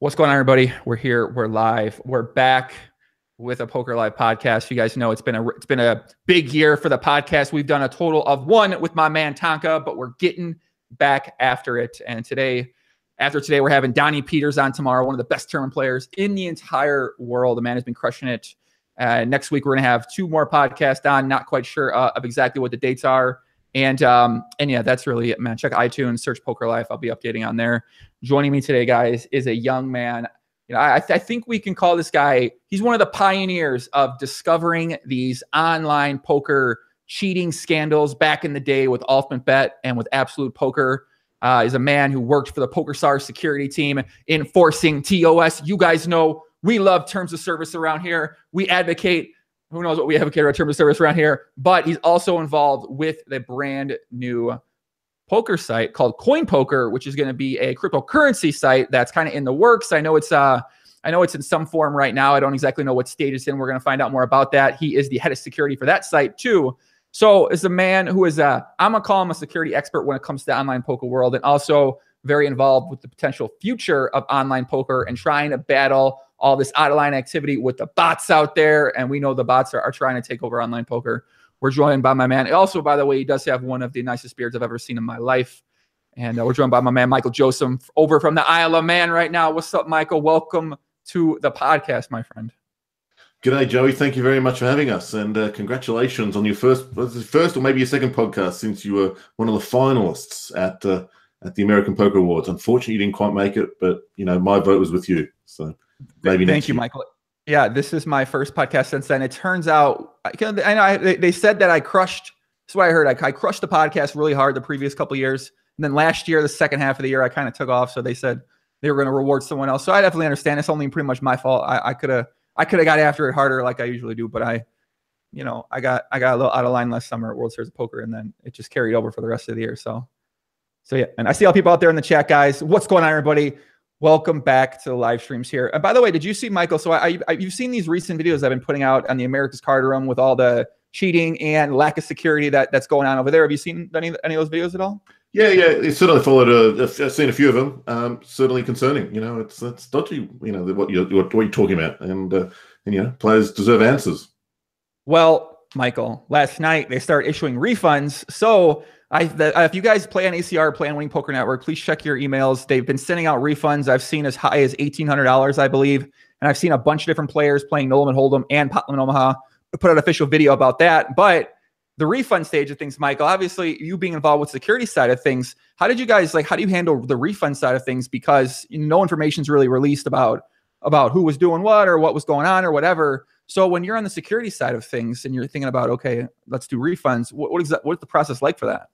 What's going on, everybody? We're here. We're live. We're back with a Poker Life podcast. You guys know it's been a it's been a big year for the podcast. We've done a total of one with my man Tonka, but we're getting back after it. And today, after today, we're having Donnie Peters on tomorrow, one of the best tournament players in the entire world. The man has been crushing it. Uh, next week, we're gonna have two more podcasts on. Not quite sure uh, of exactly what the dates are. And um, and yeah, that's really it, man. Check iTunes, search Poker Life. I'll be updating on there. Joining me today, guys, is a young man. You know, I, I think we can call this guy. He's one of the pioneers of discovering these online poker cheating scandals back in the day with Ultimate Bet and with Absolute Poker. Uh, is a man who worked for the PokerStars security team enforcing TOS. You guys know we love terms of service around here. We advocate who knows what we have our terms of service around here, but he's also involved with the brand new poker site called Coin Poker, which is going to be a cryptocurrency site that's kind of in the works. I know it's uh I know it's in some form right now. I don't exactly know what stage it's in. We're going to find out more about that. He is the head of security for that site too. So, is a man who is a I'm gonna call him a security expert when it comes to the online poker world, and also very involved with the potential future of online poker and trying to battle all this out of line activity with the bots out there. And we know the bots are, are trying to take over online poker. We're joined by my man. Also, by the way, he does have one of the nicest beards I've ever seen in my life. And uh, we're joined by my man, Michael Josem, over from the Isle of Man right now. What's up, Michael? Welcome to the podcast, my friend. G'day, Joey. Thank you very much for having us, and uh, congratulations on your first, first or maybe your second podcast since you were one of the finalists at uh, at the American Poker Awards. Unfortunately, you didn't quite make it, but you know my vote was with you. So maybe thank you, year. Michael. Yeah, this is my first podcast since then. It turns out I, I know I, they said that I crushed. That's what I heard. I, I crushed the podcast really hard the previous couple years, and then last year, the second half of the year, I kind of took off. So they said they were going to reward someone else. So I definitely understand. It's only pretty much my fault. I could have I could have got after it harder like I usually do, but I, you know, I got I got a little out of line last summer at World Series of Poker, and then it just carried over for the rest of the year. So, so yeah. And I see all people out there in the chat, guys. What's going on, everybody? Welcome back to the live streams here. And by the way, did you see Michael? So I, I, you've seen these recent videos I've been putting out on the America's Card Room with all the cheating and lack of security that that's going on over there. Have you seen any any of those videos at all? Yeah, yeah, it's certainly followed. A, I've seen a few of them. Um, certainly concerning. You know, it's it's dodgy. You know what you're what you're talking about, and uh, and you know players deserve answers. Well, Michael, last night they start issuing refunds. So I, the, if you guys play on ACR, play on Winning Poker Network, please check your emails. They've been sending out refunds. I've seen as high as eighteen hundred dollars, I believe, and I've seen a bunch of different players playing Nolan Hold'em and Pot Limit Omaha put out official video about that. But the refund stage of things, Michael, obviously you being involved with security side of things, how did you guys like? How do you handle the refund side of things? Because no information is really released about about who was doing what or what was going on or whatever. So when you're on the security side of things and you're thinking about, okay, let's do refunds, what, what is that? What's the process like for that?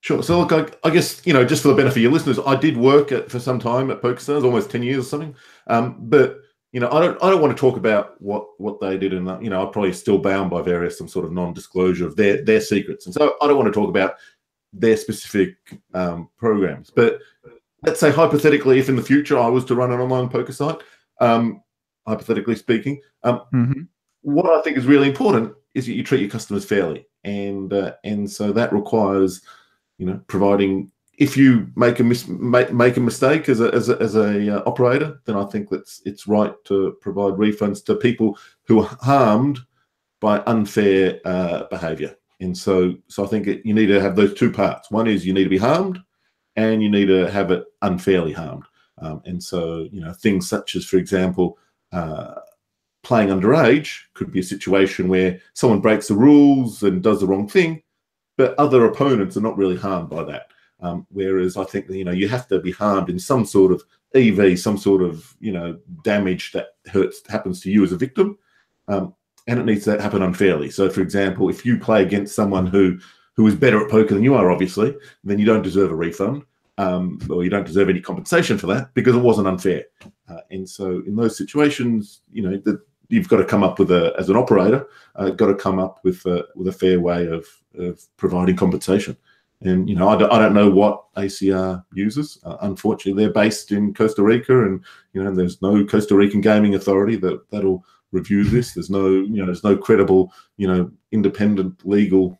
Sure. So look, I, I, guess you know, just for the benefit of your listeners, I did work at, for some time at PokerStars, almost ten years or something. Um, but you know, I don't, I don't want to talk about what what they did, and you know, I'm probably still bound by various some sort of non-disclosure of their their secrets, and so I don't want to talk about their specific um, programs. But let's say hypothetically, if in the future I was to run an online poker site, um, hypothetically speaking, um, mm-hmm. what I think is really important is that you treat your customers fairly, and uh, and so that requires you know, providing if you make a mis- make, make a mistake as a as a, as a uh, operator, then I think that's it's right to provide refunds to people who are harmed by unfair uh, behaviour. And so, so I think it, you need to have those two parts. One is you need to be harmed, and you need to have it unfairly harmed. Um, and so, you know, things such as, for example, uh, playing underage could be a situation where someone breaks the rules and does the wrong thing, but other opponents are not really harmed by that. Um, whereas I think you know you have to be harmed in some sort of EV, some sort of you know damage that hurts happens to you as a victim, um, and it needs to happen unfairly. So, for example, if you play against someone who who is better at poker than you are, obviously, then you don't deserve a refund, um, or you don't deserve any compensation for that because it wasn't unfair. Uh, and so, in those situations, you know, the, you've got to come up with a as an operator, uh, got to come up with a, with a fair way of of providing compensation. And you know, I don't, don't know what ACR uses. Uh, unfortunately, they're based in Costa Rica, and you know, there's no Costa Rican gaming authority that that'll review this. There's no, you know, there's no credible, you know, independent legal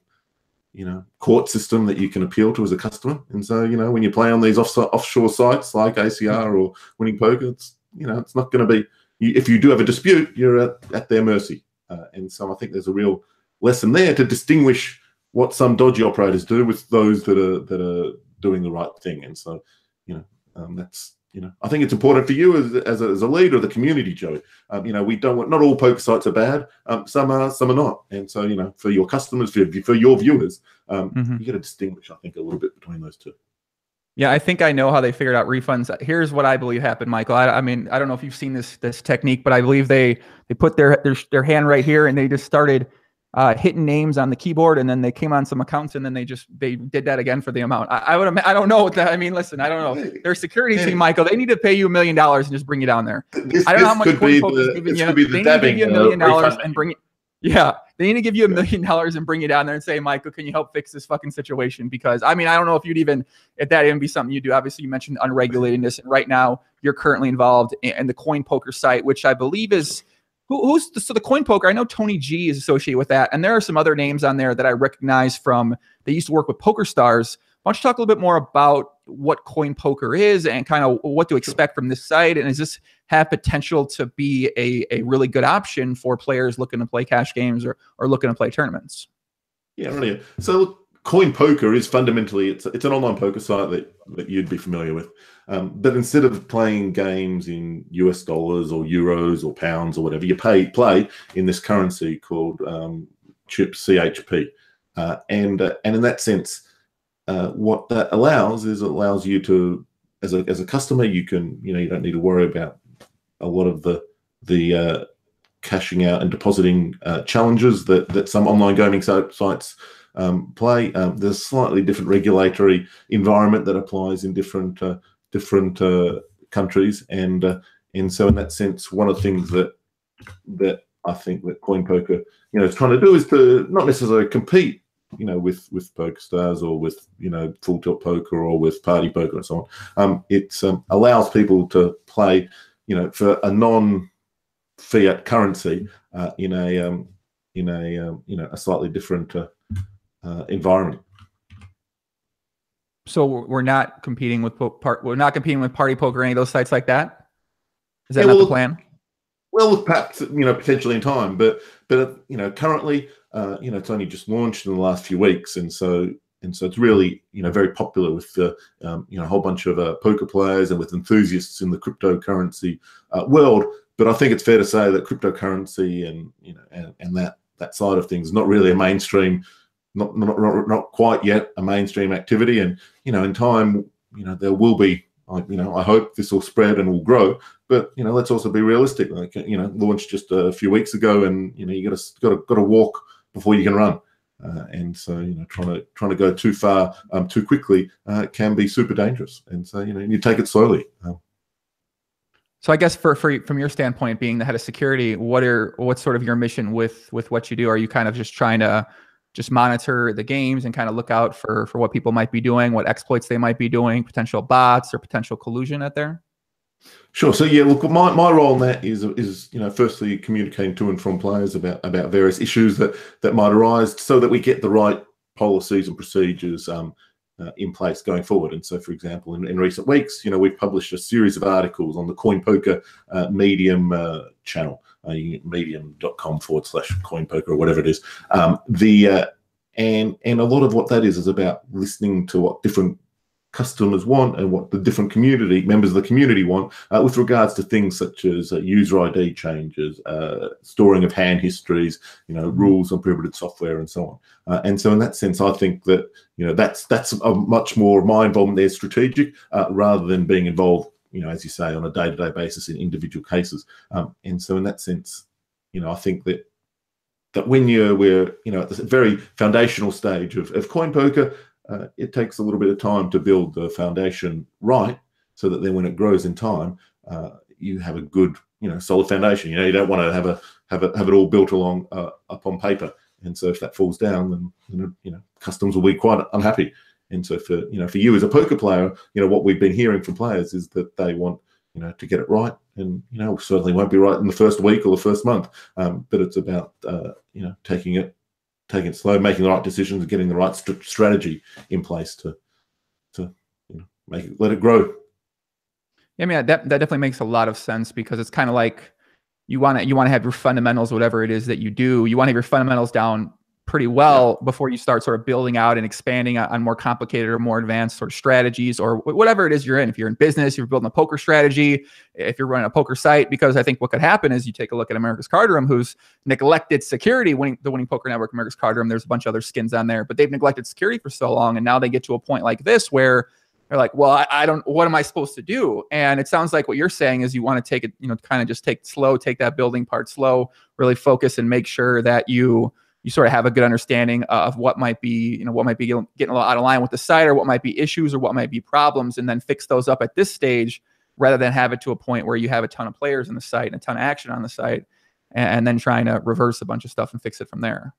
you know court system that you can appeal to as a customer. And so you know when you play on these off- offshore sites like ACR or Winning Poker, it's you know it's not going to be if you do have a dispute, you're at, at their mercy. Uh, and so I think there's a real lesson there to distinguish what some dodgy operators do with those that are that are doing the right thing. And so, you know, um, that's you know, I think it's important for you as, as, a, as a leader of the community, Joey. Um, you know, we don't want not all poker sites are bad. Um, some are, some are not. And so, you know, for your customers, for, for your viewers, um, mm-hmm. you got to distinguish, I think, a little bit between those two. Yeah, I think I know how they figured out refunds. Here's what I believe happened, Michael. I, I, mean, I don't know if you've seen this this technique, but I believe they they put their their their hand right here and they just started uh, hitting names on the keyboard, and then they came on some accounts, and then they just they did that again for the amount. I, I would I don't know what that. I mean, listen, I don't know. Their security team, Michael, they need to pay you a million dollars and just bring you down there. This, I don't know how much coin is giving you. They need to give you a million dollars and bring it. Yeah, they need to give you a million dollars and bring you down there and say, Michael, can you help fix this fucking situation? Because I mean, I don't know if you'd even if that even be something you do. Obviously, you mentioned unregulatedness, and right now you're currently involved in the coin poker site, which I believe is who, who's the, so the coin poker. I know Tony G is associated with that, and there are some other names on there that I recognize from. They used to work with Poker Stars. Why don't you talk a little bit more about what coin poker is and kind of what to expect from this site? And does this have potential to be a, a really good option for players looking to play cash games or, or looking to play tournaments. Yeah, really. So Coin Poker is fundamentally it's it's an online poker site that, that you'd be familiar with, um, but instead of playing games in US dollars or euros or pounds or whatever, you pay play in this currency called um, chip CHP, uh, and uh, and in that sense, uh, what that allows is it allows you to as a as a customer you can you know you don't need to worry about a lot of the the uh, cashing out and depositing uh, challenges that that some online gaming sites um, play. Um, there's slightly different regulatory environment that applies in different uh, different uh, countries, and uh, and so in that sense, one of the things that that I think that Coin Poker you know is trying to do is to not necessarily compete you know, with with PokerStars or with you know Full Tilt Poker or with Party Poker and so on. Um, it um, allows people to play you know, for a non-fiat currency uh, in a um, in a um, you know a slightly different uh, uh, environment. So we're not competing with part. We're not competing with Party Poker, or any of those sites like that. Is that yeah, not well, the plan? Well, perhaps you know potentially in time, but but you know currently uh, you know it's only just launched in the last few weeks, and so and so it's really you know very popular with the um, you know a whole bunch of uh, poker players and with enthusiasts in the cryptocurrency uh, world. But I think it's fair to say that cryptocurrency and you know and, and that that side of things is not really a mainstream, not, not not quite yet a mainstream activity. And you know in time you know there will be I, you know, I hope this will spread and will grow. But you know, let's also be realistic. Like you know, launched just a few weeks ago, and you know, you got to got to got to walk before you can run. Uh, and so, you know, trying to trying to go too far um, too quickly uh, can be super dangerous. And so, you know, you take it slowly. Um, so, I guess for, for from your standpoint, being the head of security, what are what's sort of your mission with with what you do? Are you kind of just trying to just monitor the games and kind of look out for for what people might be doing, what exploits they might be doing, potential bots or potential collusion out there? Sure. So yeah, look, my, my role in that is is you know firstly communicating to and from players about about various issues that that might arise, so that we get the right policies and procedures um, uh, in place going forward. And so, for example, in, in, recent weeks, you know, we've published a series of articles on the Coin Poker uh, Medium uh, channel, uh, medium.com forward slash Coin Poker or whatever it is. Um, the uh, and and a lot of what that is is about listening to what different customers want and what the different community members of the community want uh, with regards to things such as uh, user ID changes, uh, storing of hand histories, you know, rules on privileged software and so on. Uh, and so, in that sense, I think that you know that's that's a much more my involvement there strategic uh, rather than being involved, you know, as you say, on a day-to-day basis in individual cases. Um, and so, in that sense, you know, I think that that when you're we're you know at the very foundational stage of, of coin poker uh, it takes a little bit of time to build the foundation right so that then when it grows in time uh, you have a good you know solid foundation. You know you don't want to have a have it have it all built along uh, up on paper. And so if that falls down then you know, you know customs will be quite unhappy and so for you know for you as a poker player you know what we've been hearing from players is that they want you know to get it right and you know certainly won't be right in the first week or the first month um, but it's about uh, you know taking it taking it slow, making the right decisions, and getting the right st- strategy in place to to you know, make it let it grow. Yeah, I mean that that definitely makes a lot of sense because it's kind of like you want to you want to have your fundamentals, whatever it is that you do, you want to have your fundamentals down pretty well yeah. before you start sort of building out and expanding on more complicated or more advanced sort of strategies or whatever it is you're in. If you're in business, you're building a poker strategy, if you're running a poker site, because I think what could happen is you take a look at America's Card Room, who's neglected security, winning the winning poker network, America's Card Room. There's a bunch of other skins on there, but they've neglected security for so long, and now they get to a point like this where they're like, well, I, I, don't, what am I supposed to do? And it sounds like what you're saying is you want to take it, you know, kind of just take slow, take that building part slow, really focus and make sure that you, you sort of have a good understanding of what might be, you know, what might be getting a little out of line with the site or what might be issues or what might be problems, and then fix those up at this stage rather than have it to a point where you have a ton of players in the site and a ton of action on the site and, and then trying to reverse a bunch of stuff and fix it from there.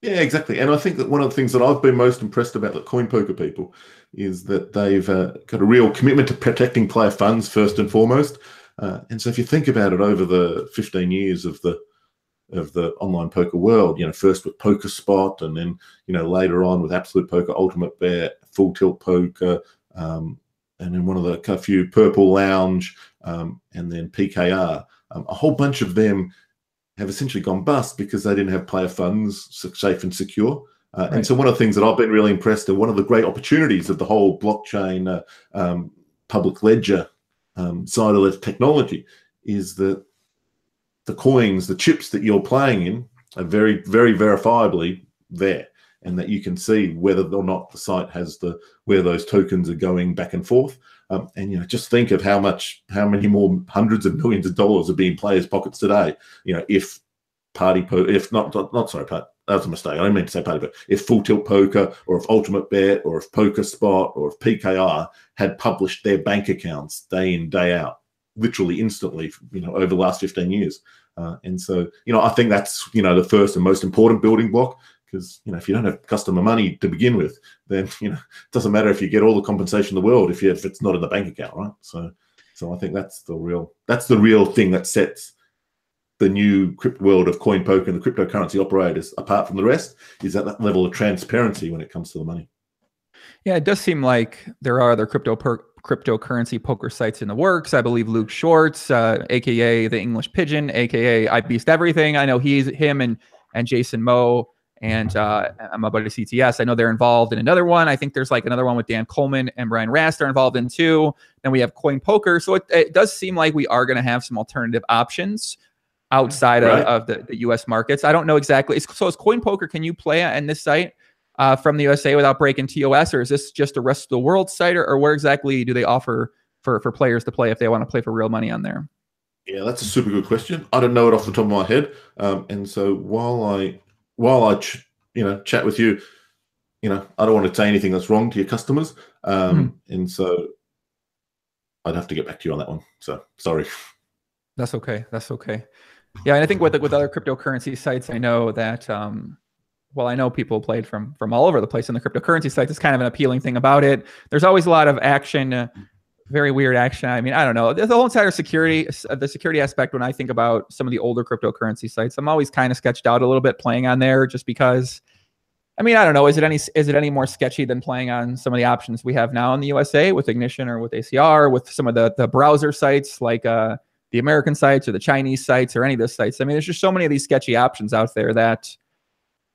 Yeah, exactly. And I think that one of the things that I've been most impressed about the coin poker people is that they've uh, got a real commitment to protecting player funds first and foremost. Uh, and so if you think about it over the 15 years of the of the online poker world, you know, first with Poker Spot and then, you know, later on with Absolute Poker, Ultimate Bet, Full Tilt Poker, um, and then one of the a few Purple Lounge, um, and then PKR. Um, a whole bunch of them have essentially gone bust because they didn't have player funds safe and secure. Uh, right. And so, one of the things that I've been really impressed and one of the great opportunities of the whole blockchain uh, um, public ledger um, side of the technology is that the coins, the chips that you're playing in, are very, very verifiably there, and that you can see whether or not the site has the where those tokens are going back and forth. Um, and you know, just think of how much, how many more hundreds of millions of dollars are being players' pockets today. You know, if party po- if not, not, not sorry, part, that was a mistake. I didn't mean to say party, but if Full Tilt Poker or if Ultimate Bet or if Poker Spot or if PKR had published their bank accounts day in day out, literally instantly, you know, over the last fifteen years. Uh, and so, you know, I think that's you know the first and most important building block because you know if you don't have customer money to begin with, then you know it doesn't matter if you get all the compensation in the world if you if it's not in the bank account, right? So, so I think that's the real that's the real thing that sets the new crypto world of coin poker and the cryptocurrency operators apart from the rest is that, that level of transparency when it comes to the money. Yeah, it does seem like there are other crypto per- cryptocurrency poker sites in the works. I believe Luke Schwartz, uh, aka the English Pigeon, aka I Beast Everything. I know he's him and and Jason Mo and uh, I'm about to CTS. I know they're involved in another one. I think there's like another one with Dan Colman and Brian Rast are involved in too. Then we have Coin Poker. So it, it does seem like we are going to have some alternative options outside right. of, of the, the, U.S. markets. I don't know exactly. So is Coin Poker? Can you play on this site uh, from the USA without breaking TOS, or is this just a rest of the world site, or, or where exactly do they offer for for players to play if they want to play for real money on there? Yeah, that's a super good question. I don't know it off the top of my head. Um, and so while I while I, ch- you know, chat with you, you know, I don't want to say anything that's wrong to your customers, um, mm. and so I'd have to get back to you on that one. So sorry. That's okay. That's okay. Yeah, and I think with with other cryptocurrency sites, I know that. Um, well, I know people played from from all over the place in the cryptocurrency sites. It's kind of an appealing thing about it. There's always a lot of action. Uh, very weird action. I mean, I don't know. The whole entire security, the security aspect. When I think about some of the older cryptocurrency sites, I'm always kind of sketched out a little bit playing on there, just because. I mean, I don't know. Is it any is it any more sketchy than playing on some of the options we have now in the USA with Ignition or with ACR, with some of the the browser sites like uh, the American sites or the Chinese sites or any of those sites? I mean, there's just so many of these sketchy options out there that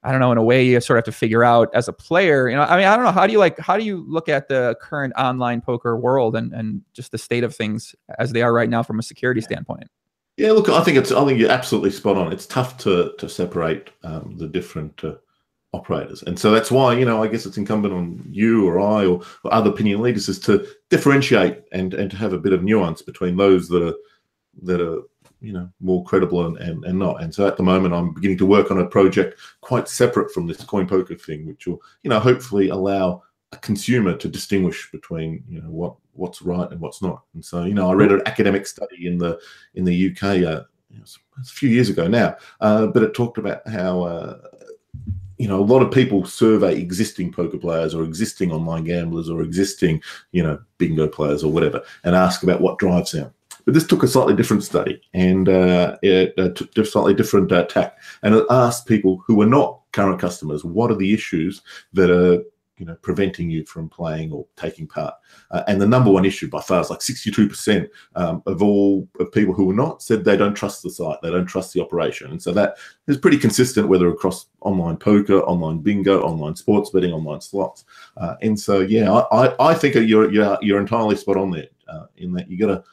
I don't know, in a way you sort of have to figure out as a player, you know, I mean, I don't know. How do you like, how do you look at the current online poker world and, and just the state of things as they are right now from a security standpoint? Yeah, look, I think it's, I think you're absolutely spot on. It's tough to, to separate um, the different uh, operators. And so that's why, you know, I guess it's incumbent on you or I or, or other opinion leaders is to differentiate and, and to have a bit of nuance between those that are, that are you know more credible and, and, and not. And so at the moment, I'm beginning to work on a project quite separate from this coin poker thing, which will you know hopefully allow a consumer to distinguish between you know what what's right and what's not. And so you know I read an academic study in the in the UK. Uh, a few years ago now, uh, but it talked about how uh, you know a lot of people survey existing poker players or existing online gamblers or existing you know bingo players or whatever and ask about what drives them but this took a slightly different study and uh, it uh, took a slightly different uh, tack. And it asked people who were not current customers? What are the issues that are you know preventing you from playing or taking part uh, and the number one issue by far is like 62% um, of all of people who were not said they don't trust the site they don't trust the operation and so that is pretty consistent whether across online poker online bingo online sports betting online slots uh, and so yeah I, I, think you're, you're you're entirely spot on there uh, in that you you know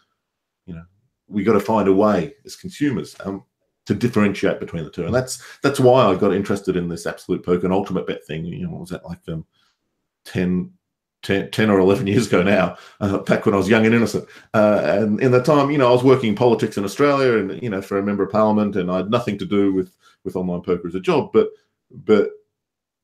we got to find a way as consumers um, to differentiate between the two and that's that's why i got interested in this absolute poker and ultimate bet thing you know was that like um 10, 10, 10 or 11 years ago now, uh, back when I was young and innocent. Uh, and in that time, you know, I was working in politics in Australia and, you know, for a member of parliament, and I had nothing to do with, with online poker as a job. But, but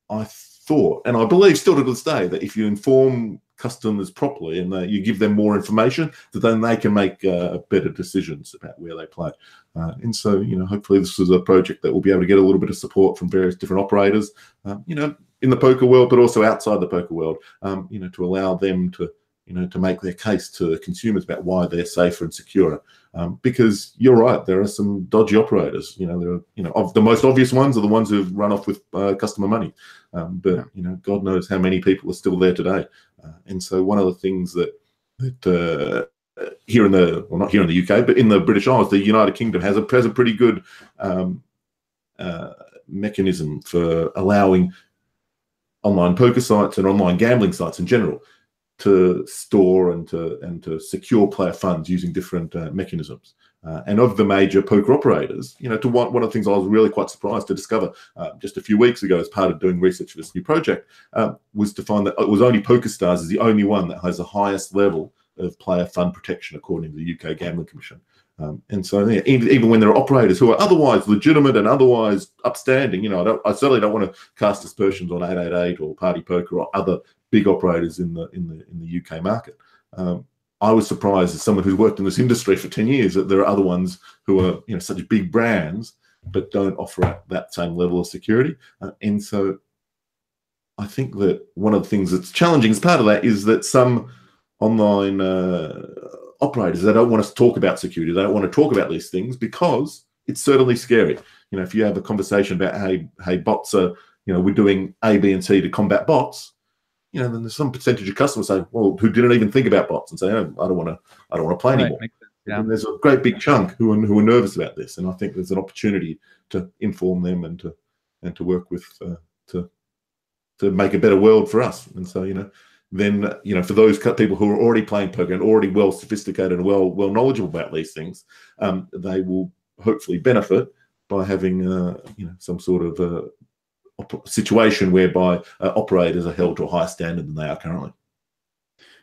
I thought, and I believe still to this day, that if you inform customers properly and you give them more information, that then they can make uh, better decisions about where they play. Uh, and so, you know, hopefully this is a project that will be able to get a little bit of support from various different operators. Uh, you know, in the poker world, but also outside the poker world, um, you know, to allow them to, you know, to make their case to consumers about why they're safer and secure. Um, because you're right, there are some dodgy operators. You know, there are, you know, of the most obvious ones are the ones who've run off with uh, customer money. Um, but you know, God knows how many people are still there today. Uh, and so, one of the things that that uh, here in the well, not here in the UK, but in the British Isles, the United Kingdom has a has a pretty good um, uh, mechanism for allowing online poker sites and online gambling sites in general to store and to and to secure player funds using different uh, mechanisms. Uh, and of the major poker operators, you know, to one, one of the things I was really quite surprised to discover uh, just a few weeks ago as part of doing research for this new project uh, was to find that it was only PokerStars is the only one that has the highest level of player fund protection according to the UK Gambling Commission. Um, and so, yeah, even, even, when there are operators who are otherwise legitimate and otherwise upstanding, you know, I, I certainly don't want to cast aspersions on 888 or Party Poker or other big operators in the in the in the UK market. Um, I was surprised as someone who's worked in this industry for 10 years that there are other ones who are, you know, such big brands but don't offer that same level of security. Uh, and so, I think that one of the things that's challenging as part of that is that some online uh, operators. They don't want to talk about security. They don't want to talk about these things because it's certainly scary. You know, if you have a conversation about hey, hey, bots are, you know, we're doing A, B, and C to combat bots. You know, then there's some percentage of customers say, well, who didn't even think about bots and say, oh, I don't want to, I don't want to play right, anymore. Yeah. And there's a great big chunk who are who are nervous about this, and I think there's an opportunity to inform them and to and to work with uh, to to make a better world for us. And so, you know, then you know for those people who are already playing poker and already well sophisticated and well well knowledgeable about these things, um, they will hopefully benefit by having uh, you know some sort of uh, situation whereby uh, operators are held to a higher standard than they are currently.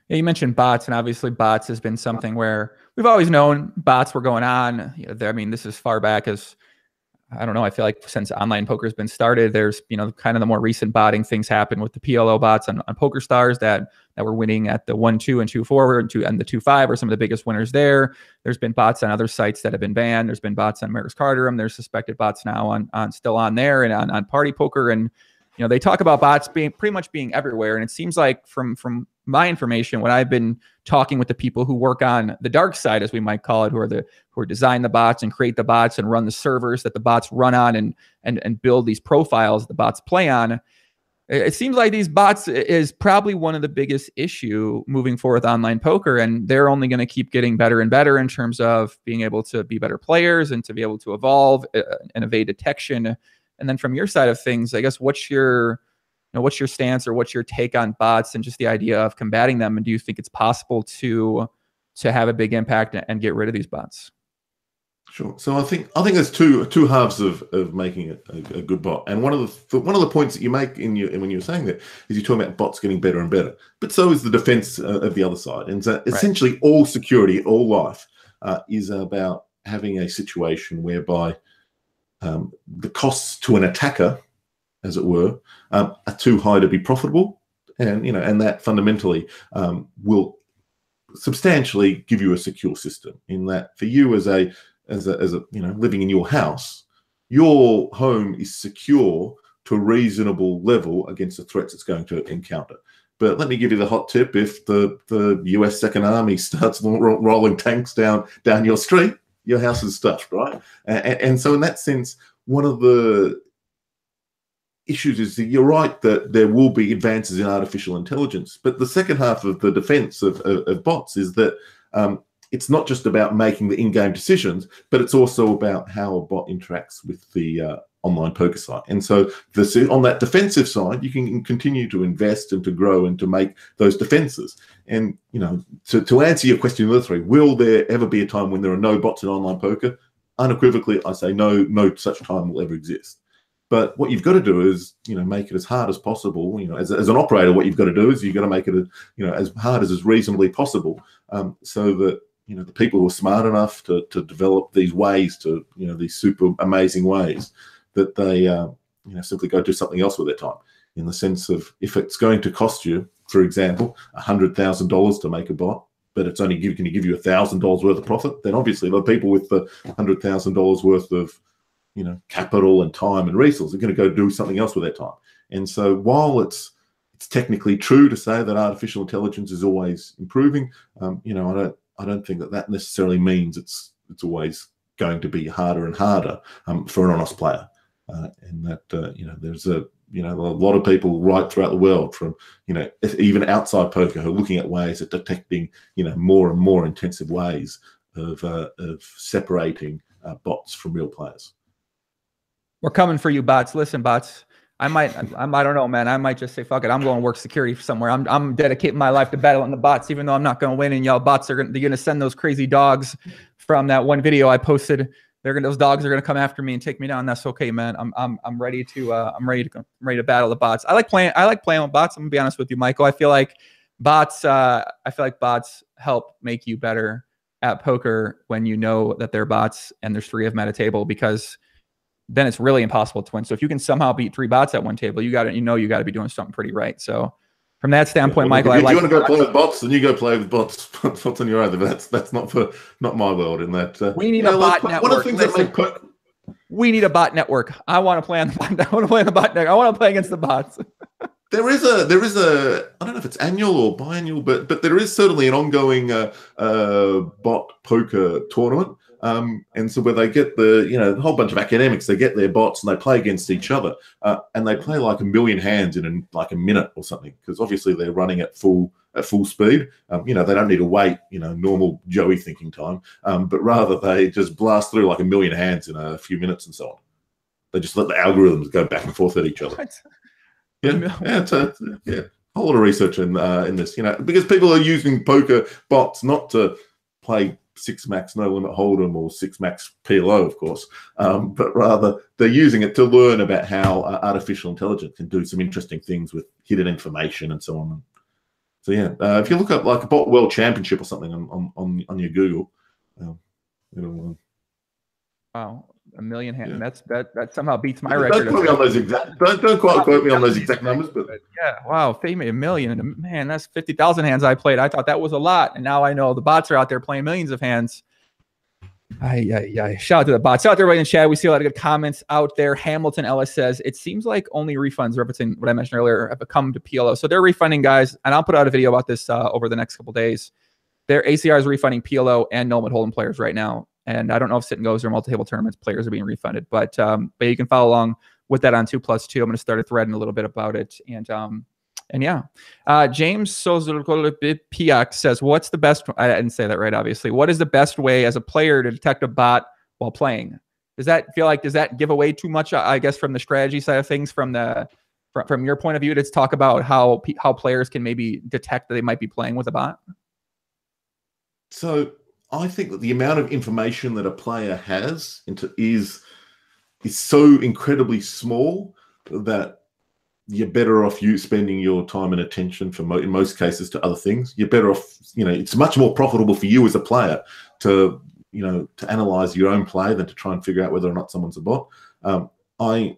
Yeah, you mentioned bots, and obviously bots has been something where we've always known bots were going on. You know, I mean, this is far back as I don't know. I feel like since online poker has been started, there's you know kind of the more recent botting things happen with the PLO bots on, on Poker Stars that that were winning at the one two and two four and two and the two five are some of the biggest winners there. There's been bots on other sites that have been banned. There's been bots on Maris Cardroom. There's suspected bots now on on still on there and on, on Party Poker and you know they talk about bots being pretty much being everywhere and it seems like from from my information when I've been talking with the people who work on the dark side, as we might call it, who are the who are design the bots and create the bots and run the servers that the bots run on and and and build these profiles the bots play on. It seems like these bots is probably one of the biggest issue moving forward with online poker, and they're only going to keep getting better and better in terms of being able to be better players and to be able to evolve uh, and evade detection. And then from your side of things, I guess what's your know, what's your stance or what's your take on bots and just the idea of combating them? And do you think it's possible to to have a big impact and get rid of these bots? Sure. So I think I think there's two two halves of, of making a, a, a good bot, and one of the one of the points that you make in your when you're saying that is you're talking about bots getting better and better, but so is the defense uh, of the other side, and so essentially right. all security, all life uh, is about having a situation whereby um, the costs to an attacker as it were, um, are too high to be profitable, and you know, and that fundamentally um, will substantially give you a secure system. In that, for you as a as a as a you know living in your house, your home is secure to a reasonable level against the threats it's going to encounter. But let me give you the hot tip: if the the U.S. Second Army starts rolling tanks down down your street, your house is stuffed, right? And, and so, in that sense, one of the issues is that you're right that there will be advances in artificial intelligence, but the second half of the defense of, of, of bots is that um, it's not just about making the in-game decisions, but it's also about how a bot interacts with the uh, online poker site. And so, the, on that defensive side, you can continue to invest and to grow and to make those defenses. And you know, to, to answer your question, the three, will there ever be a time when there are no bots in online poker? Unequivocally, I say no. No such time will ever exist. But what you've got to do is, you know, make it as hard as possible. You know, as, as an operator, what you've got to do is you've got to make it, you know, as hard as is reasonably possible, um, so that you know the people who are smart enough to to develop these ways to, you know, these super amazing ways, that they, uh, you know, simply go do something else with their time. In the sense of if it's going to cost you, for example, hundred thousand dollars to make a bot, but it's only going to give you thousand dollars worth of profit, then obviously the people with the hundred thousand dollars worth of you know capital and time and resources are going to go do something else with their time. And so while it's it's technically true to say that artificial intelligence is always improving, um, you know I don't I don't think that that necessarily means it's it's always going to be harder and harder um, for an honest player. Uh, and that uh, you know there's a you know a lot of people right throughout the world from you know even outside poker who are looking at ways of detecting you know more and more intensive ways of uh, of separating uh, bots from real players. We're coming for you, bots. Listen, bots. I might, I'm, I don't know, man. I might just say, fuck it. I'm going to work security somewhere. I'm, I'm dedicating my life to battling the bots, even though I'm not going to win. And y'all bots are going to, going to send those crazy dogs from that one video I posted. They're to, those dogs are going to come after me and take me down. That's okay, man. I'm, I'm, I'm ready to, uh, I'm ready to, I'm ready to battle the bots. I like playing, I like playing with bots. I'm gonna be honest with you, Michael. I feel like bots, uh, I feel like bots help make you better at poker when you know that they're bots and there's three of them at a table because then it's really impossible to win. So if you can somehow beat three bots at one table, you got to, you know, you got to be doing something pretty right. So from that standpoint, well, Michael, if I like. you want to go play with bots, then you go play with bots. bots on your own. But that's that's not for not my world. In that uh, we need a bot like, network. One of the things Listen, that make we need a bot network. I want to play on the bot. I want to play on the bot network. I want to play against the bots. there is a there is a I don't know if it's annual or biannual, but but there is certainly an ongoing uh, uh, bot poker tournament um, and so where they get the, you know, a whole bunch of academics, they get their bots and they play against each other, uh, and they play like a million hands in an, like a minute or something, because obviously they're running at full at full speed. Um, you know, they don't need to wait, you know, normal Joey thinking time, um, but rather they just blast through like a million hands in a few minutes and so on. They just let the algorithms go back and forth at each other. What? Yeah, yeah, it's a, yeah, a whole lot of research in uh, in this, you know, because people are using poker bots not to play six max no limit hold'em or six max PLO, of course, um, but rather they're using it to learn about how uh, artificial intelligence can do some interesting things with hidden information and so on. So yeah, uh, if you look up like a bot world championship or something on on, on your Google, um, it'll. Uh, wow, a million hands. Yeah. That's that that somehow beats my don't record. Don't quote me on those exact. Don't, don't quote, quote me on those exact numbers, but yeah, wow, Fame a million. Man, that's fifty thousand hands I played. I thought that was a lot, and now I know the bots are out there playing millions of hands. Yeah, yeah. Shout out to the bots. Shout out to everybody in the chat. We see a lot of good comments out there. Hamilton Ellis says it seems like only refunds referencing what I mentioned earlier have come to PLO. So they're refunding guys, and I'll put out a video about this uh, over the next couple days. Their ACR is refunding PLO and no limit hold'em players right now. And I don't know if sit and goes or multi-table tournaments players are being refunded, but um, but you can follow along with that on two plus two. I'm going to start a thread in a little bit about it, and um, and yeah, uh, James Piak says, "What's the best?" I didn't say that right, obviously. What is the best way as a player to detect a bot while playing? Does that feel like does that give away too much? I guess from the strategy side of things, from the from, from your point of view, to talk about how how players can maybe detect that they might be playing with a bot. So I think that the amount of information that a player has into is is so incredibly small that you're better off you spending your time and attention for mo- in most cases to other things. You're better off, you know, it's much more profitable for you as a player to, you know, to analyze your own play than to try and figure out whether or not someone's a bot. Um, I,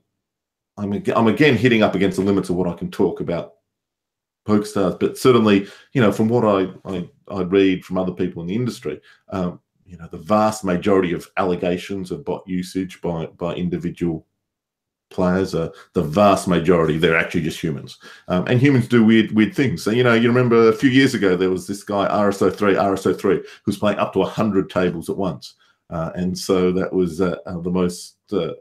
I'm, I'm again hitting up against the limits of what I can talk about PokerStars, but certainly, you know, from what I, I, I read from other people in the industry, um, you know, the vast majority of allegations of bot usage by by individual players are the vast majority they're actually just humans um, and humans do weird weird things so you know you remember a few years ago there was this guy rso3 rso3 who was playing up to 100 tables at once uh, and so that was uh, uh, the most uh,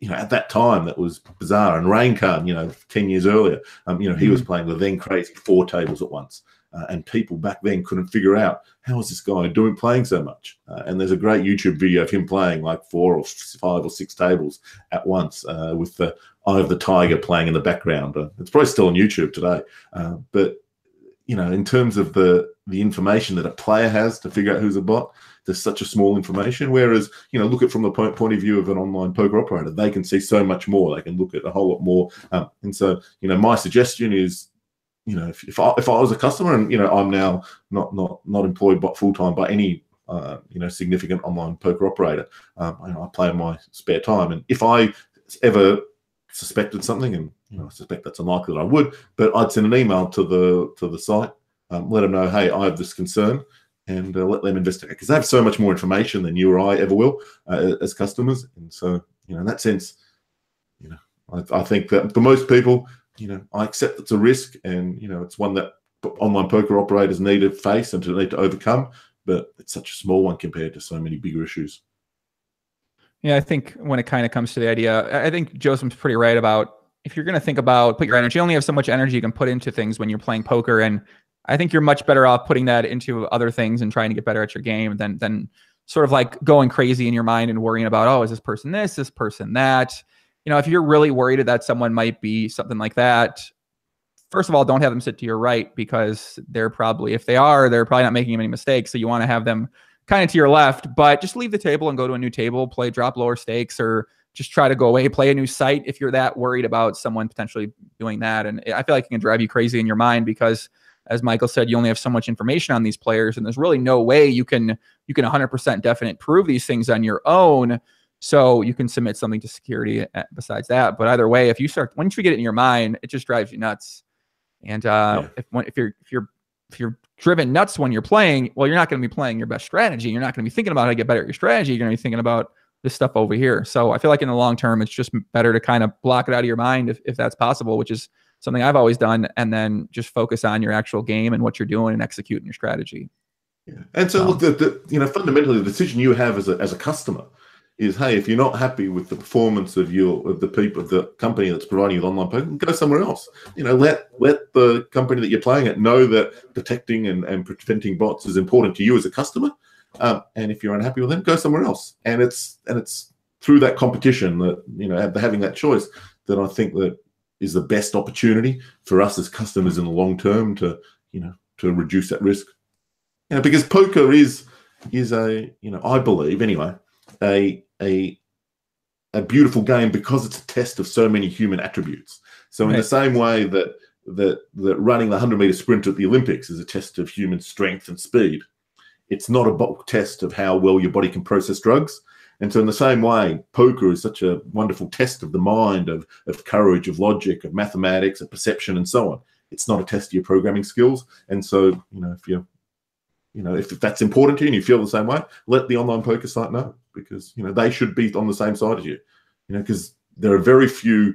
you know, at that time, that was bizarre. And Rain Khan, you know, 10 years earlier, um, you know, he mm was playing the then crazy four tables at once. Uh, and people back then couldn't figure out how is this guy doing playing so much. Uh, and there's a great YouTube video of him playing like four or five or six tables at once uh, with the Eye of the Tiger playing in the background. Uh, it's probably still on YouTube today. Uh, but you know, in terms of the the information that a player has to figure out who's a bot, there's such a small information. Whereas, you know, look at from the point, point of view of an online poker operator, they can see so much more. They can look at a whole lot more. Um, and so, you know, my suggestion is, you know, if, if I if I was a customer and you know I'm now not not not employed but full time by any uh, you know significant online poker operator, um, you know, I play in my spare time, and if I ever suspected something, and you know, I suspect that's unlikely that I would, but I'd send an email to the to the site, um, let them know, hey, I have this concern and uh, let them investigate because they have so much more information than you or I ever will uh, as customers. And so, you know, in that sense, you know, I, I, think that for most people, you know, I accept it's a risk and, you know, it's one that online poker operators need to face and to need to overcome, but it's such a small one compared to so many bigger issues. Yeah, I think when it kind of comes to the idea, I think Josem's pretty right about if you're going to think about put your energy, you only have so much energy you can put into things when you're playing poker. And I think you're much better off putting that into other things and trying to get better at your game than than sort of like going crazy in your mind and worrying about oh is this person this this person that you know if you're really worried that someone might be something like that first of all don't have them sit to your right because they're probably if they are they're probably not making any mistakes so you want to have them kind of to your left but just leave the table and go to a new table play drop lower stakes or just try to go away play a new site if you're that worried about someone potentially doing that and i feel like it can drive you crazy in your mind because as Michael said, you only have so much information on these players, and there's really no way you can you can 100% definite prove these things on your own. So you can submit something to security eh, besides that. But either way, if you start once you get it in your mind, it just drives you nuts. And uh, yeah. if if you're if you're if you're driven nuts when you're playing, well, you're not going to be playing your best strategy. You're not going to be thinking about how to get better at your strategy. You're going to be thinking about this stuff over here. So I feel like in the long term, it's just better to kind of block it out of your mind if, if that's possible, which is something I've always done, and then just focus on your actual game and what you're doing and executing your strategy. Yeah. And so, um, look, the, the, you know, fundamentally, the decision you have as a, as a customer is, hey, if you're not happy with the performance of your of the people of the company that's providing you with online poker, go somewhere else. You know, let let the company that you're playing at know that protecting and, and preventing bots is important to you as a customer. Um, and if you're unhappy with them, go somewhere else. And it's and it's through that competition that you know having that choice that I think that is the best opportunity for us as customers in the long term to you know to reduce that risk. You know, because poker is is a you know I believe anyway a a a beautiful game because it's a test of so many human attributes. So in right. the same way that that that running the 100 meter sprint at the Olympics is a test of human strength and speed, it's not a test of how well your body can process drugs. And so, in the same way, poker is such a wonderful test of the mind, of, of courage, of logic, of mathematics, of perception, and so on. It's not a test of your programming skills. And so, you know, if you you know, if that's important to you and you feel the same way, let the online poker site know because you know they should be on the same side as you. You know, because there are very few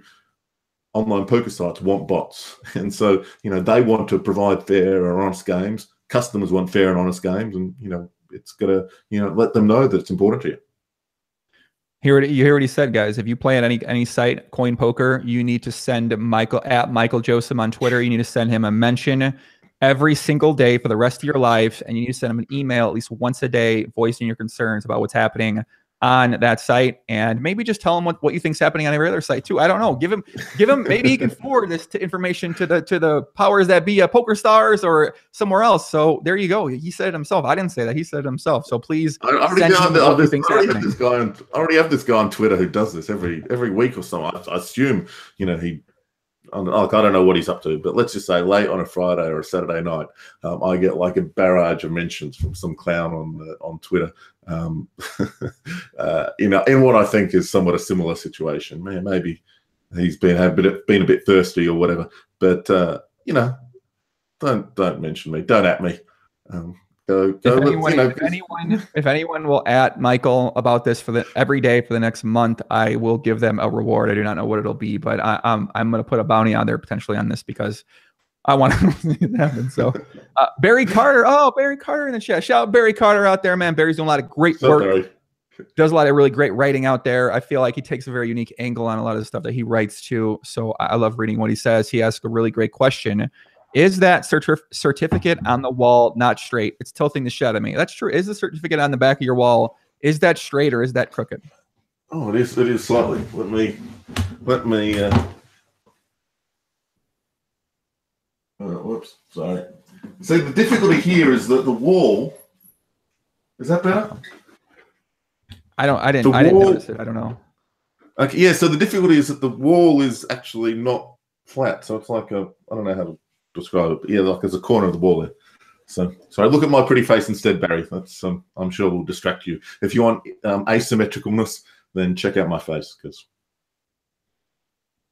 online poker sites want bots, and so you know they want to provide fair and honest games. Customers want fair and honest games, and you know it's gonna you know let them know that it's important to you. Here you hear what he said, guys. If you play at any any site, coin poker, you need to send Michael at Michael Josem on Twitter. You need to send him a mention every single day for the rest of your life, and you need to send them an email at least once a day, voicing your concerns about what's happening on that site and maybe just tell them what, what you think's happening on every other site too. I don't know. Give him give him maybe he can forward this to information to the to the powers that be uh, poker stars or somewhere else. So there you go. He said it himself. I didn't say that. He said it himself. So please I already, have, the, this, I already have this guy on I already have this guy on Twitter who does this every every week or so. I, I assume, you know, he like I don't know what he's up to, but let's just say late on a Friday or a Saturday night, um, I get like a barrage of mentions from some clown on uh, on Twitter. Um, uh, in a, in what I think is somewhat a similar situation. Man, maybe he's been a bit been a bit thirsty or whatever. But uh, you know, don't don't mention me. Don't at me. Um, Go, go if, anyone, you know, if anyone, if anyone will at Michael about this for the every day for the next month, I will give them a reward. I do not know what it'll be, but I, am I'm, I'm going to put a bounty on there potentially on this because I want to see it happen. So, uh, Barry Carter, oh Barry Carter in the chat, shout out Barry Carter out there, man. Barry's doing a lot of great work. does a lot of really great writing out there. I feel like he takes a very unique angle on a lot of the stuff that he writes too. So I love reading what he says. He asked a really great question. Is that certif- certificate on the wall not straight? It's tilting the shit out of me. That's true. Is the certificate on the back of your wall, is that straight or is that crooked? Oh, it is. It is slightly. Let me. Let me. Uh, uh, whoops. Sorry. So the difficulty here is that the wall. Is that better? I don't. I didn't. The I didn't notice it. I don't know. Okay. Yeah. So the difficulty is that the wall is actually not flat. So it's like a. I don't know how to describe it, but yeah, like there's a corner of the wall there. So, sorry. Look at my pretty face instead, Barry. That's. Um, I'm sure will distract you. If you want um, asymmetricalness, then check out my face because.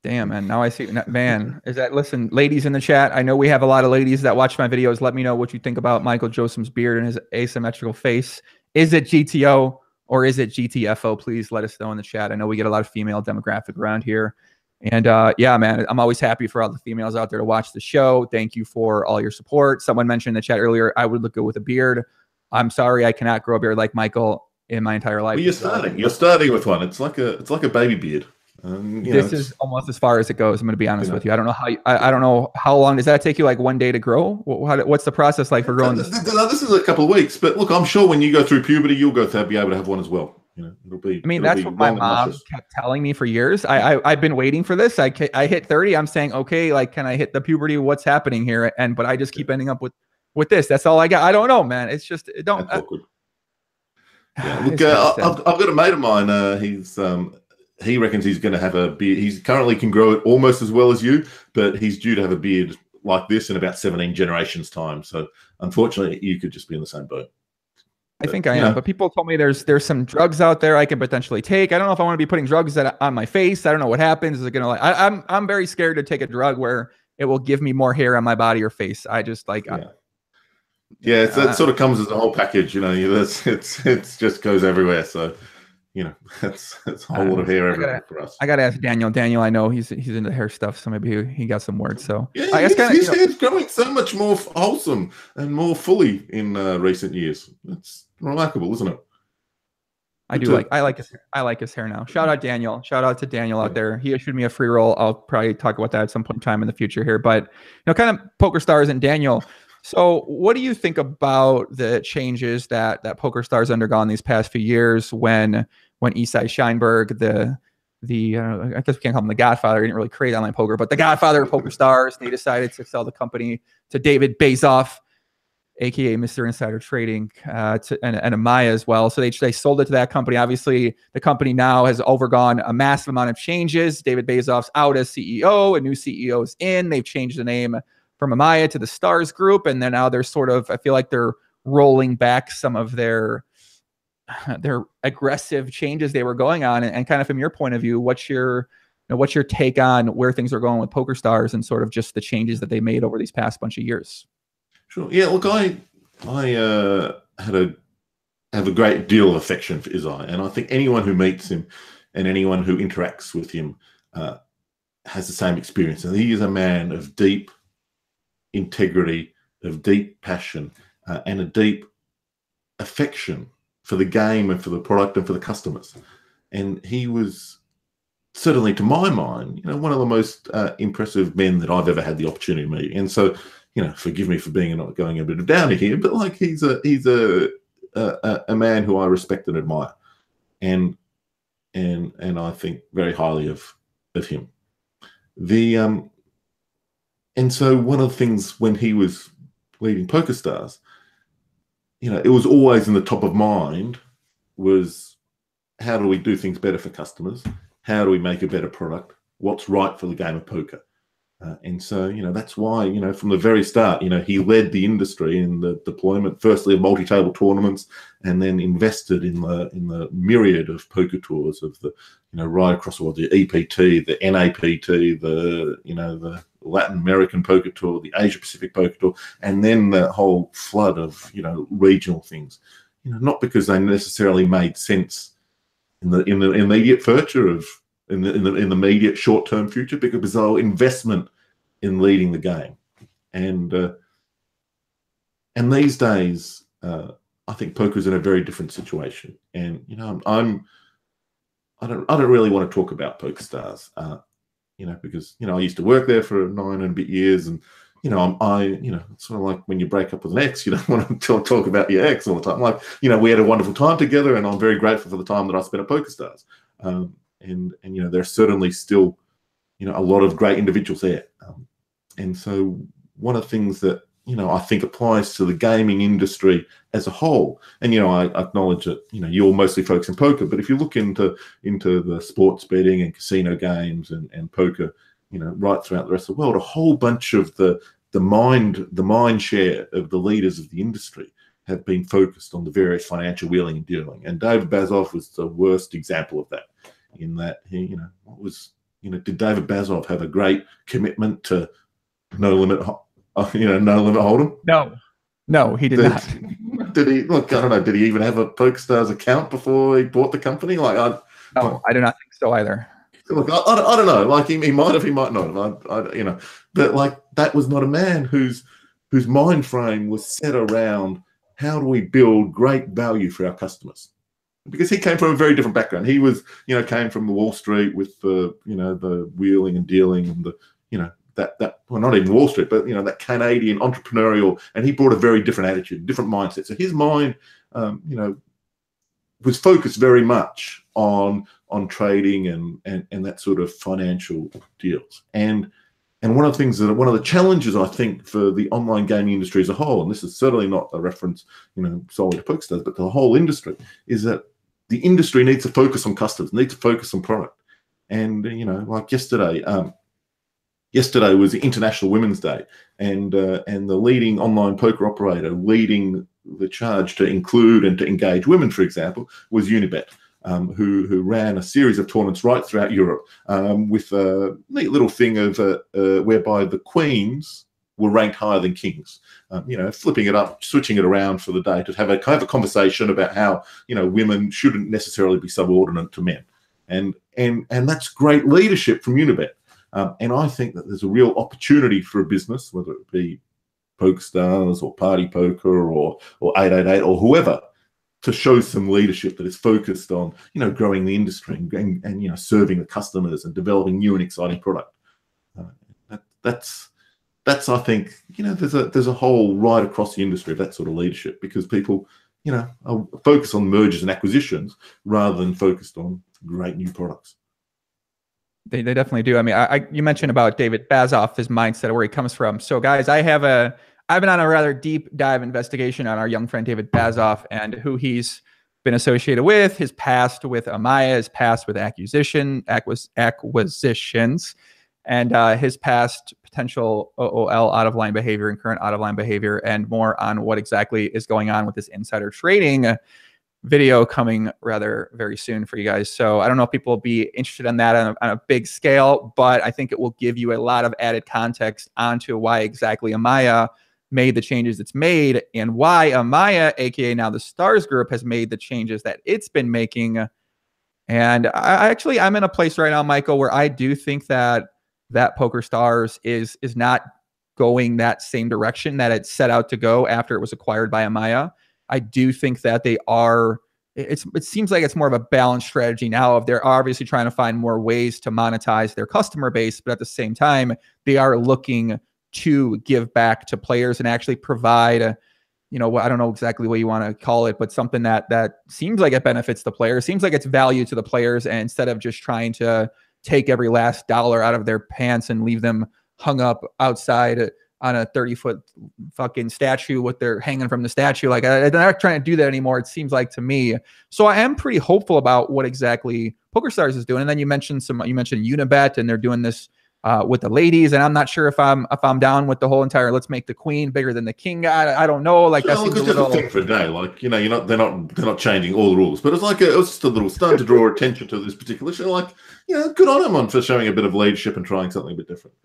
Damn, man. Now I see. Man, is that listen, ladies in the chat? I know we have a lot of ladies that watch my videos. Let me know what you think about Michael Josem's beard and his asymmetrical face. Is it GTO or is it GTFO? Please let us know in the chat. I know we get a lot of female demographic around here. And uh, yeah, man, I'm always happy for all the females out there to watch the show. Thank you for all your support. Someone mentioned in the chat earlier, I would look good with a beard. I'm sorry, I cannot grow a beard like Michael in my entire life. Well, you're starting. You're starting with one. It's like a. It's like a baby beard. Um, you know, this it's- is almost as far as it goes. I'm going to be honest You know. with you. I don't know how. You, I, I don't know how long does that take you? Like one day to grow? Wh- How, what's the process like for growing Uh, this? th- th- this is a couple of weeks, but look, I'm sure when you go through puberty, you'll go to be able to have one as well. You know, it'll be. I mean, that's what my mom kept telling me for years. I, I I've been waiting for this. I I hit 30. I'm saying, okay, like, can I hit the puberty? What's happening here? And but I just keep ending up with with this. That's all I got. I don't know, man. It's just it don't. Uh, awkward. Yeah, look, uh, I- I've, I've got a mate of mine. Uh, he's um, he reckons he's going to have a beard. He's currently can grow it almost as well as you, but he's due to have a beard like this in about 17 generations time. So unfortunately, you could just be in the same boat. I think I am, yeah. but people told me there's there's some drugs out there I can potentially take. I don't know if I want to be putting drugs that on my face. I don't know what happens. Is it gonna like? I, I'm I'm very scared to take a drug where it will give me more hair on my body or face. I just like I- Yeah. Yeah, it's, Uh, it sort of comes as a whole package. You know, you- it's it's it's just goes everywhere. So you know, that's that's a whole lot of hair I gotta- everywhere for us. I gotta ask Daniel. Daniel, I know he's he's into hair stuff, so maybe he, he got some words. So Yeah, I guess his, kind of his hair's growing so much more wholesome and more fully in uh, recent years. It's remarkable, isn't it? I do like I like his I like his hair now. Shout out Daniel. Shout out to Daniel out there. He issued me a free roll. I'll probably talk about that at some point in time in the future here. But you know, kind of poker stars and Daniel. So what do you think about the changes that that poker stars undergone these past few years when when Isai Scheinberg, the the uh, I guess we can't call him the Godfather. He didn't really create online poker, but the Godfather of poker stars. They decided to sell the company to David Baazov, aka Mr. Insider Trading, uh, to, and, and Amaya as well. So they, they sold it to that company. Obviously, the company now has overgone a massive amount of changes. David Baazov's out as CEO, a new CEO is in. They've changed the name from Amaya to the Stars Group, and then now they're sort of. I feel like they're rolling back some of their their aggressive changes they were going on, and, and kind of from your point of view, what's your you know, what's your take on where things are going with Poker Stars and sort of just the changes that they made over these past bunch of years? Sure. Yeah. Look, I I uh, had a have a great deal of affection for Isai, and I think anyone who meets him and anyone who interacts with him uh, has the same experience. And he is a man of deep integrity, of deep passion, uh, and a deep affection for the game and for the product and for the customers. And he was certainly, to my mind, you know, one of the most uh, impressive men that I've ever had the opportunity to meet. And so, you know, forgive me for being not going a bit of downer here, but like he's a he's a a, a man who I respect and admire, and and and I think very highly of of him. The um, and so one of the things when he was leading Poker Stars, you know, it was always in the top of mind was how do we do things better for customers? How do we make a better product? What's right for the game of poker? Uh, and so, you know, that's why, you know, from the very start, you know, he led the industry in the deployment, firstly of multi-table tournaments, and then invested in the in the myriad of poker tours of the, you know, right across the world, the EPT, the NAPT, the, you know, the Latin American poker tour, the Asia Pacific poker tour, and then the whole flood of, you know, regional things. You know, not because they necessarily made sense in the in the immediate future of in the in the, in the immediate short term future because our investment in leading the game, and uh, and these days uh, I think poker's in a very different situation, and you know, I'm, I'm I don't I don't really want to talk about Poker Stars, uh, you know, because you know I used to work there for nine and a bit years, and you know, I'm, I, you know, it's sort of like when you break up with an ex, you don't want to talk about your ex all the time. Like, you know, we had a wonderful time together, and I'm very grateful for the time that I spent at Poker Stars. Um, and and you know, there are certainly still, you know, a lot of great individuals there. Um, and so, one of the things that you know I think applies to the gaming industry as a whole, and you know, I acknowledge that you know you're mostly focused in poker, but if you look into into the sports betting and casino games and and poker you know, right throughout the rest of the world, a whole bunch of the the mind the mind share of the leaders of the industry have been focused on the various financial wheeling and dealing. And David Baazov was the worst example of that. In that he, you know, what was you know, did David Baazov have a great commitment to no limit, uh, you know, no limit hold'em? No, no, he did, did not. Did he? Look, I don't know. Did he even have a PokerStars account before he bought the company? Like, I, no, I do not think so either. Look, I, I, don't know. Like he, he might have, he might not have. I, I, you know, but like that was not a man whose whose mind frame was set around how do we build great value for our customers because he came from a very different background. He was, you know, came from the Wall Street with the, you know, the wheeling and dealing and the, you know, that that well, not even Wall Street, but you know, that Canadian entrepreneurial, and he brought a very different attitude, different mindset. So his mind, um, you know, was focused very much on on trading and, and and that sort of financial deals. And and one of the things that one of the challenges I think for the online gaming industry as a whole, and this is certainly not a reference, you know, solely to PokerStars, but the whole industry, is that the industry needs to focus on customers, needs to focus on product. And you know, like yesterday, um, yesterday was International Women's Day, and uh, and the leading online poker operator leading the charge to include and to engage women, for example, was Unibet um, who who ran a series of tournaments right throughout Europe um, with a neat little thing of uh, uh, whereby the queens were ranked higher than kings. Um, you know, flipping it up, switching it around for the day to have a kind of a conversation about how you know women shouldn't necessarily be subordinate to men, and and and that's great leadership from Unibet. Um, and I think that there's a real opportunity for a business, whether it be PokerStars or Party Poker or or 888 or whoever, to show some leadership that is focused on you know growing the industry and, and, and you know serving the customers and developing new and exciting product. Uh, that, that's that's i think you know there's a there's a whole right across the industry of that sort of leadership because people you know are focused on mergers and acquisitions rather than focused on great new products they, they definitely do. I mean I, I you mentioned about david Baazov, his mindset where he comes from. So guys i have a I've been on a rather deep dive investigation on our young friend David Baazov and who he's been associated with, his past with Amaya, his past with acquisition acquis- acquisitions, and uh, his past potential OOL out of line behavior and current out of line behavior, and more on what exactly is going on with this insider trading video coming rather very soon for you guys. So I don't know if people will be interested in that on a, on a, big scale, but I think it will give you a lot of added context onto why exactly Amaya made the changes it's made and why Amaya, aka now the Stars Group, has made the changes that it's been making. And I actually I'm in a place right now, Michael, where I do think that that Poker Stars is is not going that same direction that it set out to go after it was acquired by Amaya. I do think that they are it's it seems like it's more of a balanced strategy now of they're obviously trying to find more ways to monetize their customer base, but at the same time, they are looking to give back to players and actually provide a, you know, I don't know exactly what you want to call it, but something that that seems like it benefits the players, seems like it's value to the players, and instead of just trying to take every last dollar out of their pants and leave them hung up outside on a 30 foot fucking statue what they're hanging from the statue. Like they're not trying to do that anymore. It seems like to me. So I am pretty hopeful about what exactly PokerStars is doing. And then you mentioned some, you mentioned Unibet and they're doing this uh, with the ladies, and I'm not sure if I'm if I'm down with the whole entire let's make the queen bigger than the king. I, I don't know. Like that's a little thing for a day. Like you know, you're not they're not they're not changing all the rules, but it's like a, it was just a little stunt to draw attention to this particular issue. Like you know, good on him on for showing a bit of leadership and trying something a bit different.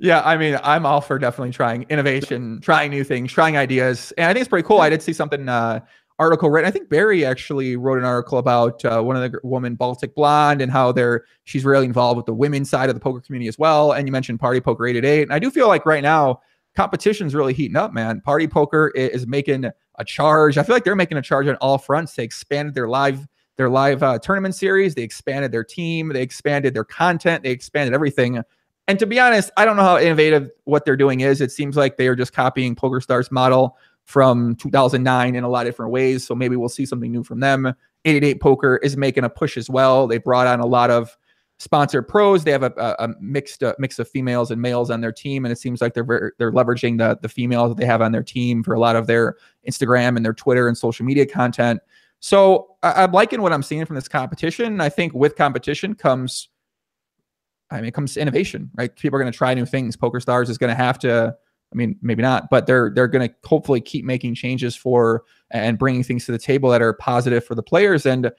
Yeah, I mean, I'm all for definitely trying innovation, trying new things, trying ideas, and I think it's pretty cool. I did see something uh, article written. I think Barry actually wrote an article about uh, one of the woman Baltic Blonde and how they're she's really involved with the women's side of the poker community as well. And you mentioned Party Poker 8-8 And I do feel like right now competition's really heating up, man. Party Poker is making a charge. I feel like they're making a charge on all fronts. They expanded their live their live uh, tournament series. They expanded their team. They expanded their content. They expanded everything. And to be honest, I don't know how innovative what they're doing is. It seems like they are just copying PokerStars model from 2009 in a lot of different ways. So maybe we'll see something new from them. 888 Poker is making a push as well. They brought on a lot of sponsored pros. They have a, a, a mixed uh, mix of females and males on their team, and it seems like they're very, they're leveraging the the females that they have on their team for a lot of their Instagram and their Twitter and social media content. So I, am liking what I'm seeing from this competition. I think with competition comes, I mean, it comes to innovation, right? People are going to try new things. Poker Stars is going to have to. I mean, maybe not, but they're they're going to hopefully keep making changes for and bringing things to the table that are positive for the players. And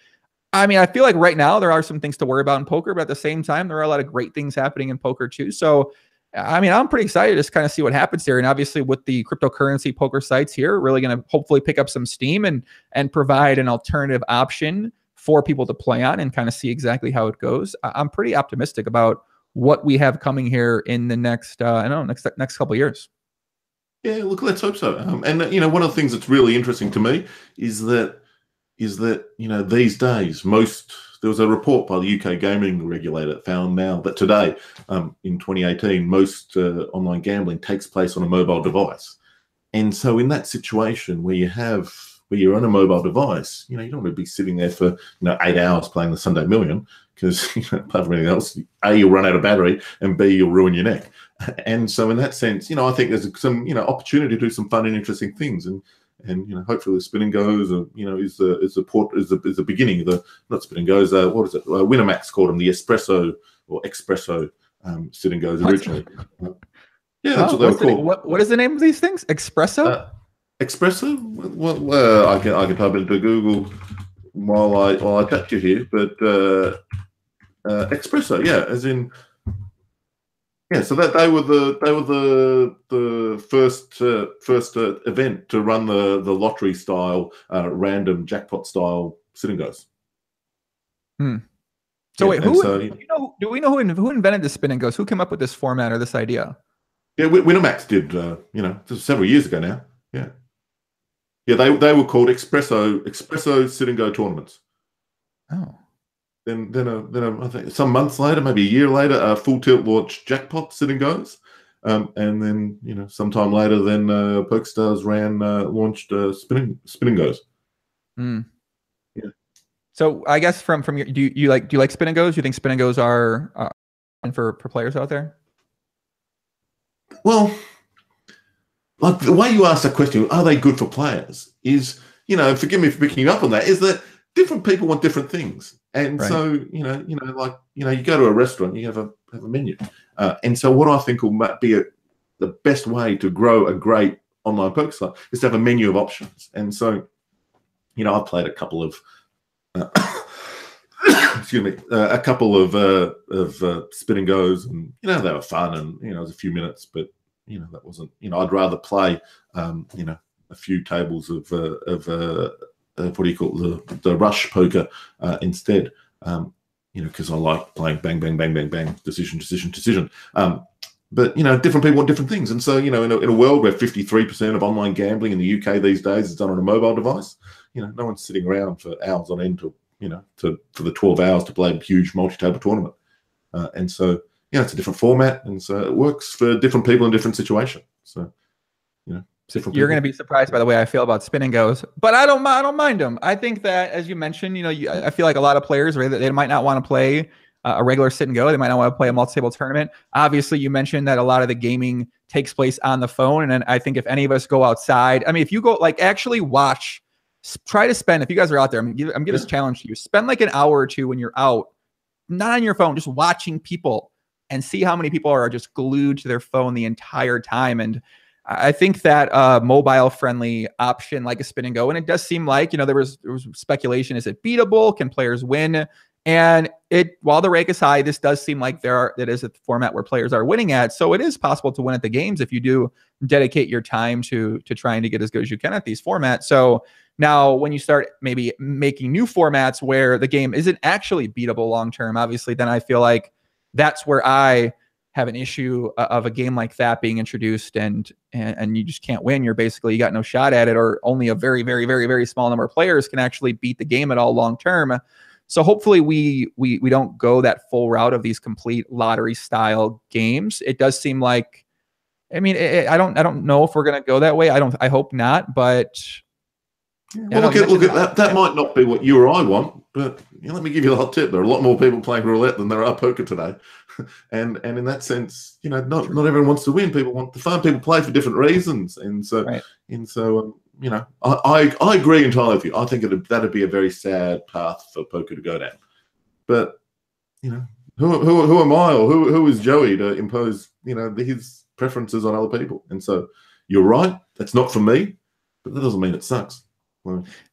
I mean, I feel like right now there are some things to worry about in poker, but at the same time, there are a lot of great things happening in poker too. So I mean, I'm pretty excited to just kind of see what happens here. And obviously, with the cryptocurrency poker sites here, really going to hopefully pick up some steam and and provide an alternative option for people to play on and kind of see exactly how it goes. I'm pretty optimistic about what we have coming here in the next, uh, I don't know, next next couple years. Yeah, look, let's hope so. Um, and you know, one of the things that's really interesting to me is that is that you know these days most there was a report by the UK gaming regulator that found now that today, um, in 2018, most uh, online gambling takes place on a mobile device. And so, in that situation where you have where you're on a mobile device, you know, you don't want to be sitting there for you know eight hours playing the Sunday Million because you know, apart from anything else, a you'll run out of battery, and b you'll ruin your neck. And so, in that sense, you know, I think there's some you know opportunity to do some fun and interesting things. And and you know hopefully the spin and goes or, you know is the is the port is the is the beginning the not spin and goes uh, what is it uh, Winamax called them the espresso or espresso um, spin and goes originally yeah that's oh, what they were called the, what, what is the name of these things espresso uh, espresso well, well, I can I can type into Google while I while I touch you here but uh, uh, espresso yeah as in yeah, so that they were the they were the the first uh, first uh, event to run the the lottery style uh, random jackpot style sit and goes. Hmm. So yeah, wait, who so, do, you know, do we know who, who invented the spin and goes? Who came up with this format or this idea? Yeah, Winamax did. Uh, you know, several years ago now. Yeah, yeah, they they were called espresso espresso sit and go tournaments. Oh. Then, then, a, then a, I think some months later, maybe a year later, a full tilt launched jackpot sit and goes, um, and then you know, sometime later, then uh, PokerStars ran uh, launched uh, spinning spinning goes. Mm. Yeah. So I guess from from your do you, you like do you like spin and goes? Do you think spin and goes are uh, for for players out there? Well, like the way you ask the question, are they good for players? Is you know, forgive me for picking you up on that. Is that different people want different things. And right. so, you know, you know, like you know, you go to a restaurant, you have a have a menu, uh, and so what I think will be a, the best way to grow a great online poker site is to have a menu of options. And so, you know, I've played a couple of, uh, excuse me, uh, a couple of uh, of uh, spin and goes, and you know, they were fun, and you know, it was a few minutes, but you know, that wasn't, you know, I'd rather play, um, you know, a few tables of uh, of uh, what do you call it, the the rush poker uh, instead. Um, you know, because I like playing bang, bang, bang, bang, bang, decision, decision, decision. Um, but you know, different people want different things, and so you know, in a, in a world where fifty three percent of online gambling in the UK these days is done on a mobile device, you know, no one's sitting around for hours on end to you know to for the twelve hours to play a huge multi table tournament, uh, and so you know, it's a different format, and so it works for different people in different situations. So, you know, different. you're going to be surprised by the way I feel about spin and goes, but I don't. I don't mind them. I think that, as you mentioned, you know, you, I feel like a lot of players, right, they might not want to play uh, a regular sit and go. They might not want to play a multi-table tournament. Obviously, you mentioned that a lot of the gaming takes place on the phone, and I think if any of us go outside, I mean, if you go like actually watch, try to spend. If you guys are out there, I'm gonna give, I'm giving this challenge to you. Spend like an hour or two when you're out, not on your phone, just watching people and see how many people are just glued to their phone the entire time and I think that uh, mobile friendly option like a spin and go, and it does seem like you know there was there was speculation: is it beatable? Can players win? And it while the rake is high, this does seem like there are that is a format where players are winning at. So it is possible to win at the games if you do dedicate your time to to trying to get as good as you can at these formats. So now when you start maybe making new formats where the game isn't actually beatable long term, obviously, then I feel like that's where I have an issue of a game like that being introduced and, and and you just can't win. You're basically you got no shot at it or only a very very very very small number of players can actually beat the game at all long term. So hopefully we we we don't go that full route of these complete lottery style games. It does seem like i mean it, i don't i don't know if we're going to go that way. I don't i hope not but well, look at, look at that. That might not be what you or I want, but you know, let me give you a hot tip. There are a lot more people playing roulette than there are poker today, and and in that sense, you know, not not everyone wants to win. People want the fun. People play for different reasons, and so right. and so um, you know, I, I, I agree entirely with you. I think it'd, that'd be a very sad path for poker to go down. But you know, who who who am I or who who is Joey to impose you know his preferences on other people? And so you're right. That's not for me, but that doesn't mean it sucks.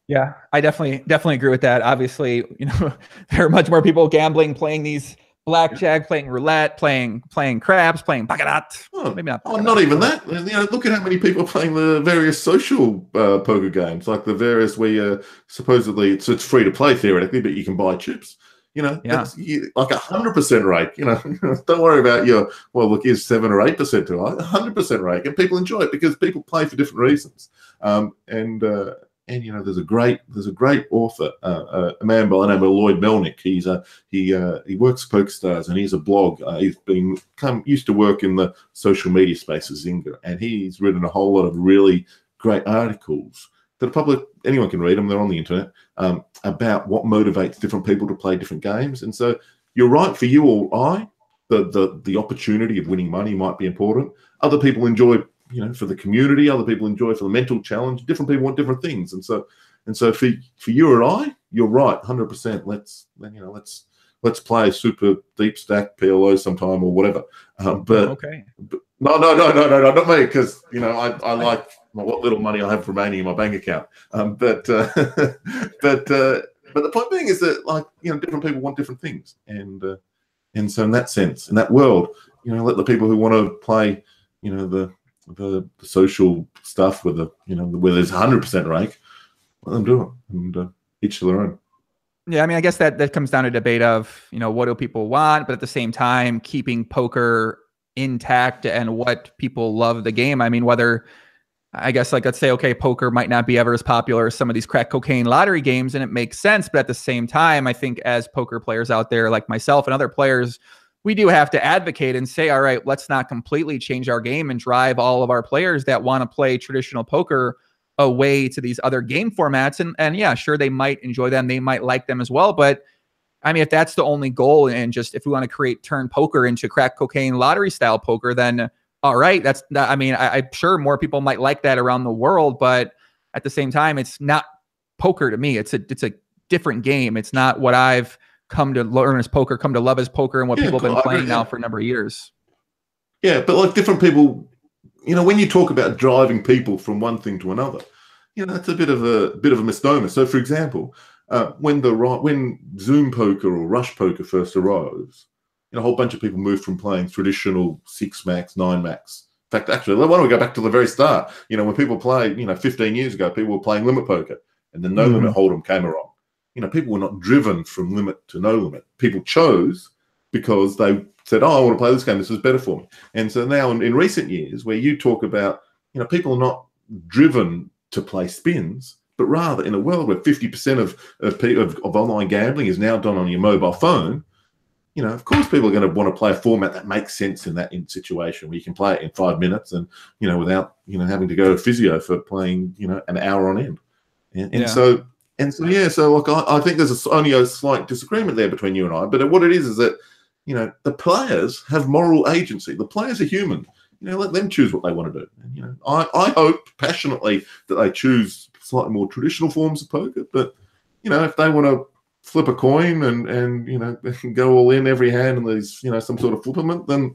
Yeah, I definitely definitely agree with that. Obviously, you know, there are much more people gambling, playing these blackjack, playing roulette, playing playing craps, playing baccarat. Oh, Maybe not. Oh, not even that. You know, look at how many people are playing the various social uh, poker games, like the various where you supposedly it's, it's free to play theoretically, but you can buy chips. You know, yeah. You, like a hundred percent rake. You know, don't worry about your well. Look, is seven or eight percent too high? A hundred percent rake, and people enjoy it because people play for different reasons. Um, and uh, and you know there's a great there's a great author uh, uh, a man by the name of Lloyd Melnick. He's a he uh, he works PokerStars and he's a blog uh, he's been come used to work in the social media space as Zynga. And he's written a whole lot of really great articles that public anyone can read them they're on the internet um, about what motivates different people to play different games. And so you're right for you or I the the the opportunity of winning money might be important. Other people enjoy you know for the community other people enjoy for the mental challenge different people want different things. And so and so for for you or i you're right 100% let's you know let's let's play super deep stack plo sometime or whatever. Um, but okay. but, no no no no no no not me because you know i i like what little money i have remaining in my bank account. Um, but uh, but uh, but the point being is that like you know different people want different things. And uh, and so in that sense in that world you know let the people who want to play you know the the, the social stuff with the you know where there's 100 percent rake, let them do it, and uh, each to their own. Yeah, I mean, I guess that that comes down to debate of you know what do people want, but at the same time keeping poker intact and what people love the game. I mean, whether I guess like let's say okay, poker might not be ever as popular as some of these crack cocaine lottery games, and it makes sense. But at the same time, I think as poker players out there like myself and other players we do have to advocate and say, all right, let's not completely change our game and drive all of our players that want to play traditional poker away to these other game formats. And and yeah, sure, they might enjoy them, they might like them as well. But I mean, if that's the only goal, and just if we want to create turn poker into crack cocaine lottery style poker, then all right, that's I mean, I, I'm sure more people might like that around the world, but at the same time, it's not poker to me. It's a it's a different game. It's not what I've come to learn as poker, come to love as poker, and what yeah, people have been playing now for a number of years. Yeah, but like different people, you know, when you talk about driving people from one thing to another, you know, that's a bit of a bit of a misnomer. So, for example, uh, when the when Zoom poker or Rush poker first arose, you know, a whole bunch of people moved from playing traditional six max, nine max. In fact, actually, why don't we go back to the very start? You know, when people played, you know, 15 years ago, people were playing limit poker, and then no mm. limit hold'em came along you know, people were not driven from limit to no limit. People chose because they said, "Oh, I want to play this game. This is better for me." And so now, in, in recent years, where you talk about, you know, people are not driven to play spins, but rather in a world where fifty percent of of, of of online gambling is now done on your mobile phone. You know, of course, people are going to want to play a format that makes sense in that in situation where you can play it in five minutes and you know without you know having to go to physio for playing you know an hour on end. And, and yeah. so and so yeah, so like I, I think there's a, only a slight disagreement there between you and I. But what it is is that you know the players have moral agency. The players are human. You know, let them choose what they want to do. And, you know, I, I hope passionately that they choose slightly more traditional forms of poker. But you know, if they want to flip a coin and and you know go all in every hand and there's you know some sort of flipperment, then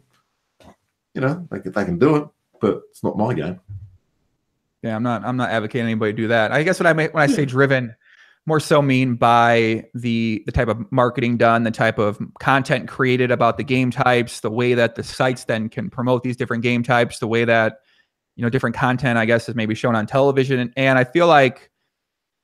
you know they can, they can do it. But it's not my game. Yeah, I'm not. I'm not advocating anybody do that. I guess what I may, when I say driven, more so mean by the the type of marketing done, the type of content created about the game types, the way that the sites then can promote these different game types, the way that you know different content I guess is maybe shown on television. And I feel like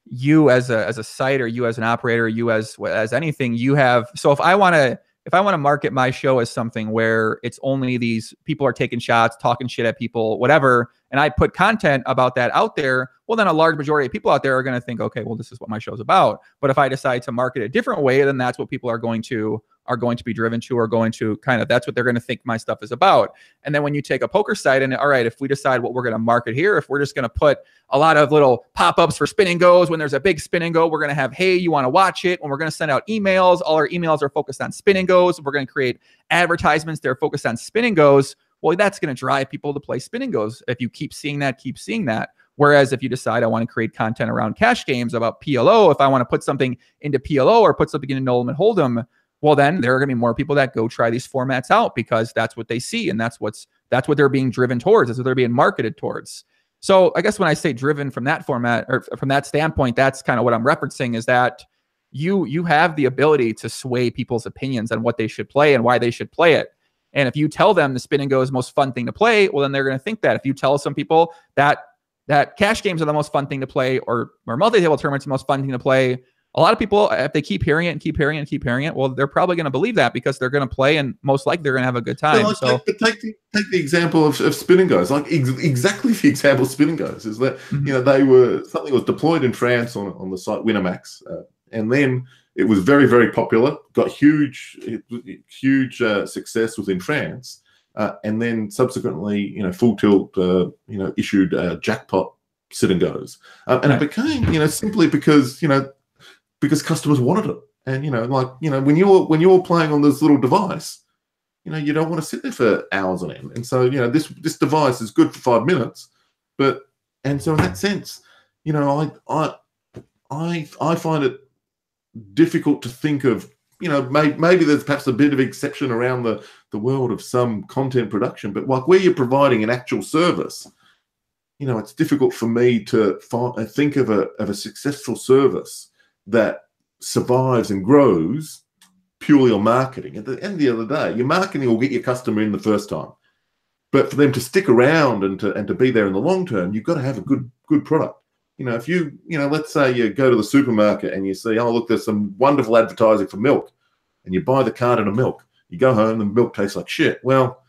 you as a as a site or you as an operator, you as as anything, you have so if I want to if I want to market my show as something where it's only these people are taking shots, talking shit at people, whatever, and I put content about that out there, well, then a large majority of people out there are going to think, okay, well, this is what my show's about. But if I decide to market a different way, then that's what people are going to are going to be driven to or going to kind of that's what they're going to think my stuff is about. And then when you take a poker site and all right, if we decide what we're going to market here, if we're just going to put a lot of little pop-ups for spin and goes when there's a big spin and go, we're going to have hey, you want to watch it, and we're going to send out emails. All our emails are focused on spin and goes. We're going to create advertisements that are focused on spin and goes. Well, that's going to drive people to play spinning goes. If you keep seeing that, keep seeing that. Whereas if you decide I want to create content around cash games about PLO, if I want to put something into PLO or put something into Nolan and Hold'em, well then there are going to be more people that go try these formats out because that's what they see and that's what's that's what they're being driven towards that's what they're being marketed towards so i guess when i say driven from that format or from that standpoint that's kind of what i'm referencing is that you you have the ability to sway people's opinions on what they should play and why they should play it and if you tell them the spin and go is the most fun thing to play well then they're going to think that if you tell some people that that cash games are the most fun thing to play or or multi-table tournaments the most fun thing to play a lot of people, if they keep hearing it and keep hearing it and keep hearing it, well, they're probably going to believe that because they're going to play and most likely they're going to have a good time. like, so, take, take, the, take the example of, of spin and goes, like ex- exactly the example of spin and goes is that mm-hmm. you know they were something was deployed in France on on the site Winamax, uh, and then it was very very popular, got huge huge uh, success within France, uh, and then subsequently you know Full Tilt uh, you know issued jackpot sit and goes, uh, and it became you know simply because you know because customers wanted it. And you know, like you know, when you're when you're playing on this little device, you know, you don't want to sit there for hours on end. And so, you know, this this device is good for five minutes, but and so in that sense, you know, I I I I find it difficult to think of you know may, maybe there's perhaps a bit of exception around the the world of some content production but like where you're providing an actual service you know it's difficult for me to find, uh, think of a of a successful service that survives and grows purely on marketing. At the end of the other day, your marketing will get your customer in the first time. But for them to stick around and to and to be there in the long term, you've got to have a good good product. You know, if you you know, let's say you go to the supermarket and you see, oh look, there's some wonderful advertising for milk, and you buy the carton of milk. You go home, the milk tastes like shit. Well,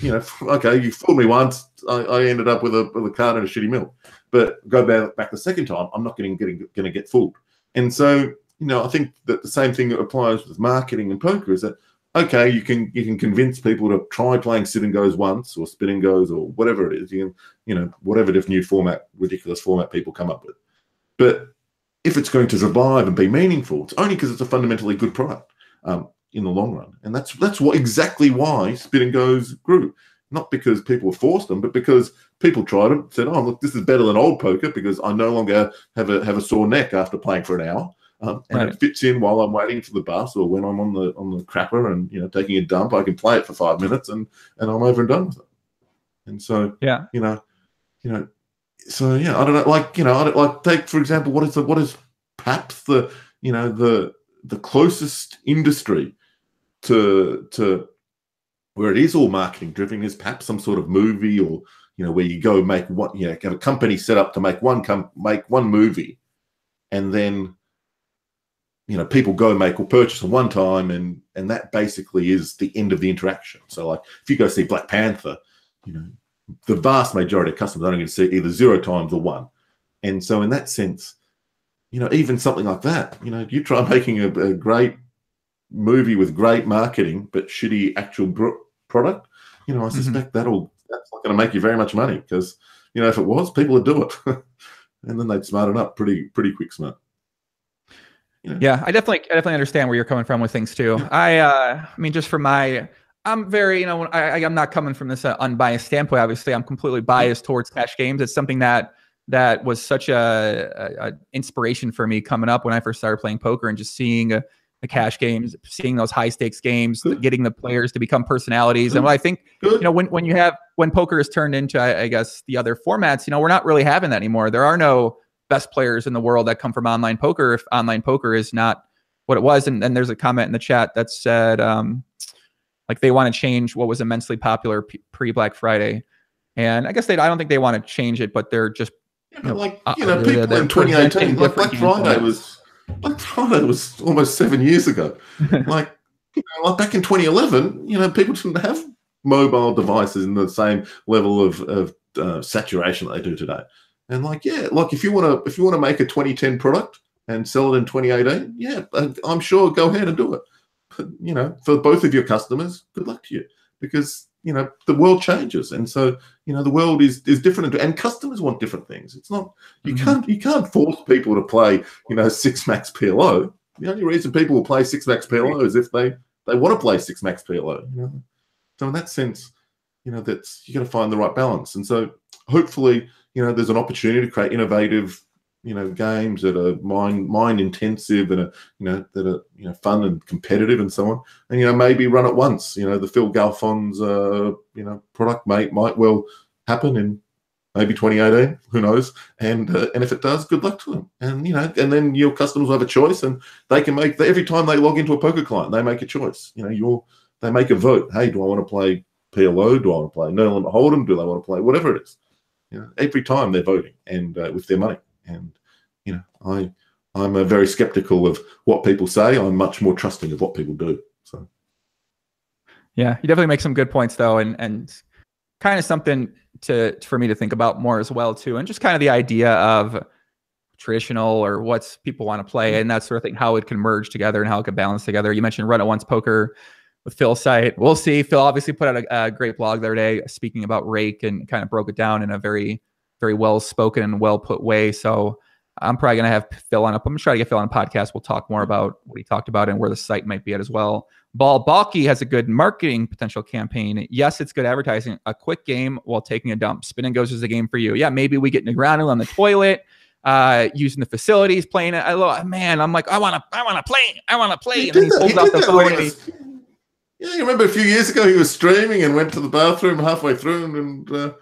you know, okay, you fooled me once. I, I ended up with a with a carton of shitty milk. But go back back the second time, I'm not getting getting going to get fooled. And so, you know, I think that the same thing that applies with marketing and poker is that okay, you can you can convince people to try playing sit and goes once or spin and goes or whatever it is. You can, you know, whatever this new format, ridiculous format people come up with. But if it's going to survive and be meaningful, it's only because it's a fundamentally good product um, in the long run. And that's that's what exactly why spin and goes grew. Not because people forced them, but because people tried it, said, "Oh, look, this is better than old poker because I no longer have a have a sore neck after playing for an hour." Um, and right. it fits in while I'm waiting for the bus or when I'm on the on the crapper and you know taking a dump. I can play it for five minutes and and I'm over and done with it. And so yeah, you know, you know, so yeah, I don't know. Like you know, I don't, like take for example, what is the what is perhaps the you know the the closest industry to to where it is all marketing driven is perhaps some sort of movie or you know, where you go make one, you know, have a company set up to make one com- make one movie, and then you know people go make or purchase at one time, and and that basically is the end of the interaction. So like if you go see Black Panther, you know, the vast majority of customers are only going to see either zero times or one, and so in that sense, you know, even something like that, you know, you try making a, a great movie with great marketing but shitty actual product, you know, I mm-hmm. suspect mm-hmm. that'll that's not going to make you very much money because you know if it was, people would do it, and then they'd smarten up pretty pretty quick smart. You know? Yeah, I definitely I definitely understand where you're coming from with things too. I uh, I mean, just for my I'm very, you know, I, I'm not coming from this uh, unbiased standpoint. Obviously, I'm completely biased towards cash games. It's something that that was such a, a, a inspiration for me coming up when I first started playing poker and just seeing uh, the cash games, seeing those high stakes games, Good. getting the players to become personalities. Good. And I think, Good. you know, when, when you have, when poker is turned into, I, I, guess, the other formats, you know, we're not really having that anymore. There are no best players in the world that come from online poker if online poker is not what it was. And then there's a comment in the chat that said, um, like they want to change what was immensely popular pre Black Friday. And I guess they, I don't think they want to change it, but they're just, you know, like, you know, uh, people in 2018, Black Friday was, Black Friday was almost seven years ago. like, you know, like back in 2011, you know, people didn't have mobile devices in the same level of, of uh, saturation that they do today. And like, yeah, like if you want to if you want to make a 2010 product and sell it in 2018, yeah, I'm sure go ahead and do it. But, you know, for both of your customers, good luck to you. Because you know the world changes. And so you know the world is is different and customers want different things. It's not you mm-hmm. can't you can't force people to play you know six max plo the only reason people will play six max plo is if they they want to play six max plo you know? So in that sense you know that's you got to find the right balance. And so hopefully you know there's an opportunity to create innovative you know games that are mind mind intensive and are, you know that are you know fun and competitive and so on. And you know maybe run it once you know the phil galfond's uh you know product mate might well happen in maybe 2018 who knows? And uh, and if it does good luck to them. And you know and then your customers will have a choice and they can make every time they log into a poker client they make a choice. You know you're they make a vote. Hey do i want to play plo do i want to play no limit hold'em do they want to play whatever it is you know every time they're voting and uh, with their money and you know, I I'm a very skeptical of what people say. I'm much more trusting of what people do. So, yeah, you definitely make some good points though, and and kind of something to for me to think about more as well too, and just kind of the idea of traditional or what's people want to play and that sort of thing, how it can merge together and how it can balance together. You mentioned Run It Once poker with Phil's site. We'll see. Phil obviously put out a, a, great blog the other day speaking about Rake and kind of broke it down in a very, very well spoken and well put way. So I'm probably going to have Phil on up. I'm going to try to get Phil on a podcast. We'll talk more about what he talked about and where the site might be at as well. Ball Balky has a good marketing potential campaign. Yes, it's good advertising. A quick game while taking a dump. Spin and goes is the game for you. Yeah, maybe we get Negreanu on the toilet, uh, using the facilities, playing it. I love, man. I'm like, I want to, I want to play, I want to play. and then he pulls out the phone. Yeah, you remember a few years ago he was streaming and went to the bathroom halfway through and. and uh,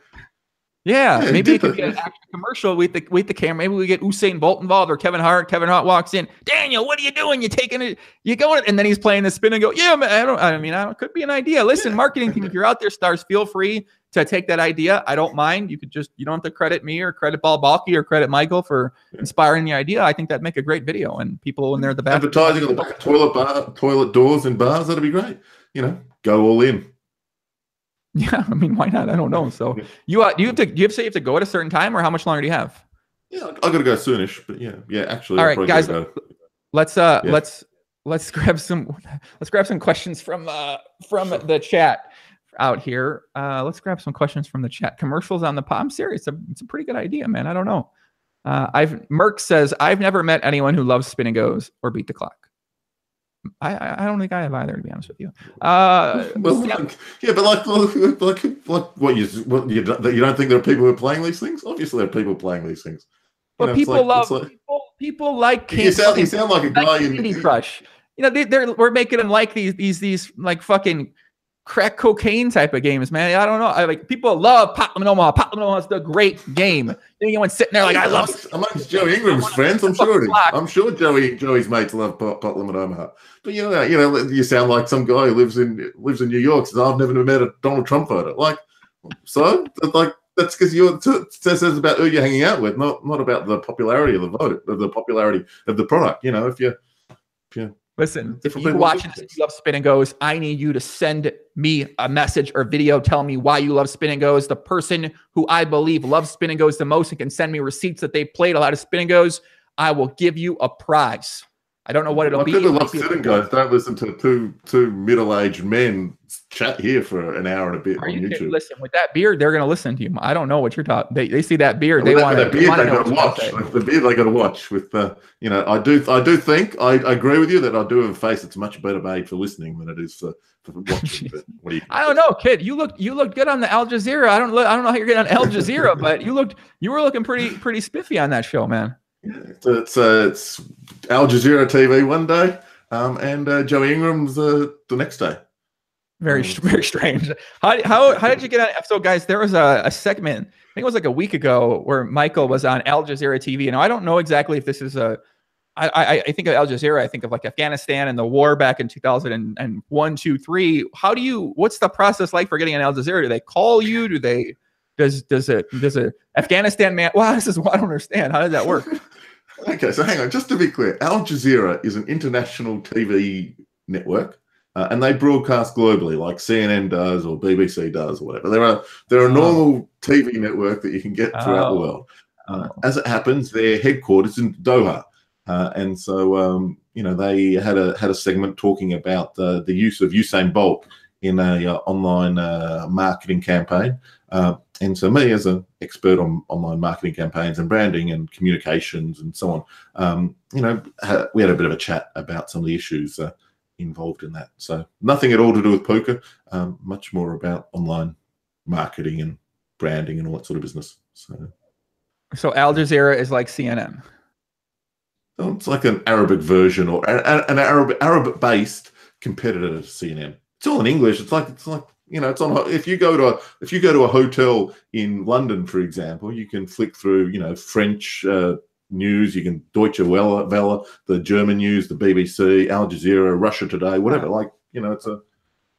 yeah, yeah maybe it could be an actual commercial with the with the camera. Maybe we get Usain Bolt involved or Kevin Hart. Kevin Hart walks in. Daniel, what are you doing? You taking it? You going? And then he's playing the spin and go. Yeah, man, I don't. I mean, I don't, could be an idea. Listen, marketing team, if you're out there, stars, feel free to take that idea. I don't mind. You could just you don't have to credit me or credit Ball Balky or credit Michael for inspiring the idea. I think that'd make a great video. And people when they're the back advertising on the back toilet bar, toilet doors and bars, that'd be great. You know, go all in. Yeah, I mean, why not? I don't know. So you uh, you have to you have to say you have to go at a certain time, or how much longer do you have? Yeah, I gotta go soonish, but yeah, yeah. Actually, all right, guys, let's uh, yeah. let's let's grab some let's grab some questions from uh from the chat out here. Uh, let's grab some questions from the chat. Commercials on the pod. I'm serious. It's a, it's a pretty good idea, man. I don't know. Uh, I've Merck says I've never met anyone who loves spin and goes or beat the clock. I, I don't think I have either, to be honest with you. Uh, well, yeah. Like, yeah, but like, like, like, like, what you, what you, you don't think there are people who are playing these things? Obviously, there are people playing these things. You but know, people like, love like, people. People like you sound, you sound like a guy like in Crush. You know, they, they're we're making them like these these these like fucking crack cocaine type of games, man. I don't know. I like people love Pot Limit Omaha. Pot Limit Omaha is the great game. Anyone sitting there like I love amongst, amongst Joe Ingram's friends, I'm sure. I'm sure Joey Joey's mates love Pot Limit Omaha. But you know, you know, you sound like some guy who lives in lives in New York. Says I've never met a Donald Trump voter. Like, so like that's because you're says about who you're hanging out with, not not about the popularity of the vote, of the popularity of the product. You know, if you if you Listen, if you're watching this, you love Spin and Goes, I need you to send me a message or video telling me why you love Spin and Goes. The person who I believe loves Spin and Goes the most and can send me receipts that they played a lot of Spin and Goes, I will give you a prize. I don't know what it'll I be. People love Spin and Goes. Don't listen to two two middle aged men chat here for an hour and a bit Are on you YouTube. Listen, with that beard, they're going to listen to you. I don't know what you're talking. They, they see that beard, they want that beard. They got to watch. With the beard, they got to watch. With the, you know, I do, I do think I, I, agree with you that I do have a face that's much better made for listening than it is for, for watching. but what do you? I don't know, kid. You look, you looked good on the Al Jazeera. I don't, look, I don't know how you're getting on Al Jazeera, but you looked, you were looking pretty, pretty spiffy on that show, man. Yeah, it's uh, it's Al Jazeera TV one day, um, and uh, Joey Ingram's uh, the next day. Very, mm. very strange. How, how, how did you get on? So, guys, there was a, a segment, I think it was like a week ago, where Michael was on Al Jazeera TV. And I don't know exactly if this is a, I, I, I think of Al Jazeera, I think of like Afghanistan and the war back in 2001, 2, 3. How do you, what's the process like for getting on Al Jazeera? Do they call you? Do they, does, does it, does a Afghanistan man, wow, this is what I don't understand. How does that work? okay, so hang on, just to be clear, Al Jazeera is an international TV network uh, and they broadcast globally, like CNN does or BBC does or whatever. They're a they're a normal TV network that you can get throughout oh. the world. Uh, as it happens, their headquarters in Doha, uh, and so um, you know they had a had a segment talking about the the use of Usain Bolt in a uh, online uh, marketing campaign. Uh, and so, me as an expert on online marketing campaigns and branding and communications and so on, um, you know, we had a bit of a chat about some of the issues uh, involved in that. So, nothing at all to do with poker, um, much more about online marketing and branding and all that sort of business. So, so Al Jazeera is like CNN. it's like an Arabic version or an Arab Arabic based competitor to CNN it's all in English. It's like it's like you know, it's on. If you go to a if you go to a hotel in London, for example, you can flick through you know French uh, news. You can Deutsche Welle, the German news, the BBC, Al Jazeera, Russia Today, whatever. Like you know, it's a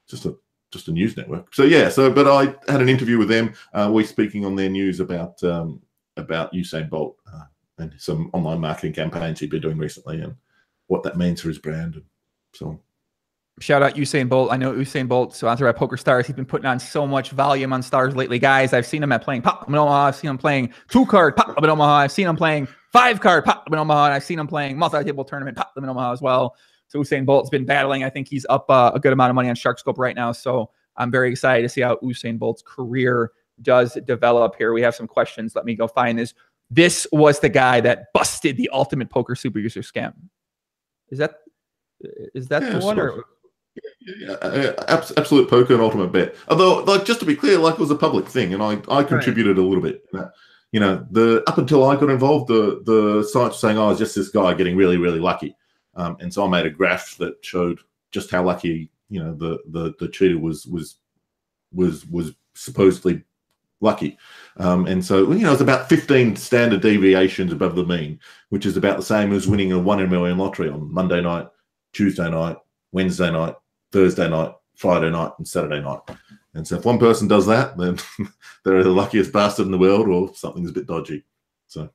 just a just a news network. So yeah. So but I had an interview with them. Uh, we're speaking on their news about um, about Usain Bolt uh, and some online marketing campaigns he'd been doing recently and what that means for his brand and so on. Shout out Usain Bolt. I know Usain Bolt, sponsored by Poker Stars. He's been putting on so much volume on stars lately. Guys, I've seen him at playing Pot Limit Omaha. I've seen him playing two card Pot Limit Omaha. I've seen him playing five card Pot Limit Omaha. And I've seen him playing multi table tournament Pot Limit Omaha as well. So Usain Bolt's been battling. I think he's up uh, a good amount of money on Shark right now. So I'm very excited to see how Usain Bolt's career does develop here. We have some questions. Let me go find this. This was the guy that busted the ultimate poker super user scam. Is that is that yeah, the one or absolute poker and ultimate bet. Although, like, just to be clear, like, it was a public thing, and I, I contributed right. a little bit. You know, the up until I got involved, the the site was saying, "Oh, it's just this guy getting really, really lucky," um, and so I made a graph that showed just how lucky you know the the the cheater was was was was supposedly lucky. Um, and so, you know, it's about 15 standard deviations above the mean, which is about the same as winning a one in a million lottery on Monday night, Tuesday night, Wednesday night, Thursday night, Friday night, and Saturday night. And so if one person does that, then they're the luckiest bastard in the world, or something's a bit dodgy. So,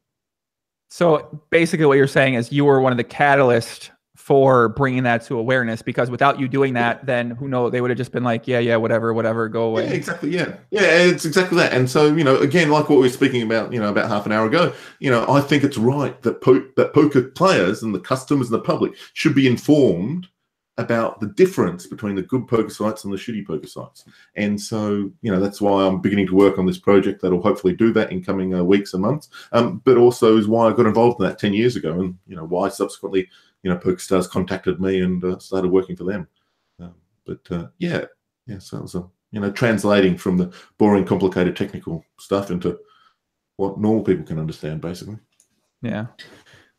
so basically, what you're saying is you were one of the catalysts for bringing that to awareness because without you doing that then who knows they would have just been like yeah yeah whatever whatever go away yeah, exactly yeah yeah it's exactly that and so you know again like what we were speaking about you know about half an hour ago you know i think it's right that po- that poker players and the customers and the public should be informed about the difference between the good poker sites and the shitty poker sites. And so, you know, that's why I'm beginning to work on this project that'll hopefully do that in coming uh, weeks and months. Um, but also is why I got involved in that 10 years ago and, you know, why subsequently, you know, PokerStars contacted me and uh, started working for them. Um, but uh, yeah, yeah, so it was a, you know, translating from the boring, complicated technical stuff into what normal people can understand, basically. Yeah.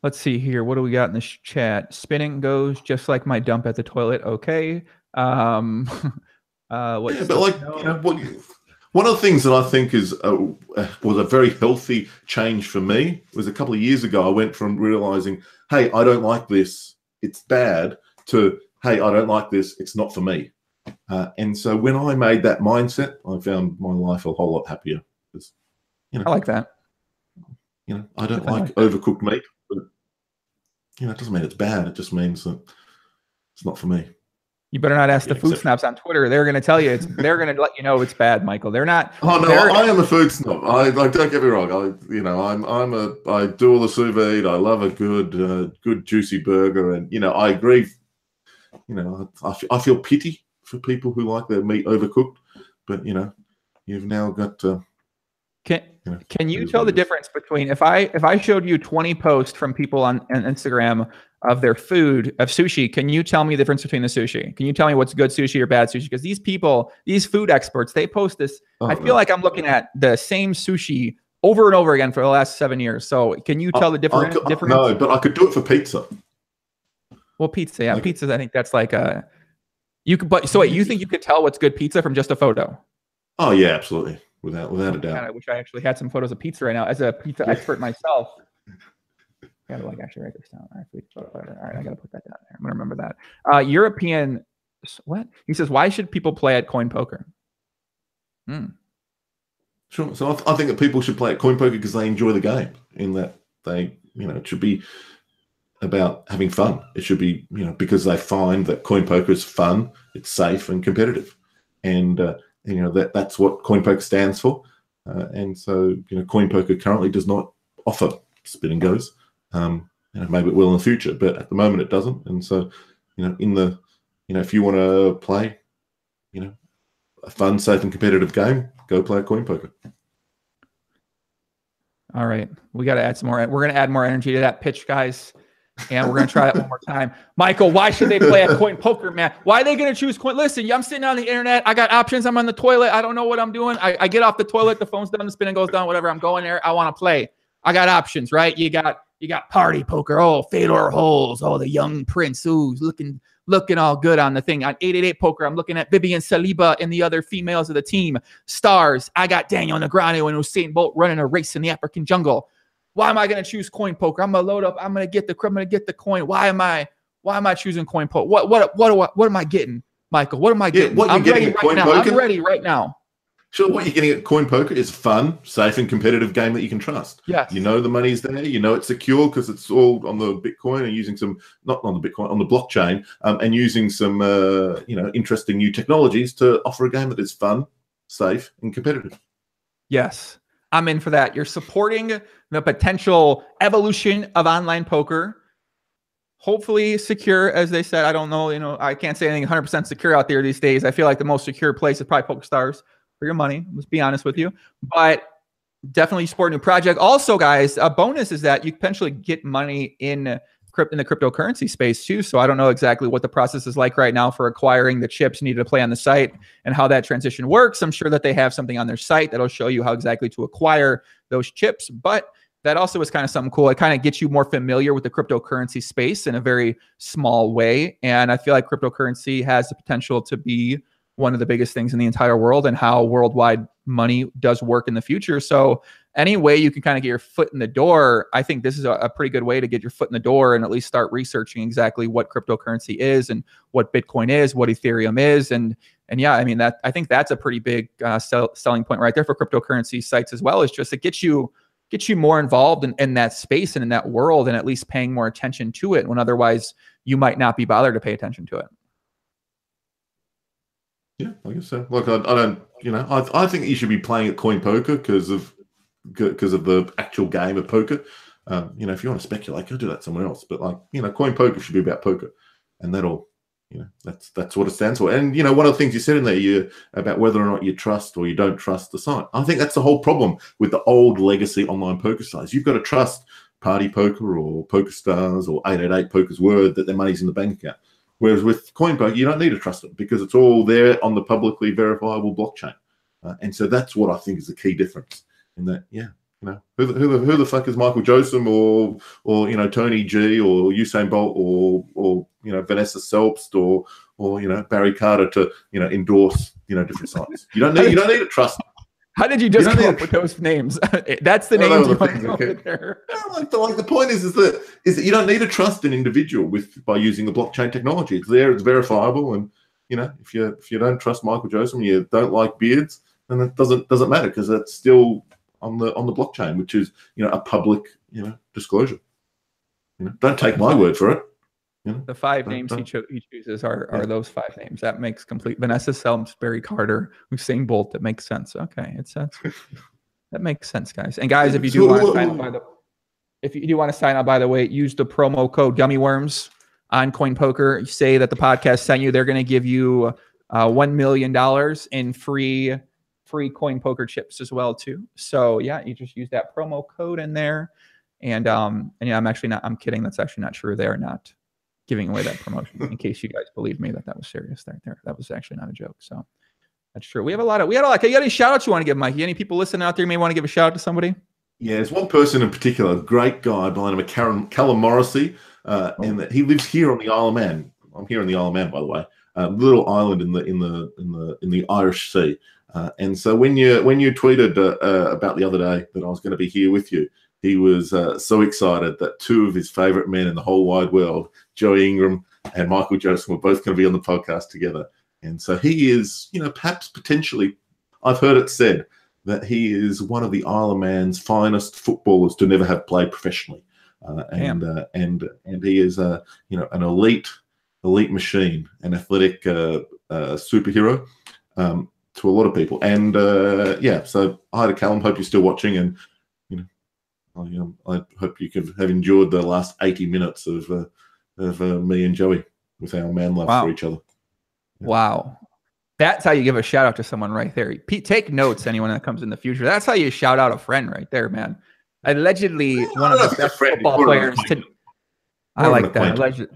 Let's see here. What do we got in this chat? Spinning goes just like my dump at the toilet. Okay. Um, uh, what? Yeah, but like you know, what, one of the things that I think is a, was a very healthy change for me was a couple of years ago. I went from realizing, hey, I don't like this, it's bad, to hey, I don't like this, it's not for me. Uh, and so when I made that mindset, I found my life a whole lot happier. Because, you know, I like that. You know, I don't I like, like overcooked meat you know, it doesn't mean it's bad. It just means that it's not for me. You better not ask the food snaps on Twitter. They're going to tell you it's. they're going to let you know it's bad, Michael. They're not. Oh no, I am a food snob. I like. Don't get me wrong. I, you know, I'm. I'm a. I do all the sous vide. I love a good, uh, good juicy burger, and you know, I agree. You know, I, I feel pity for people who like their meat overcooked, but you know, you've now got. Uh, can can you tell the difference between if I if I showed you 20 posts from people on, on Instagram of their food of sushi, can you tell me the difference between the sushi? Can you tell me what's good sushi or bad sushi? Because these people, these food experts, they post this. Oh, I feel no. like I'm looking at the same sushi over and over again for the last seven years. So can you tell the difference? difference? No, but I could do it for pizza. Well, pizza, yeah, like, pizza. I think that's like a you could. But so wait, you think you could tell what's good pizza from just a photo? Oh yeah, absolutely without without a doubt. God, I wish I actually had some photos of pizza right now. As a pizza expert myself, I gotta like actually write this down. All right, all right, I gotta put that down there. I'm gonna remember that. Uh, European, what he says? Why should people play at coin poker? Hmm. Sure. So I, th- I think that people should play at coin poker because they enjoy the game. In that they, you know, it should be about having fun. It should be, you know, because they find that coin poker is fun, it's safe and competitive, and uh, you know that that's what coin poker stands for. Uh, and so, you know, coin poker currently does not offer spin and goes. Um, know, maybe it will in the future, but at the moment it doesn't. And so, you know, in the, you know, if you want to play, you know, a fun, safe, and competitive game, go play coin poker. All right, we got to add some more. We're going to add more energy to that pitch, guys and we're going to try it one more time. Michael, why should they play a coin poker, man? Why are they going to choose coin? Listen, I'm sitting on the internet. I got options. I'm on the toilet. I don't know what I'm doing. I, I get off the toilet. The phone's done. The spinning goes down. Whatever. I'm going there. I want to play. I got options, right? You got you got party poker. Oh, Fedor Holz. Oh, the young prince. Ooh, looking looking all good on the thing. On 888 poker, I'm looking at Vivian Saliba and the other females of the team. Stars. I got Daniel Negreanu and Usain Bolt running a race in the African jungle. Why am I going to choose coin poker? I'm going to load up. I'm going to get the. I'm going to get the coin. Why am I? Why am I choosing coin poker? What what what what, what am I getting, Michael? What am I getting? Yeah, what I'm you're ready getting right at now. coin poker? I'm ready right now. Sure, what you're getting at coin poker is fun, safe, and competitive game that you can trust. Yes. You know the money's there. You know it's secure because it's all on the Bitcoin and using some not on the Bitcoin on the blockchain um, and using some uh, you know interesting new technologies to offer a game that is fun, safe, and competitive. Yes. I'm in for that. You're supporting the potential evolution of online poker. Hopefully secure, as they said. I don't know, you know, I can't say anything 100% secure out there these days. I feel like the most secure place is probably PokerStars for your money. Let's be honest with you. But definitely support a new project. Also, guys, a bonus is that you potentially get money in in the cryptocurrency space too. So I don't know exactly what the process is like right now for acquiring the chips needed to play on the site and how that transition works. I'm sure that they have something on their site that'll show you how exactly to acquire those chips. But that also is kind of something cool. It kind of gets you more familiar with the cryptocurrency space in a very small way. And I feel like cryptocurrency has the potential to be one of the biggest things in the entire world and how worldwide money does work in the future. So any way you can kind of get your foot in the door, I think this is a, a, pretty good way to get your foot in the door and at least start researching exactly what cryptocurrency is and what Bitcoin is, what Ethereum is, and and yeah, I mean that I think that's a pretty big uh, sell, selling point right there for cryptocurrency sites as well. Is just it gets you gets you more involved in, in that space and in that world, and at least paying more attention to it when otherwise you might not be bothered to pay attention to it. Yeah, I guess so. Look, I, I don't, you know, I, I think you should be playing at coin poker because of because of the actual game of poker. Um, you know, if you want to speculate, go do that somewhere else. But like, you know, coin poker should be about poker, and that'll, you know, that's that's what it stands for. And you know, one of the things you said in there, you about whether or not you trust or you don't trust the site. I think that's the whole problem with the old legacy online poker sites. You've got to trust Party Poker or Poker Stars or 888 Poker's word that their money's in the bank account. Whereas with coin poker, you don't need to trust it because it's all there on the publicly verifiable blockchain. Uh, and so that's what I think is the key difference in that, yeah, you know, who the, who the, who the fuck is Michael Josem or, or, you know, Tony G or Usain Bolt or, or, you know, Vanessa Selbst or, or, you know, Barry Carter to, you know, endorse, you know, different sites. You don't need, you don't need to trust. How did you just you come up with those names? That's the names you want okay. there. No, like, the, like the point is, is that is that you don't need to trust an individual with by using the blockchain technology. It's there, it's verifiable, and you know if you if you don't trust Michael Josem and you don't like beards, then it doesn't doesn't matter because it's still on the on the blockchain, which is you know a public you know disclosure. You know, don't take my word for it. You know, the five names he, cho- he chooses are are yeah. those five names. That makes complete. Vanessa Selbst, Barry Carter, Usain Bolt. That makes sense. Okay, it's sense. that makes sense, guys. And guys, if you do want to sign up by the, if you do want to sign up by the way, use the promo code Gummy Worms on Coin Poker. You say that the podcast sent you. They're going to give you uh, one million dollars in free free Coin Poker chips as well too. So yeah, you just use that promo code in there. And um and yeah, I'm actually not. I'm kidding. That's actually not true. They are not giving away that promotion in case you guys believe me that that was serious there. There, that was actually not a joke. So that's true. We have a lot of we had a lot. You got any shout outs you want to give, Mikey? Any people listening out there may want to give a shout out to somebody? Yeah, there's one person in particular, a great guy by the name of Karen, Callum Morrissey, uh, oh. and he lives here on the Isle of Man. I'm here on the Isle of Man, by the way, a little island in the in the in the in the Irish Sea. Uh, and so when you when you tweeted uh, uh about the other day that I was going to be here with you, he was uh, so excited that two of his favorite men in the whole wide world, Joey Ingram and Michael Josem, were both going to be on the podcast together. And so he is, you know, perhaps potentially, I've heard it said that he is one of the Isle of Man's finest footballers to never have played professionally. uh, and uh, and and he is a you know an elite elite machine, an athletic uh, uh, superhero um, to a lot of people. And uh, yeah, so hi to Callum. Hope you're still watching, and you know, I, um, I hope you could have enjoyed the last 80 minutes of uh, of uh, me and Joey with our man love Wow. for each other. Yeah. Wow. That's how you give a shout out to someone right there. Pete, take notes, anyone that comes in the future. That's how you shout out a friend right there, man. Allegedly, one of the if it's a best football more of an players to. I More of an like that.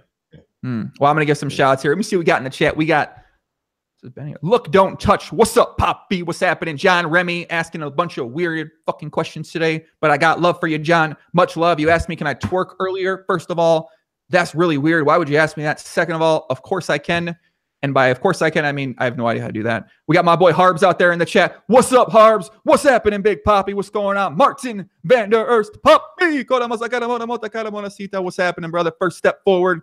Hmm. Well, I'm gonna give some shout outs here. Let me see what we got in the chat. We got is Benny. Look, don't touch. What's up, Poppy? What's happening? John Remy asking a bunch of weird fucking questions today, but I got love for you, John. Much love. You asked me, can I twerk earlier? First of all, that's really weird. Why would you ask me that? Second of all, of course I can. And by of course I can, I mean I have no idea how to do that. We got my boy Harbs out there in the chat. What's up, Harbs? What's happening, Big Poppy? What's going on? Martin Vander Erst, Poppy. What's happening, brother? First step forward.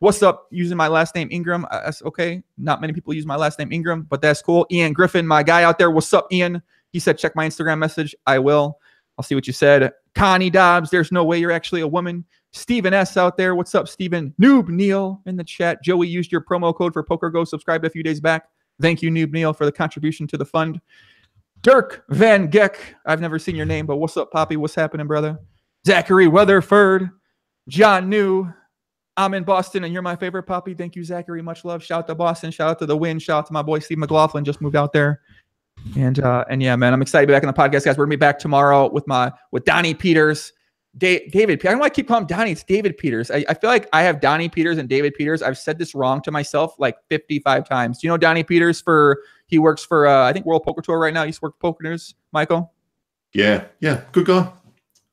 What's up? Using my last name Ingram. Uh, That's okay. Not many people use my last name Ingram, but that's cool. Ian Griffin, my guy out there. What's up, Ian? He said, check my Instagram message. I will. I'll see what you said. Connie Dobbs, there's no way you're actually a woman. Stephen S out there. What's up, Stephen? Noob Neil in the chat. Joey used your promo code for Poker Go. Subscribed a few days back. Thank you, Noob Neil, for the contribution to the fund. Dirk Van Geck. I've never seen your name, but what's up, Poppy? What's happening, brother? Zachary Weatherford. John New. I'm in Boston, and you're my favorite Poppy. Thank you, Zachary. Much love. Shout out to Boston. Shout out to the win. Shout out to my boy Steve McLaughlin. Just moved out there. And uh, and yeah, man, I'm excited to be back on the podcast, guys. We're gonna be back tomorrow with my with Donnie Peters. Da- David, I don't want to keep calling Donnie. It's David Peters. I, I feel like I have Donnie Peters and David Peters. I've said this wrong to myself like 55 times. Do you know Donnie Peters for he works for uh, I think World Poker Tour right now. He used to work for Poker News, Michael. Yeah, yeah, good guy.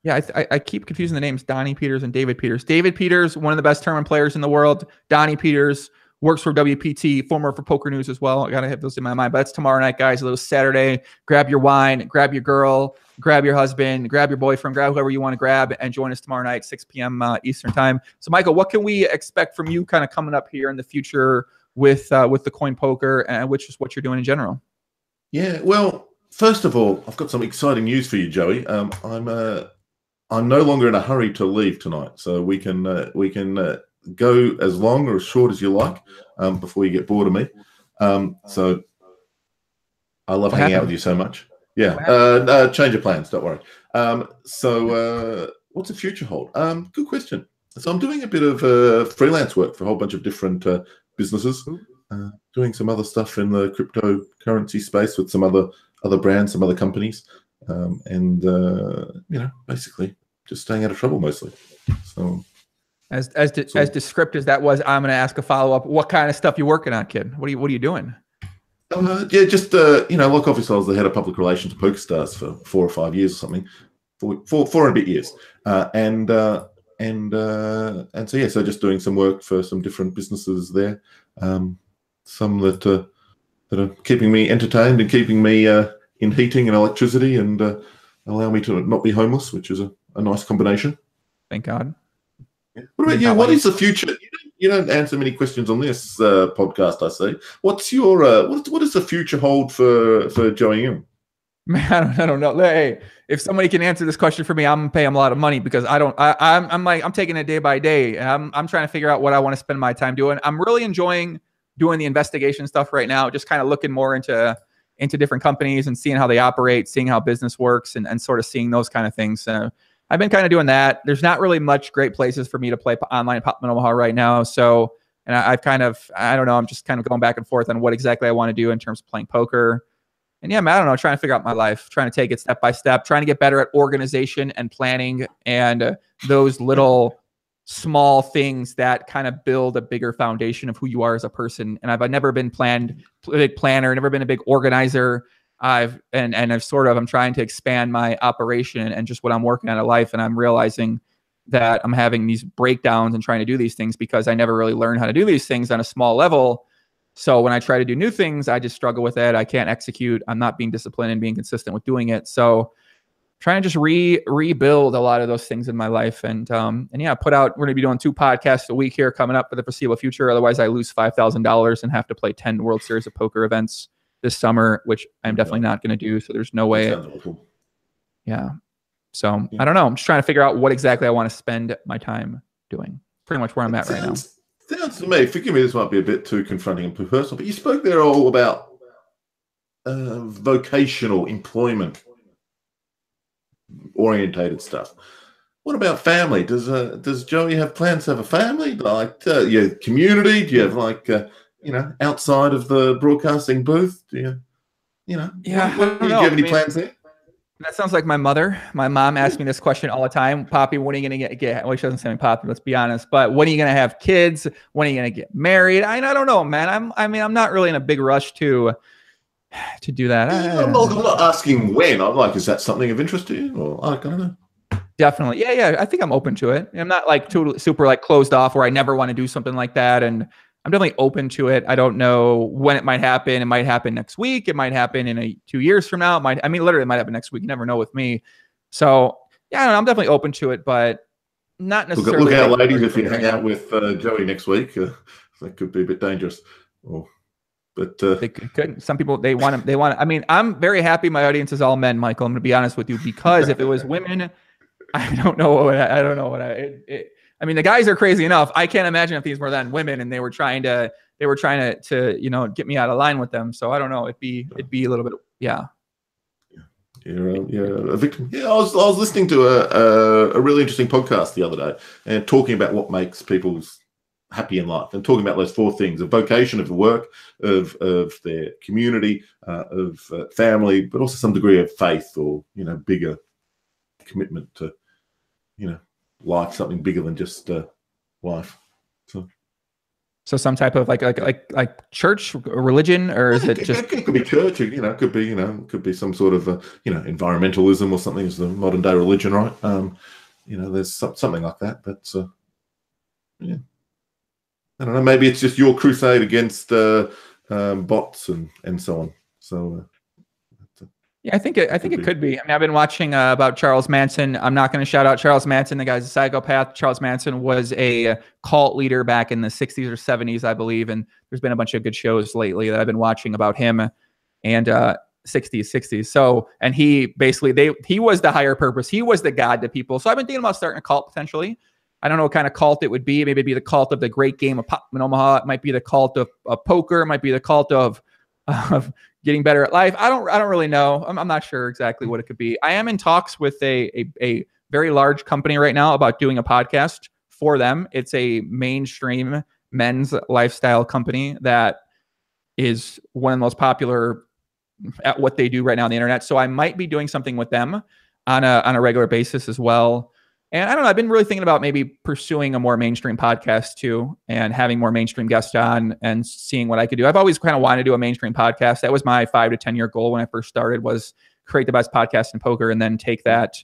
Yeah, I, I, keep confusing the names Donnie Peters and David Peters. David Peters, one of the best tournament players in the world. Donnie Peters works for WPT, former for Poker News as well. I gotta have those in my mind. But that's tomorrow night, guys. A little Saturday. Grab your wine, grab your girl, grab your husband, grab your boyfriend, grab whoever you want to grab, and join us tomorrow night, 6 p.m. Uh, Eastern time. So, Michael, what can we expect from you, kind of coming up here in the future with uh, with the coin poker, and which is what you're doing in general? Yeah, well, first of all, I've got some exciting news for you, Joey. Um, I'm uh, I'm no longer in a hurry to leave tonight, so we can uh, we can uh, go as long or as short as you like um, before you get bored of me. Um, so I love What hanging out with you so much. Yeah, uh, uh, change of plans. Don't worry. Um, so uh, what's the future hold? Um, good question. So I'm doing a bit of uh, freelance work for a whole bunch of different uh, businesses. Uh, doing some other stuff in the cryptocurrency space with some other other brands, some other companies, um, and uh, you know, basically just staying out of trouble mostly. So As as de- So- as descriptive as that was, I'm going to ask a follow up. What kind of stuff you working on, kid? What are you What are you doing? uh, yeah, just uh, you know, like obviously I was the head of public relations at PokerStars for four or five years or something, four four, four and a bit years, uh, and uh, and uh, and so yeah, so just doing some work for some different businesses there, um, some that uh, that are keeping me entertained and keeping me uh, in heating and electricity and uh, allow me to not be homeless, which is a, a nice combination. Thank God. What about you? What is the future? You don't, you don't answer many questions on this uh, podcast. I see. What's your uh, what, what does the future hold for for Joey Young? Man, I don't, I don't know. Hey, if somebody can answer this question for me, I'm gonna pay them a lot of money because I don't. I, I'm I'm like I'm taking it day by day. I'm I'm trying to figure out what I want to spend my time doing. I'm really enjoying doing the investigation stuff right now. Just kind of looking more into into different companies and seeing how they operate, seeing how business works, and and sort of seeing those kind of things. So I've been kind of doing that. There's not really much great places for me to play online Pop Omaha right now. So and I, I've kind of I don't know. I'm just kind of going back and forth on what exactly I want to do in terms of playing poker. And yeah, man, I don't know, trying to figure out my life, trying to take it step by step, trying to get better at organization and planning and uh, those little small things that kind of build a bigger foundation of who you are as a person. And I've, I've never been planned, a big planner, never been a big organizer. I've and and I've sort of I'm trying to expand my operation and just what I'm working on in life, and I'm realizing that I'm having these breakdowns and trying to do these things because I never really learned how to do these things on a small level. So when I try to do new things, I just struggle with it. I can't execute. I'm not being disciplined and being consistent with doing it. So trying to just re rebuild a lot of those things in my life. And um and yeah, put out we're gonna be doing two podcasts a week here coming up for the foreseeable future. Otherwise I lose five thousand dollars and have to play 10 World Series of Poker events this summer, which I'm definitely not gonna do. So there's no way yeah. So yeah. I don't know. I'm just trying to figure out what exactly I want to spend my time doing. Pretty much where I'm at sounds, right now. Sounds to me, forgive me, this might be a bit too confronting and personal, but you spoke there all about uh, vocational employment orientated stuff. What about family? Does uh, does Joey have plans to have a family? Like uh, your community? Do you have like uh, you know outside of the broadcasting booth? Do you you know? Yeah. What, do you have any I mean, plans there? That sounds like my mother. My mom asks me this question all the time. Poppy, when are you going to get, get, well, she doesn't say me Poppy, let's be honest, but when are you going to have kids? When are you going to get married? I, I don't know, man. I'm, I mean, I'm not really in a big rush to, to do that. I'm not, I'm not asking when. I'm like, is that something of interest to you? Or I don't know. Definitely. Yeah. Yeah. I think I'm open to it. I'm not like totally super like closed off where I never want to do something like that. And I'm definitely open to it. I don't know when it might happen. It might happen next week. It might happen in a two years from now. It might, I mean, literally, it might happen next week. You never know with me. So yeah, I'm definitely open to it, but not necessarily. Look, look out, ladies, if you hang out with uh, Joey next week, uh, that could be a bit dangerous. Oh, but uh, they could. Some people they want to. They want. To, I mean, I'm very happy. My audience is all men, Michael. I'm going to be honest with you because if it was women, I don't know what I, I don't know what I. It, it, I mean, the guys are crazy enough. I can't imagine if these were then women and they were trying to they were trying to to you know get me out of line with them. So I don't know. It'd be it'd be a little bit yeah. You're a, you're a victim. Yeah, I was I was listening to a, a, a really interesting podcast the other day and talking about what makes people's happy in life and talking about those four things: a vocation of the work, of of their community, uh, of uh, family, but also some degree of faith or you know bigger commitment to you know life, something bigger than just uh, life. So. So some type of like like like like church religion, or is it, just? It could be church, you know. It could be you know, it could be some sort of uh, you know environmentalism or something. Is the modern day religion, right? Um, you know, there's something like that. But uh, yeah, I don't know. Maybe it's just your crusade against uh, um, bots and and so on. So uh, yeah, I think it, I think it could be. I mean, I've been watching uh, about Charles Manson. I'm not going to shout out Charles Manson. The guy's a psychopath. Charles Manson was a cult leader back in the 60s or 70s, I believe. And there's been a bunch of good shows lately that I've been watching about him and uh, 60s, 60s. So, and he basically they he was the higher purpose. He was the god to people. So I've been thinking about starting a cult potentially. I don't know what kind of cult it would be. Maybe it'd be the cult of the great game of Pot Limit Omaha. It might be the cult of, of poker. It might be the cult of of getting better at life. I don't I don't really know. I'm, I'm not sure exactly what it could be. I am in talks with a, a, a very large company right now about doing a podcast for them. It's a mainstream men's lifestyle company that is one of the most popular at what they do right now on the internet. So I might be doing something with them on a on a regular basis as well. And I don't know, I've been really thinking about maybe pursuing a more mainstream podcast too and having more mainstream guests on and seeing what I could do. I've always kind of wanted to do a mainstream podcast. That was my five to 10 year goal when I first started was create the best podcast in poker and then take that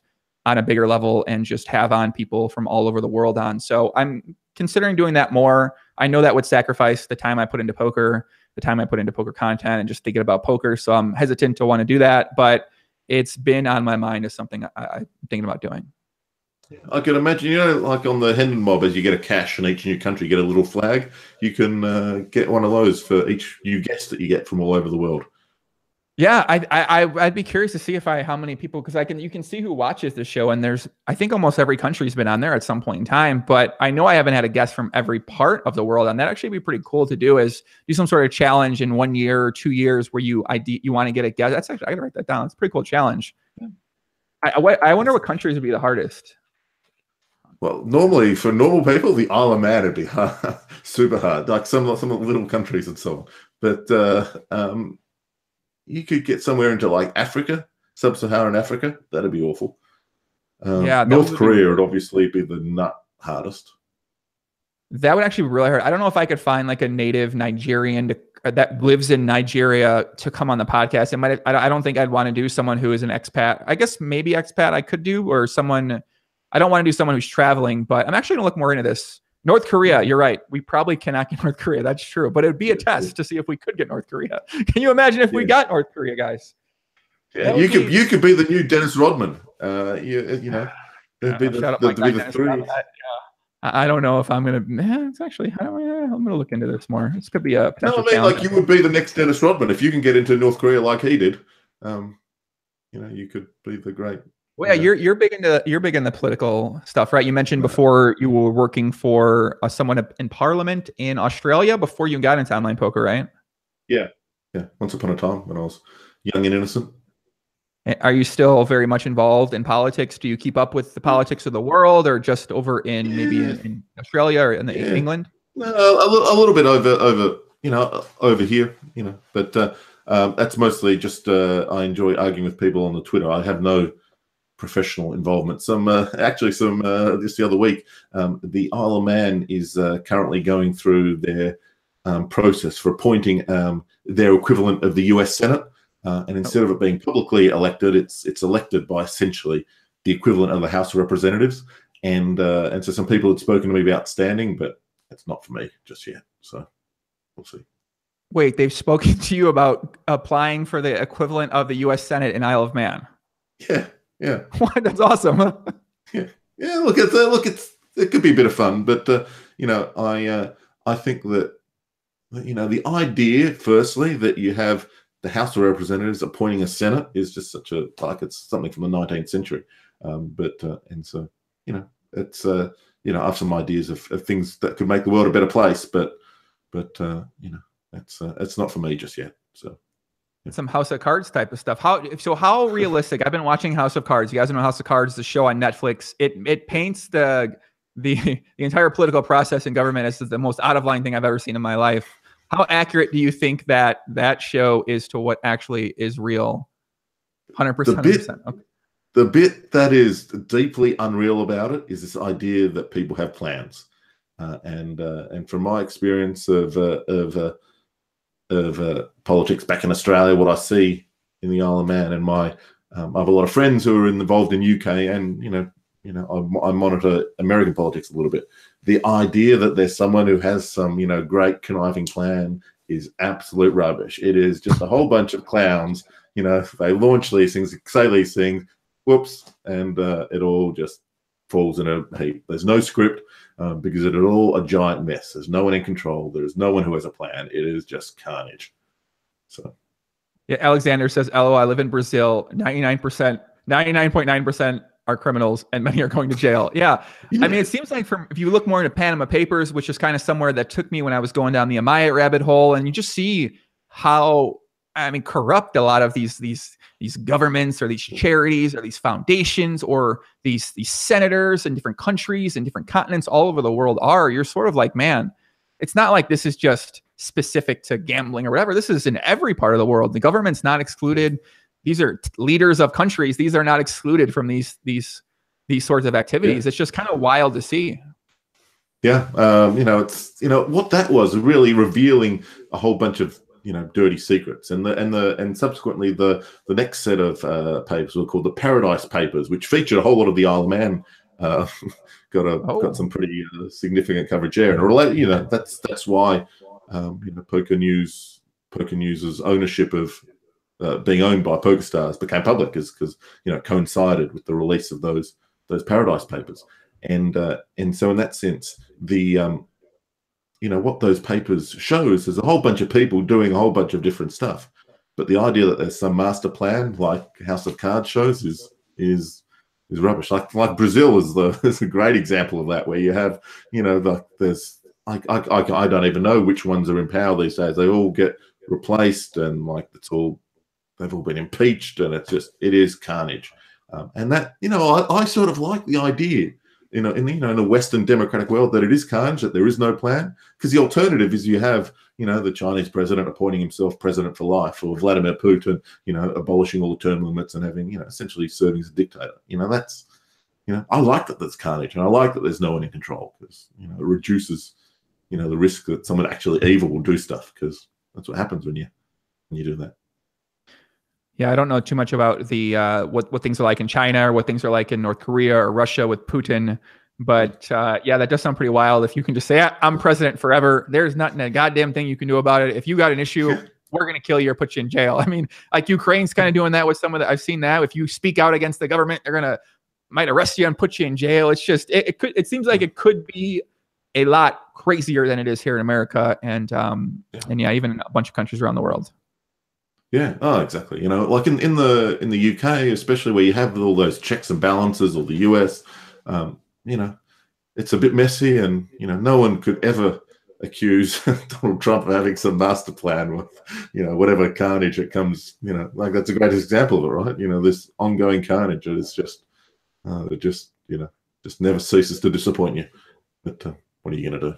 on a bigger level and just have on people from all over the world on. So I'm considering doing that more. I know that would sacrifice the time I put into poker, the time I put into poker content and just thinking about poker. So I'm hesitant to want to do that, but it's been on my mind as something I, I'm thinking about doing. I can imagine, you know, like on the Hendon mob, as you get a cash in each new country, you get a little flag. You can uh, get one of those for each new guest that you get from all over the world. Yeah, I, I I'd be curious to see if I how many people because I can you can see who watches the show and there's I think almost every country's been on there at some point in time, but I know I haven't had a guest from every part of the world, and that actually be pretty cool to do is do some sort of challenge in one year or two years where you ID you want to get a guest. That's actually I gotta write that down. It's a pretty cool challenge. Yeah. I, I wonder what countries would be the hardest. Well, normally for normal people, the Isle of Man would be hard, super hard, like some some little countries and so on. But uh, um, you could get somewhere into like Africa, sub-Saharan Africa. That'd be awful. Um, yeah, North Korea be... would obviously be the nut hardest. That would actually be really hard. I don't know if I could find like a native Nigerian to, uh, that lives in Nigeria to come on the podcast. It might. I don't think I'd want to do someone who is an expat. I guess maybe expat I could do, or someone I don't want to do someone who's traveling, but I'm actually going to look more into this. North Korea, you're right. We probably cannot get North Korea. That's true. But it would be a test to see if we could get North Korea. Can you imagine if we got North Korea, guys? Yeah, you could you could be the new Dennis Rodman. Uh, you you know, yeah, be the, the, be the three. That, yeah. I don't know if I'm gonna. Man, it's actually. I I'm gonna look into this more. This could be a. No, I mean, like you would be the next Dennis Rodman if you can get into North Korea like he did. Um, you know, you could be the great Well, yeah, you're you're big into you're big in the political stuff, right? You mentioned before you were working for uh, someone in Parliament in Australia before you got into online poker, right? Yeah, yeah. Once upon a time, when I was young and innocent. Are you still very much involved in politics? Do you keep up with the politics of the world, or just over in yeah. maybe in, in, Australia or in the, yeah. England? No, a, a, little bit over over you know over here, you know, but uh, um, that's mostly just uh, I enjoy arguing with people on the Twitter. I have no professional involvement. Some uh, actually some uh, just the other week, um, the Isle of Man is uh, currently going through their um, process for appointing um, their equivalent of the U.S. Senate. Uh, and instead of it being publicly elected, it's it's elected by essentially the equivalent of the House of Representatives. And uh, and so some people had spoken to me about standing, but it's not for me just yet. So we'll see. Wait, they've spoken to you about applying for the equivalent of the U.S. Senate in Isle of Man. Yeah, yeah. What? That's awesome. yeah, yeah. Look, it's uh, look, it's it could be a bit of fun, but uh, you know, I uh, I think that you know the idea, firstly, that you have the House of Representatives appointing a Senate is just such a like it's something from the 19th century. Um, but uh, and so you know it's uh, you know I have some ideas of, of, things that could make the world a better place, but but uh, you know that's uh, it's not for me just yet. So. Some House of Cards type of stuff. How so? How realistic? I've been watching House of Cards. You guys know House of Cards, the show on Netflix. It it paints the the the entire political process in government as the most out of line thing I've ever seen in my life. How accurate do you think that that show is to what actually is real? Hundred percent. The bit that is deeply unreal about it is this idea that people have plans, uh, and uh, and from my experience of uh, of uh, of uh, politics back in Australia, what I see in the Isle of Man, and my um, I have a lot of friends who are involved in UK, and you know you know I, I monitor American politics a little bit the idea that there's someone who has some, you know, great conniving plan is absolute rubbish. It is just a whole bunch of clowns. You know, they launch these things, say these things, whoops, and uh, it all just falls in a heap. There's no script um, because it is all a giant mess. There's no one in control. There's no one who has a plan. It is just carnage. So, yeah, Alexander says, "LO, I live in Brazil. Ninety nine percent, ninety nine point nine percent are criminals and many are going to jail. Yeah. yeah. I mean, it seems like from if you look more into Panama Papers, which is kind of somewhere that took me when I was going down the Amaya rabbit hole, and you just see how I mean corrupt a lot of these these these governments or these charities or these foundations or these these senators in different countries and different continents all over the world are. You're sort of like, man, it's not like this is just specific to gambling or whatever. This is in every part of the world. The government's not excluded these are leaders of countries. These are not excluded from these these these sorts of activities. Yeah. It's just kind of wild to see. Yeah, um, you know, it's you know what that was really revealing a whole bunch of you know dirty secrets, and the and the and subsequently the the next set of uh, papers were called the Paradise Papers, which featured a whole lot of the Isle of Man. Uh, got a oh. got some pretty uh, significant coverage there, and relate, you know that's that's why um, you know Poker News Poker News's ownership of uh, being owned by PokerStars became public is because you know coincided with the release of those those Paradise papers, and uh, and so in that sense, the um, you know what those papers shows is there's a whole bunch of people doing a whole bunch of different stuff, but the idea that there's some master plan like House of Cards shows is is is rubbish. Like like Brazil is the is a great example of that, where you have you know the there's I, I, I don't even know which ones are in power these days. They all get replaced, and like it's all they've all been impeached, and it's just it is carnage. Um, and that you know, I, I, sort of like the idea, you know, in the, you know in the Western democratic world that it is carnage, that there is no plan, because the alternative is you have you know the Chinese president appointing himself president for life, or Vladimir Putin, you know, abolishing all the term limits and having you know essentially serving as a dictator. You know, that's you know, I like that there's carnage, and I like that there's no one in control because you know it reduces you know the risk that someone actually evil will do stuff because that's what happens when you when you do that. Yeah, I don't know too much about the uh, what what things are like in China or what things are like in North Korea or Russia with Putin. But uh, yeah, that does sound pretty wild. If you can just say, "I'm president forever," there's nothing a goddamn thing you can do about it. If you got an issue, we're going to kill you or put you in jail. I mean, like Ukraine's kind of doing that with some of the. I've seen that. If you speak out against the government, they're going to might arrest you and put you in jail. It's just it, it could. It seems like it could be a lot crazier than it is here in America, and um, yeah. and yeah, even in a bunch of countries around the world. Yeah. Oh, exactly. You know, like in, in the in the UK, especially where you have all those checks and balances, or the US, um, you know, it's a bit messy, and you know, no one could ever accuse Donald Trump of having some master plan with, you know, whatever carnage it comes. You know, like that's a great example of it, right? You know, this ongoing carnage is just, uh, it just, you know, just never ceases to disappoint you. But uh, what are you going to do?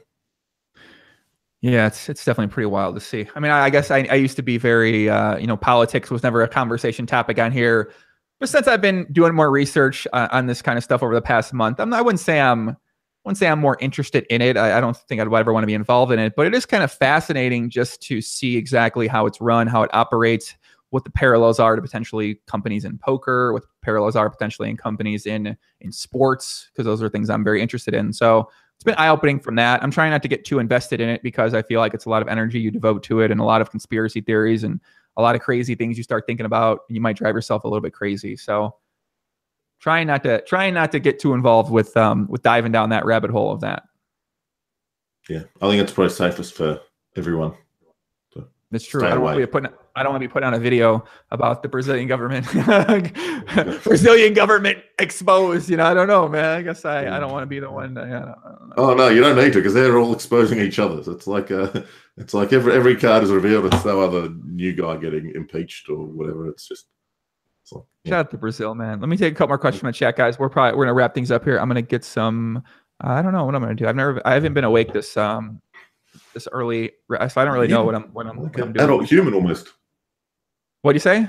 Yeah, it's it's definitely pretty wild to see. I mean, I, I guess I, I used to be very, uh, you know, politics was never a conversation topic on here. But since I've been doing more research uh, on this kind of stuff over the past month, I'm, I wouldn't say I'm, wouldn't say I'm more interested in it. I, I don't think I'd ever want to be involved in it. But it is kind of fascinating just to see exactly how it's run, how it operates, what the parallels are to potentially companies in poker, what the parallels are potentially in companies in in sports, because those are things I'm very interested in. So it's been eye opening from that. I'm trying not to get too invested in it because I feel like it's a lot of energy you devote to it and a lot of conspiracy theories and a lot of crazy things you start thinking about. And you might drive yourself a little bit crazy. So trying not to trying not to get too involved with um with diving down that rabbit hole of that. Yeah, I think it's probably safest for everyone. That's true. I don't want to be putting. I don't want to be putting on a video about the Brazilian government. Brazilian government exposed. You know, I don't know, man. I guess I, I don't want to be the one. I don't, I don't oh no, you don't need to because they're all exposing each other. It's like a, it's like every every card is revealed. It's no other new guy getting impeached or whatever. It's just. So, yeah. Shout out to Brazil, man. Let me take a couple more questions from the chat, guys. We're probably we're gonna wrap things up here. I'm gonna get some. I don't know what I'm gonna do. I've never. I haven't been awake this um this early. So I don't really know what I'm what I'm, what I'm doing. Adult human almost. What do you say?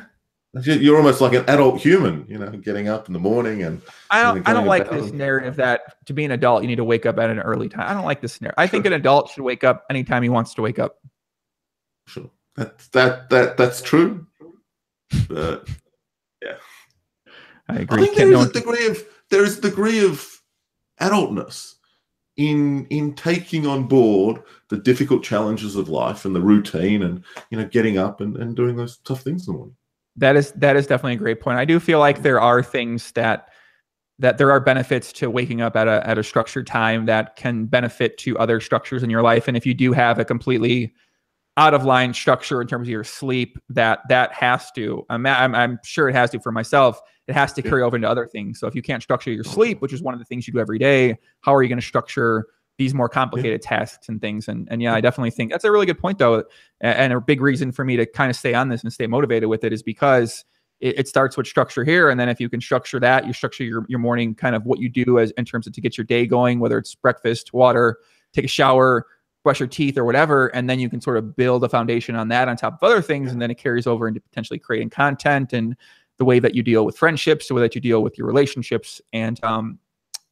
You're almost like an adult human, you know, getting up in the morning and. I don't. I don't like this narrative that to be an adult you need to wake up at an early time. I don't like this narrative. I think an adult should wake up anytime he wants to wake up. Sure, that that that that's true. But yeah, I agree. I think there is a degree of there is a degree of adultness in in taking on board the difficult challenges of life and the routine and you know getting up and, and doing those tough things in the morning. That is that is definitely a great point. I do feel like there are things that that there are benefits to waking up at a at a structured time that can benefit to other structures in your life. And if you do have a completely out of line structure in terms of your sleep that that has to I'm, I'm, I'm sure it has to for myself. It has to carry over into other things. So if you can't structure your sleep which is one of the things you do every day how are you going to structure these more complicated yeah. tasks and things? And and yeah i definitely think that's a really good point though. And a big reason for me to kind of stay on this and stay motivated with it is because it, it, starts with structure here. And then if you can structure that you structure your, your morning kind of what you do as in terms of to get your day going whether it's breakfast water take a shower brush your teeth or whatever and then you can sort of build a foundation on that on top of other things and then it carries over into potentially creating content and the way that you deal with friendships the way that you deal with your relationships and um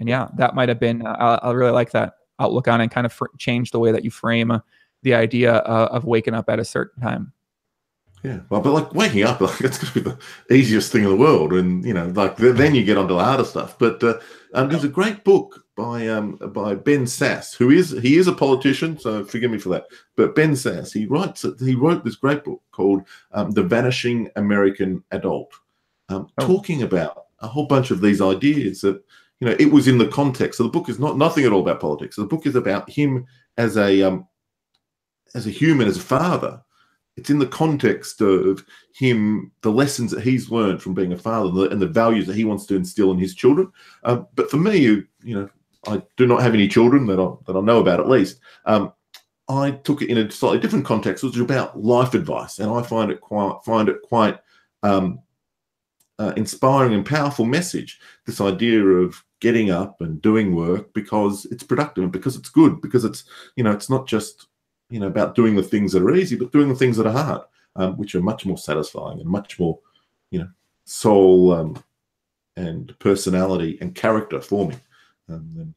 and yeah that might have been uh, I, I really like that outlook on it and kind of fr- change the way that you frame the idea uh, of waking up at a certain time yeah, well, but like waking up, like it's going to be the easiest thing in the world, and you know, like then you get onto the harder stuff. But uh, um, there's a great book by um by Ben Sasse, who is he is a politician, so forgive me for that. But Ben Sasse, he writes he wrote this great book called um, "The Vanishing American Adult," um, oh. talking about a whole bunch of these ideas that you know it was in the context. So the book is not nothing at all about politics. So the book is about him as a um as a human, as a father it's in the context of him, the lessons that he's learned from being a father and the, and the values that he wants to instill in his children. Um, but for me, you, you know, I do not have any children that I, that I know about at least. Um, I took it in a slightly different context, which is about life advice, and I find it quite find it quite um, uh, inspiring and powerful message. This idea of getting up and doing work because it's productive and because it's good, because it's you know it's not just you know about doing the things that are easy, but doing the things that are hard, um, which are much more satisfying and much more, you know, soul um, and personality and character forming. Um, and,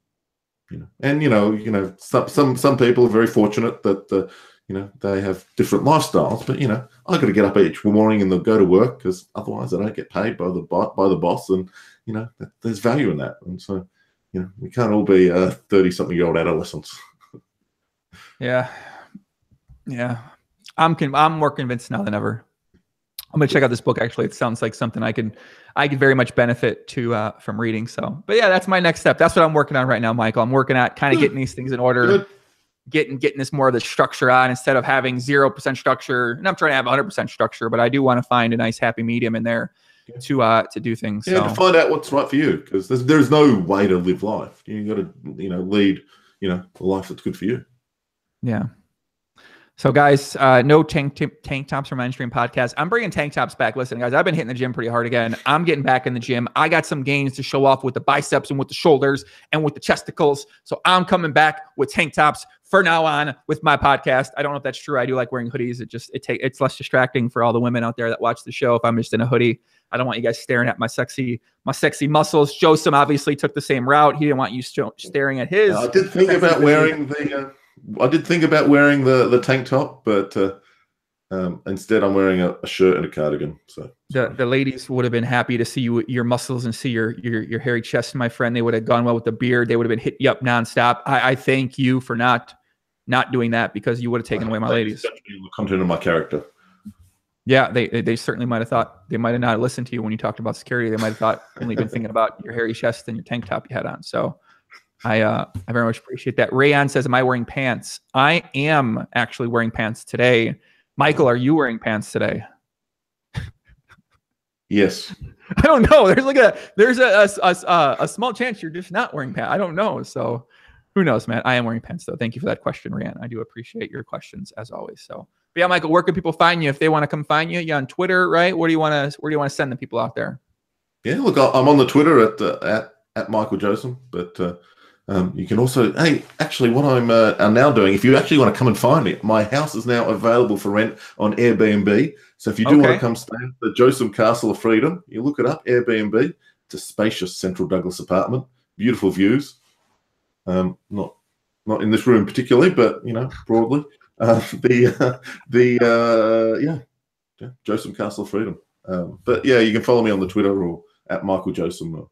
you know, and you know, you know, some some some people are very fortunate that uh, you know they have different lifestyles. But you know, I got to get up each morning and go to work because otherwise I don't get paid by the by the boss, and you know, there's value in that. And so, you know, we can't all be thirty uh, something year old adolescents. Yeah, yeah, I'm con- I'm more convinced now than ever. I'm gonna check out this book. Actually, it sounds like something I can I could very much benefit to uh, from reading. So, but yeah, that's my next step. That's what I'm working on right now, Michael. I'm working at kind of getting these things in order. Good. getting getting this more of the structure on instead of having zero percent structure. And I'm trying to have 100 percent structure, but I do want to find a nice happy medium in there to uh to do things. Yeah, so. to find out what's right for you, because there's there's no way to live life. You got to you know lead you know a life that's good for you. Yeah. So, guys, uh, no tank t- tank tops for mainstream podcast. I'm bringing tank tops back. Listen, guys, I've been hitting the gym pretty hard again. I'm getting back in the gym. I got some gains to show off with the biceps and with the shoulders and with the chesticles. So I'm coming back with tank tops for now on with my podcast. I don't know if that's true. I do like wearing hoodies. It just it take it's less distracting for all the women out there that watch the show if I'm just in a hoodie. I don't want you guys staring at my sexy my sexy muscles. Josem obviously took the same route. He didn't want you st- staring at his. I did think about hoodie. wearing the. Uh, I did think about wearing the the tank top, but uh, um, instead I'm wearing a, a shirt and a cardigan. So the the ladies would have been happy to see you your muscles and see your your your hairy chest, my friend. They would have gone well with the beard. They would have been hitting you up nonstop. I, I thank you for not not doing that because you would have taken away my ladies. The content of my character. Yeah, they they- they certainly might have thought they might have not listened to you when you talked about security. They might have thought only been thinking about your hairy chest and your tank top you had on. So I uh I very much appreciate that. Rayon says, Am I wearing pants? I am actually wearing pants today. Michael, are you wearing pants today? Yes. I don't know. There's like a there's a a, a, a small chance you're just not wearing pants. I don't know. So who knows, man? I am wearing pants though. Thank you for that question, Rian. I do appreciate your questions as always. So, but yeah, Michael, where can people find you if they want to come find you? You on Twitter, right? Where do you want to where do you want to send the people out there? Yeah. Look, I'm on the Twitter at uh, at at Michael Josem, but uh, um, you can also. Hey, actually, what I'm uh, now doing, if you actually want to come and find me, my house is now available for rent on Airbnb. So if you do want to come stay at the Josem Castle of Freedom, you look it up, Airbnb. It's a spacious Central Douglas apartment, beautiful views. Um, not not in this room particularly, but you know, broadly. Uh, the uh, the uh, yeah, yeah, Josem Castle of Freedom. Um, but yeah, you can follow me on the Twitter or at Michael Josem.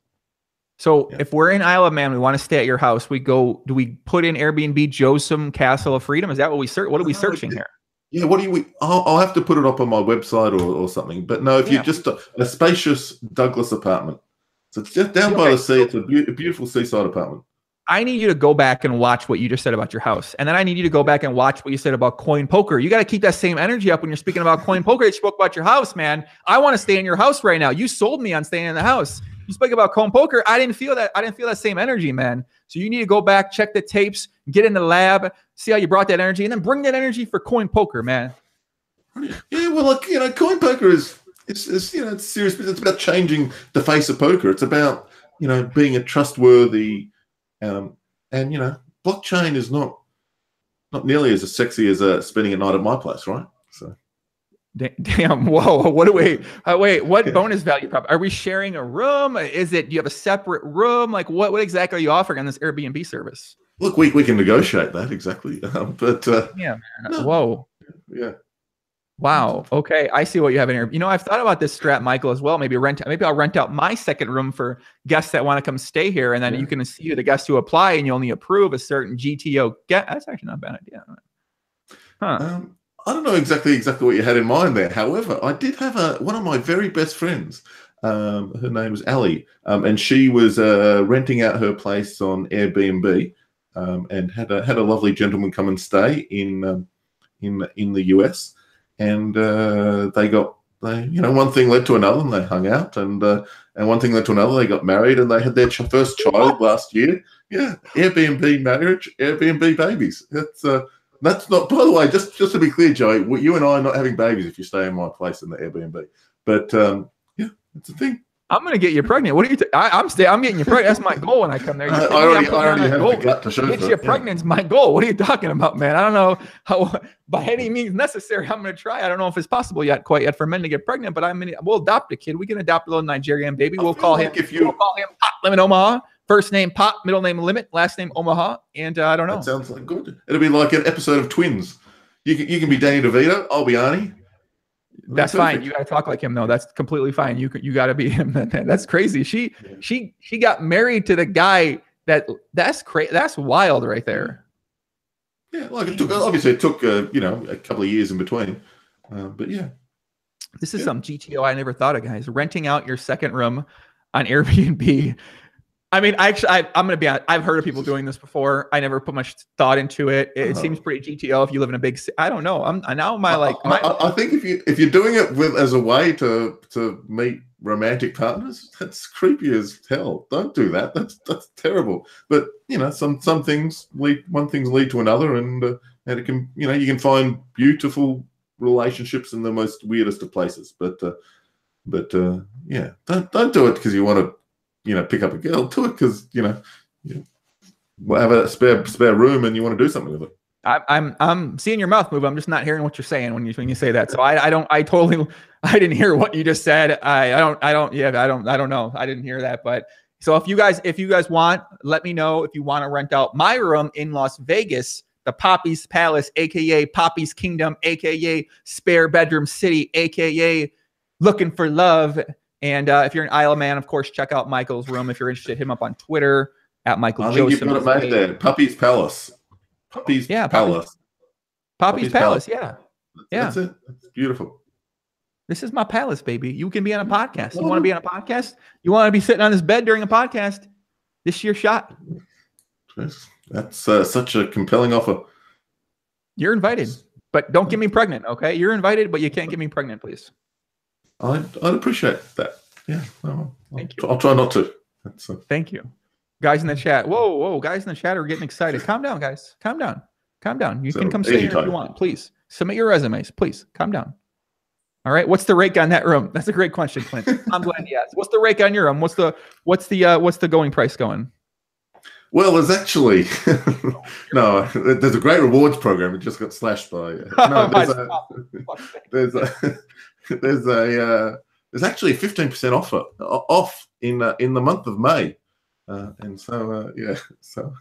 So Yeah. if we're in Isle of Man, we want to stay at your house. We go. Do we put in Airbnb Josem Castle of Freedom? Is that what we search? What are we searching here? Yeah, what do you? I'll, I'll have to put it up on my website or, or something. But no, if Yeah. you're just a, a spacious Douglas apartment, so it's just down by the sea. It's a, beau- a beautiful seaside apartment. I need you to go back and watch what you just said about your house. And then I need you to go back and watch what you said about coin poker. You got to keep that same energy up when you're speaking about coin poker. You spoke about your house, man. I want to stay in your house right now. You sold me on staying in the house. You spoke about coin poker. I didn't feel that. I didn't feel that same energy, man. So you need to go back, check the tapes, get in the lab, see how you brought that energy, and then bring that energy for coin poker, man. Yeah, well, like you know, coin poker is it's, it's you know it's serious. It's about changing the face of poker. It's about you know being a trustworthy, um, and you know, blockchain is not not nearly as sexy as uh, spending a night at my place, right? Damn! Whoa! What do we? Uh, wait, what bonus value prop? Are we sharing a room? Is it? Do you have a separate room? Like, what? What exactly are you offering on this Airbnb service? look, we we can negotiate that exactly. Um, but uh, Yeah, man. No. Whoa! yeah, Wow. Okay, I see what you have in here. You know, I've thought about this strat, Michael, as well. Maybe rent. Maybe I'll rent out my second room for guests that want to come stay here, and then Yeah. you can see the guests who apply, and you only approve a certain GTO. Get that's actually not a bad idea. Huh? Um, I don't know exactly exactly what you had in mind there. However, I did have a one of my very best friends. Um, her name was Ali, um, and she was uh, renting out her place on Airbnb, um, and had a had a lovely gentleman come and stay in um, in in the US, and uh, they got they you know one thing led to another, and they hung out, and uh, and one thing led to another. They got married, and they had their ch- first child last year. Yeah, Airbnb marriage, Airbnb babies. That's uh, that's not. By the way, just just to be clear, Joey, you and I are not having babies if you stay in my place in the Airbnb. But um, yeah, it's a thing. I'm gonna get you pregnant. What are you? T- I, I'm stay. I'm getting you pregnant. That's my goal when I come there. I, I kidding me? I'm already, I already have goal. the gut to show Get you yeah. pregnant's my goal. What are you talking about, man? I don't know how by any means necessary. I'm going to try. I don't know if it's possible yet, quite yet, for men to get pregnant. But I'm gonna, we'll adopt a kid. We can adopt a little Nigerian baby. We'll call like him. if you- we'll call him Pot Limit Omaha. First name Pop, middle name Limit, last name Omaha, and uh, I don't know. That sounds like good. It'll be like an episode of Twins. You can, you can be Danny DeVito. I'll be Arnie. That's fine. You got to talk like him, though. That's completely fine. You you got to be him. That's crazy. She Yeah. she she got married to the guy that that's crazy. That's wild, right there. Yeah, like it took. Obviously, it took uh, you know a couple of years in between. Uh, but yeah, This is Yeah. some GTO I never thought of, guys. Renting out your second room on Airbnb. I mean, I actually, I, am going to be honest. I've heard of people doing this before. I never put much thought into it. It, it seems pretty GTO if you live in a big. city. I don't know. I'm now my like. My, I, I, think if you if you're doing it with as a way to to meet romantic partners, that's creepy as hell. Don't do that. That's that's terrible. But you know, some some things lead one things lead to another, and uh, and it can you know you can find beautiful relationships in the most weirdest of places. But uh, but uh, yeah, don't don't do it because you want to you know pick up a girl. Do it because you know you have a spare spare room and you want to do something with it. I, I'm I'm seeing your mouth move. I'm just not hearing what you're saying when you when you say that. So I, I don't I totally I didn't hear what you just said. I, I don't I don't yeah I don't I don't know. I didn't hear that. But so if you guys if you guys want, let me know if you want to rent out my room in Las Vegas, the Papi's Palace, aka Papi's Kingdom, aka Spare Bedroom City, aka Looking for Love. And uh, if you're an Isle man, of course, check out Michael's room. If you're interested, hit him up on Twitter at Michael I Josem. Think you've got it there. Puppy's Palace. Puppy's yeah, Palace. Papi's, Papi's Palace. Palace. Yeah. Yeah. That's it. That's beautiful. This is my palace, baby. You can be on a podcast. You want to be on a podcast? You want to be sitting on this bed during a podcast? This is your shot. That's uh, such a compelling offer. You're invited, but don't get me pregnant, okay? You're invited, but you can't get me pregnant, please. I'd, I'd appreciate that. Yeah. I'll, Thank you. I'll try not to. Uh... Thank you. Guys in the chat. Whoa, whoa. Guys in the chat are getting excited. Calm down, guys. Calm down. Calm down. You so, can come sit here if you want. Please submit your resumes. Please calm down. All right. What's the rate on that room? That's a great question, Clint. I'm glad you asked. What's the rate on your room? What's the what's the uh, what's the going price going? Well, there's actually no. There's a great rewards program. It just got slashed by. No, there's a, there's a there's a uh, there's actually a 15% offer off in uh, in the month of May, uh, and so uh, yeah, so.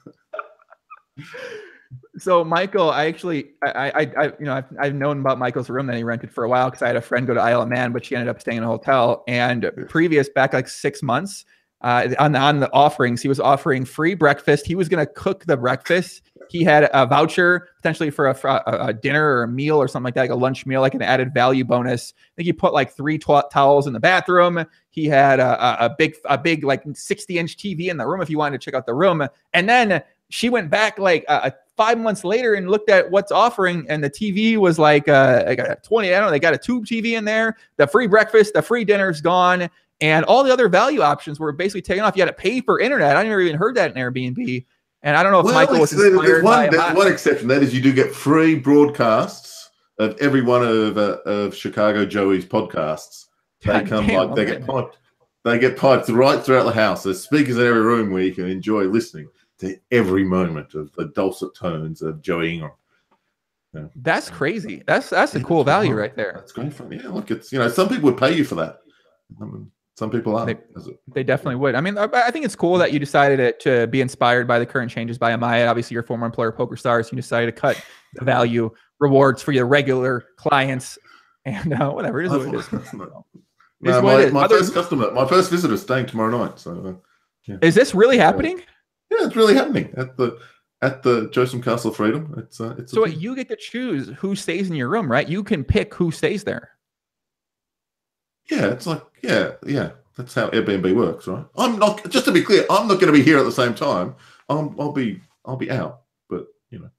So Michael, I actually, I, I, I you know, I've, I've known about Michael's room that he rented for a while because I had a friend go to Isle of Man, but she ended up staying in a hotel. And previous back like six months, uh, on on the offerings, he was offering free breakfast. He was going to cook the breakfast he had a voucher potentially for a, a, a, dinner or a meal or something like that, like a lunch meal, like an added value bonus. I think he put like three tw- towels in the bathroom. He had a, a, big, a big like 60 inch TV in the room if you wanted to check out the room. And then she went back like uh, five months later and looked at what's offering, and the TV was like, uh, like a 20. I don't know. They got a tube TV in there. The free breakfast, the free dinner's gone. And all the other value options were basically taken off. You had to pay for internet. I never even heard that in Airbnb. And I don't know if well, Michael was inspired there's one, there's one exception. That is, you do get free broadcasts of every one of uh, of Chicago Joey's podcasts. They God come damn, like they get piped. They get piped right throughout the house. There's speakers in every room where you can enjoy listening to every moment of the dulcet tones of Joey Ingram. Yeah. That's crazy. That's that's a cool value right there. That's great fun. Yeah, look, it's you know some people would pay you for that. I mean, some people are. They, they, definitely would. I mean, I, think it's cool that you decided to be inspired by the current changes by Amaya. Obviously, your former employer, Poker Stars. You decided to cut the value rewards for your regular clients and uh, whatever it is. What it is. no, my, my Other, first customer, my first visitor, is staying tomorrow night. So, uh, yeah. is this really happening? Yeah, it's really happening at the at the Josem Castle Freedom. It's uh, it's so you get to choose who stays in your room, right? You can pick who stays there. Yeah, it's like yeah, yeah. That's how Airbnb works, right? I'm not. Just to be clear, I'm not going to be here at the same time. I'm, I'll be I'll be out, but you know.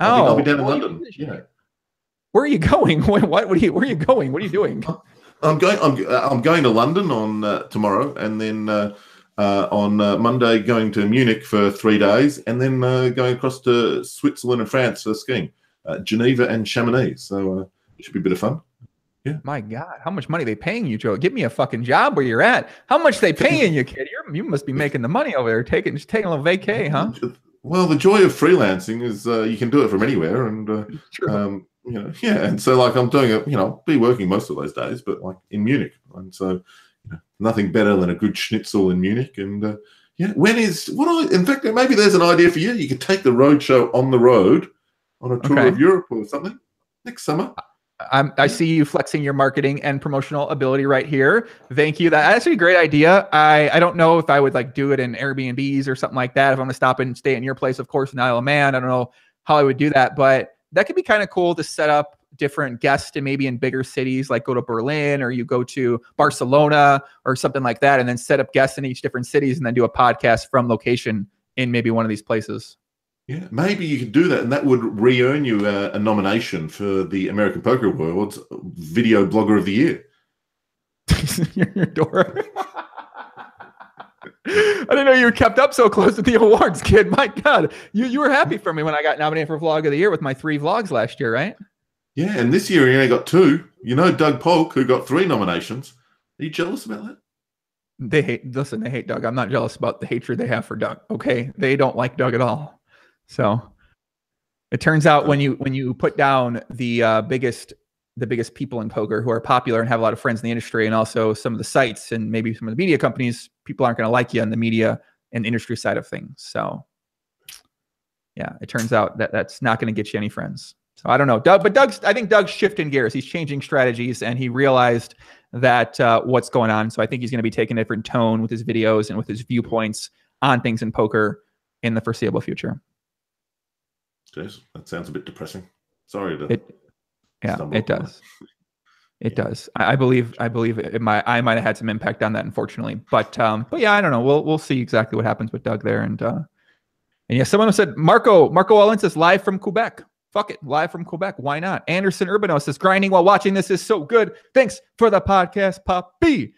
I'll oh, be, I'll be down in London. Yeah. Where are you going? What, what, what are you? Where are you going? What are you doing? I'm going. I'm, I'm going to London on uh, tomorrow, and then uh, uh, on uh, Monday going to Munich for three days, and then uh, going across to Switzerland and France for skiing, uh, Geneva and Chamonix. So it should be a bit of fun. Yeah. My God, how much money they paying you, Joe? Give me a fucking job where you're at. How much they paying you, kid? You're, you must be making the money over there, taking just taking a little vacay, huh? Well, the joy of freelancing is uh, you can do it from anywhere, and uh, um, you know, yeah. And so, like, I'm doing it. You know, I'll be working most of those days, but like in Munich, and so you know, nothing better than a good schnitzel in Munich. And uh, yeah, when is what I? In fact, maybe there's an idea for you. You could take the road show on the road on a tour okay. of Europe or something next summer. I'm, i see you flexing your marketing and promotional ability right here. Thank you. That's actually a great idea. I, I don't know if I would like do it in Airbnbs or something like that. If I'm gonna stop and stay in your place, of course, in Isle of Man, I don't know how I would do that, but that could be kind of cool to set up different guests and maybe in bigger cities, like go to Berlin or you go to Barcelona or something like that, and then set up guests in each different cities and then do a podcast from location in maybe one of these places. Yeah, maybe you could do that, and that would re-earn you a, a nomination for the American Poker Awards uh, Video Blogger of the Year. your door. I didn't know you were kept up so close with the awards, kid. My God, you you were happy for me when I got nominated for Vlog of the Year with my three vlogs last year, right? Yeah, and this year he only got two. You know, Doug Polk, who got three nominations. Are you jealous about that? They hate. Listen, they hate Doug. I'm not jealous about the hatred they have for Doug. Okay, they don't like Doug at all. So it turns out when you when you put down the uh, biggest the biggest people in poker who are popular and have a lot of friends in the industry, and also some of the sites and maybe some of the media companies, people aren't going to like you on the media and industry side of things. So, yeah, it turns out that that's not going to get you any friends. So I don't know, Doug, but Doug's I think Doug's shifting gears. He's changing strategies, and he realized that uh, what's going on. So I think he's going to be taking a different tone with his videos and with his viewpoints on things in poker in the foreseeable future. Jeez, that sounds a bit depressing. Sorry to it yeah, it does. It yeah. does. I, I, believe. I believe it, it might. I might have had some impact on that, unfortunately. But um, but yeah, I don't know. We'll we'll see exactly what happens with Doug there. And uh, and yeah, someone said Marco Marco Allen says live from Quebec. Fuck it, live from Quebec. Why not? Anderson Urbano says grinding while watching this is so good. Thanks for the podcast, Papi.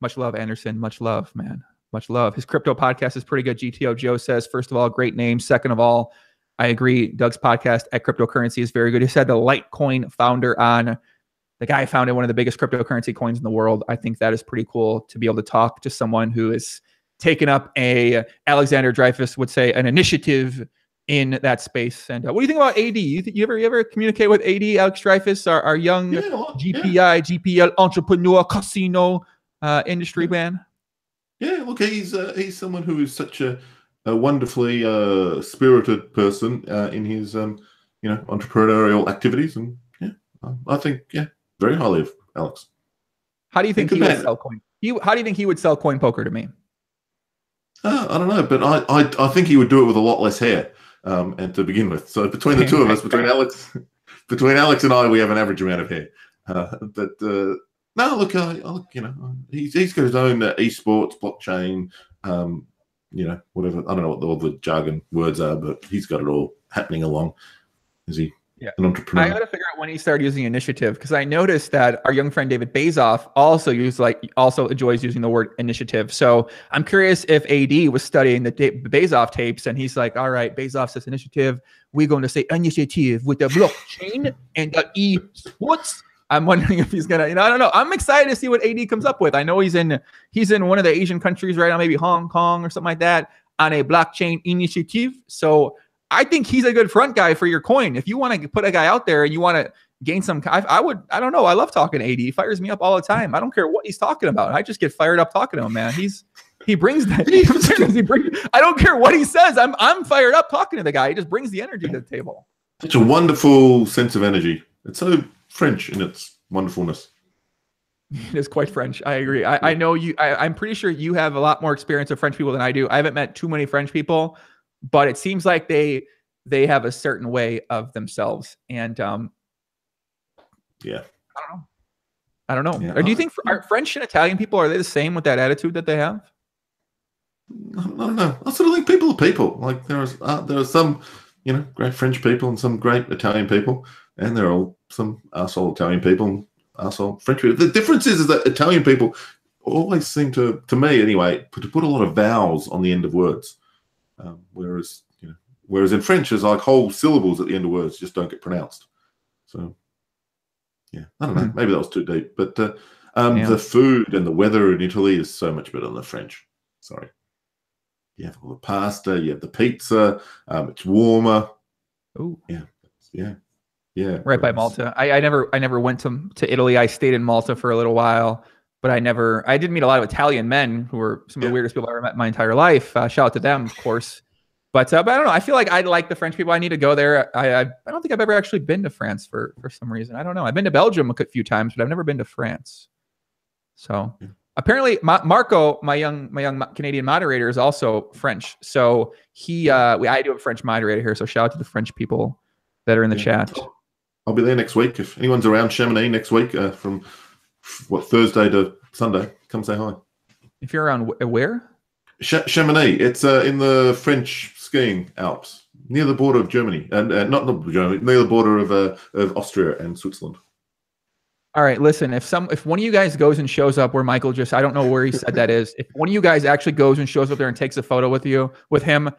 Much love, Anderson. Much love, man. Much love. His crypto podcast is pretty good. GTO Joe says, first of all, great name. Second of all, I agree. Doug's podcast at cryptocurrency is very good. He said the Litecoin founder on the guy founded one of the biggest cryptocurrency coins in the world. I think that is pretty cool to be able to talk to someone who is taken up a Alexander Dreyfus would say an initiative in that space. And uh, what do you think about AD? You, th- you ever you ever communicate with AD Alex Dreyfus, our, our young yeah, well, GPI yeah. GPL entrepreneur casino uh, industry man? Yeah, look, he's uh, he's someone who is such a a wonderfully uh, spirited person uh, in his um, you know entrepreneurial activities, and yeah, I think yeah, very highly of Alex. How do you think he would sell coin? You, how do you think he would sell coin poker to me? Uh, I don't know, but I, I I think he would do it with a lot less hair, um, and to begin with. So between the two of us, between Alex, between Alex and I, we have an average amount of hair. Uh, but uh, no, look, I, I, look, you know, he's he's got his own uh, esports blockchain um, you know, whatever. I don't know what all the jargon words are, but he's got it all happening along. Is he yeah. an entrepreneur? I got to figure out when he started using initiative because I noticed that our young friend David Baazov also used like also enjoys using the word initiative. So I'm curious if AD was studying the Baazov tapes and he's like, all right, Baazov says initiative. We're going to say initiative with the blockchain and the e sports I'm wondering if he's gonna, you know, I don't know. I'm excited to see what AD comes up with. I know he's in he's in one of the Asian countries right now, maybe Hong Kong or something like that, on a blockchain initiative. So I think he's a good front guy for your coin. If you want to put a guy out there and you want to gain some, I, I, would, I don't know. I love talking to AD. He fires me up all the time. I don't care what he's talking about. I just get fired up talking to him, man. He's he brings that. he brings, I don't care what he says. I'm I'm fired up talking to the guy. He just brings the energy to the table. Such a wonderful sense of energy. It's so French in its wonderfulness. It is quite French. I agree. I, I know you. I, am pretty sure you have a lot more experience with French people than I do. I haven't met too many French people, but it seems like they they have a certain way of themselves. And um, yeah, I don't know. I don't know. Yeah. Or do you think are French and Italian people are they the same with that attitude that they have? I don't know. I sort of think people are people. Like there is uh, there are some you know great French people and some great Italian people, and there are some asshole Italian people asshole French people. The difference is, is that Italian people always seem to, to me anyway, to put a lot of vowels on the end of words, um, whereas you know, whereas in French, there's like whole syllables at the end of words just don't get pronounced. So yeah, I don't know. Hmm. Maybe that was too deep, but uh, um, yeah. the food and the weather in Italy is so much better than the French. Sorry. You have all the pasta, you have the pizza. Um, it's warmer. Oh, yeah, yeah. Yeah, right by Malta. I, I never I never went to to Italy. I stayed in Malta for a little while, but I never I did meet a lot of Italian men who were some of the weirdest people I ever met in my entire life. Uh, shout out to them, of course. But, uh, but I don't know. I feel like I like the French people. I need to go there. I, I, I don't think I've ever actually been to France for for some reason. I don't know. I've been to Belgium a few times, but I've never been to France. So yeah. apparently, Ma- Marco, my young my young Canadian moderator, is also French. So he uh, we, I do have a French moderator here. So shout out to the French people that are in the yeah. chat. I'll be there next week. If anyone's around Chamonix next week uh, from what Thursday to Sunday, come say hi. If you're around where? Ch- Chamonix. It's uh, in the French skiing Alps, near the border of Germany, and uh, not, Germany, near the border of uh, of Austria and Switzerland. All right, listen. If some, if one of you guys goes and shows up where Michael just, I don't know where he said that is. If one of you guys actually goes and shows up there and takes a photo with you, with him,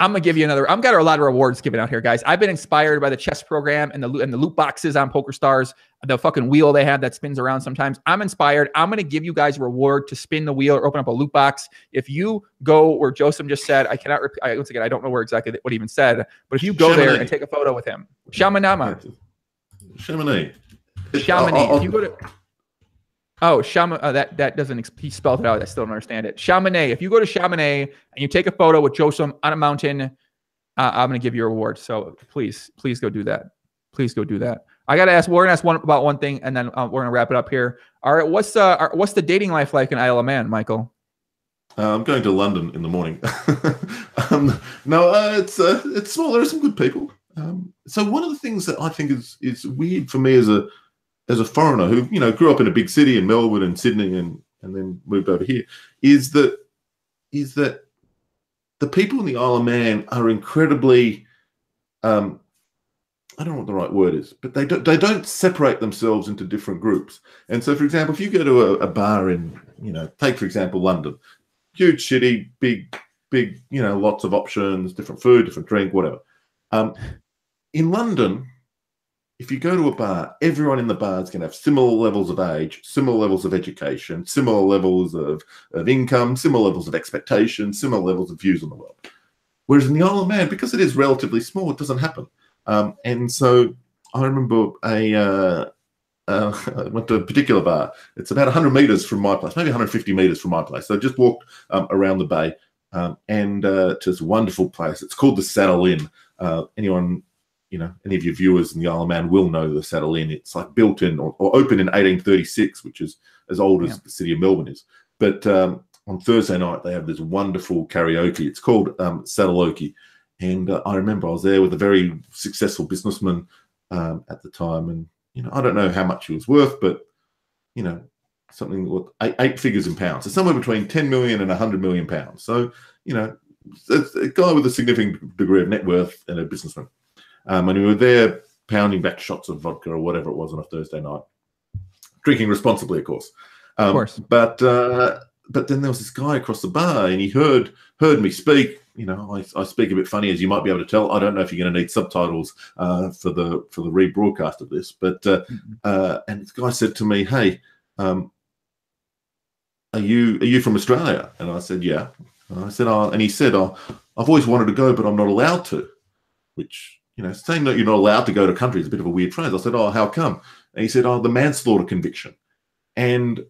I'm gonna give you another. I'm got a lot of rewards given out here, guys. I've been inspired by the chess program and the and the loot boxes on Poker Stars, the fucking wheel they have that spins around sometimes. I'm inspired. I'm gonna give you guys a reward to spin the wheel or open up a loot box. If you go where Josem just said, I cannot repeat. I, once again, I don't know where exactly what he even said, but if you go Chamonix. there and take a photo with him, Shamanama, Chamonix. Chamonix. I'll, I'll, if you go to Oh, Chamonix. Uh, that that doesn't. He spelled it out. I still don't understand it. Chamonix. If you go to Chamonix and you take a photo with Josem on a mountain, uh, I'm going to give you a reward. So please, please go do that. Please go do that. I got to ask. We're going to ask one about one thing, and then uh, we're going to wrap it up here. All right. What's uh what's the dating life like in Isle of Man, Michael? Uh, I'm going to London in the morning. um, no, uh, it's uh, it's small. There are some good people. Um, so one of the things that I think is is weird for me as a as a foreigner who you know grew up in a big city in Melbourne and Sydney and and then moved over here is that is that the people in the Isle of Man are incredibly um, I don't know what the right word is, but they don't they don't separate themselves into different groups. And so, for example, if you go to a, a bar in you know take for example London, huge city, big big you know lots of options, different food, different drink, whatever. Um, in London, if you go to a bar, everyone in the bar is going to have similar levels of age, similar levels of education, similar levels of, of income, similar levels of expectation, similar levels of views on the world. Whereas in the Isle of Man, because it is relatively small, it doesn't happen. Um, and so I remember a uh, uh, I went to a particular bar. It's about 100 meters from my place, maybe 150 meters from my place. So I just walked um, around the bay um, and uh, to this wonderful place. It's called the Saddle Inn. Uh, anyone you know, any of your viewers in the Isle of Man will know the Saddle Inn. It's like built in or, or opened in 1836, which is as old as yeah. the city of Melbourne is. But um, on Thursday night, they have this wonderful karaoke. It's called um, Saddleoke. And uh, I remember I was there with a very successful businessman um, at the time. And, you know, I don't know how much he was worth, but, you know, something like eight, eight figures in pounds. So somewhere between 10 million and 100 million pounds. So, you know, a guy with a significant degree of net worth and a businessman. Um, and we were there pounding back shots of vodka or whatever it was on a Thursday night, drinking responsibly, of course. Um, of course. But uh, but then there was this guy across the bar, and he heard heard me speak. You know, I, I speak a bit funny, as you might be able to tell. I don't know if you're going to need subtitles uh, for the for the rebroadcast of this, but uh, mm-hmm. uh, and this guy said to me, "Hey, um, are you are you from Australia?" And I said, "Yeah." And I said, "Oh," and he said, "Oh, I've always wanted to go, but I'm not allowed to," which you know, saying that you're not allowed to go to country is a bit of a weird phrase. I said, "Oh, how come?" And he said, "Oh, the manslaughter conviction," and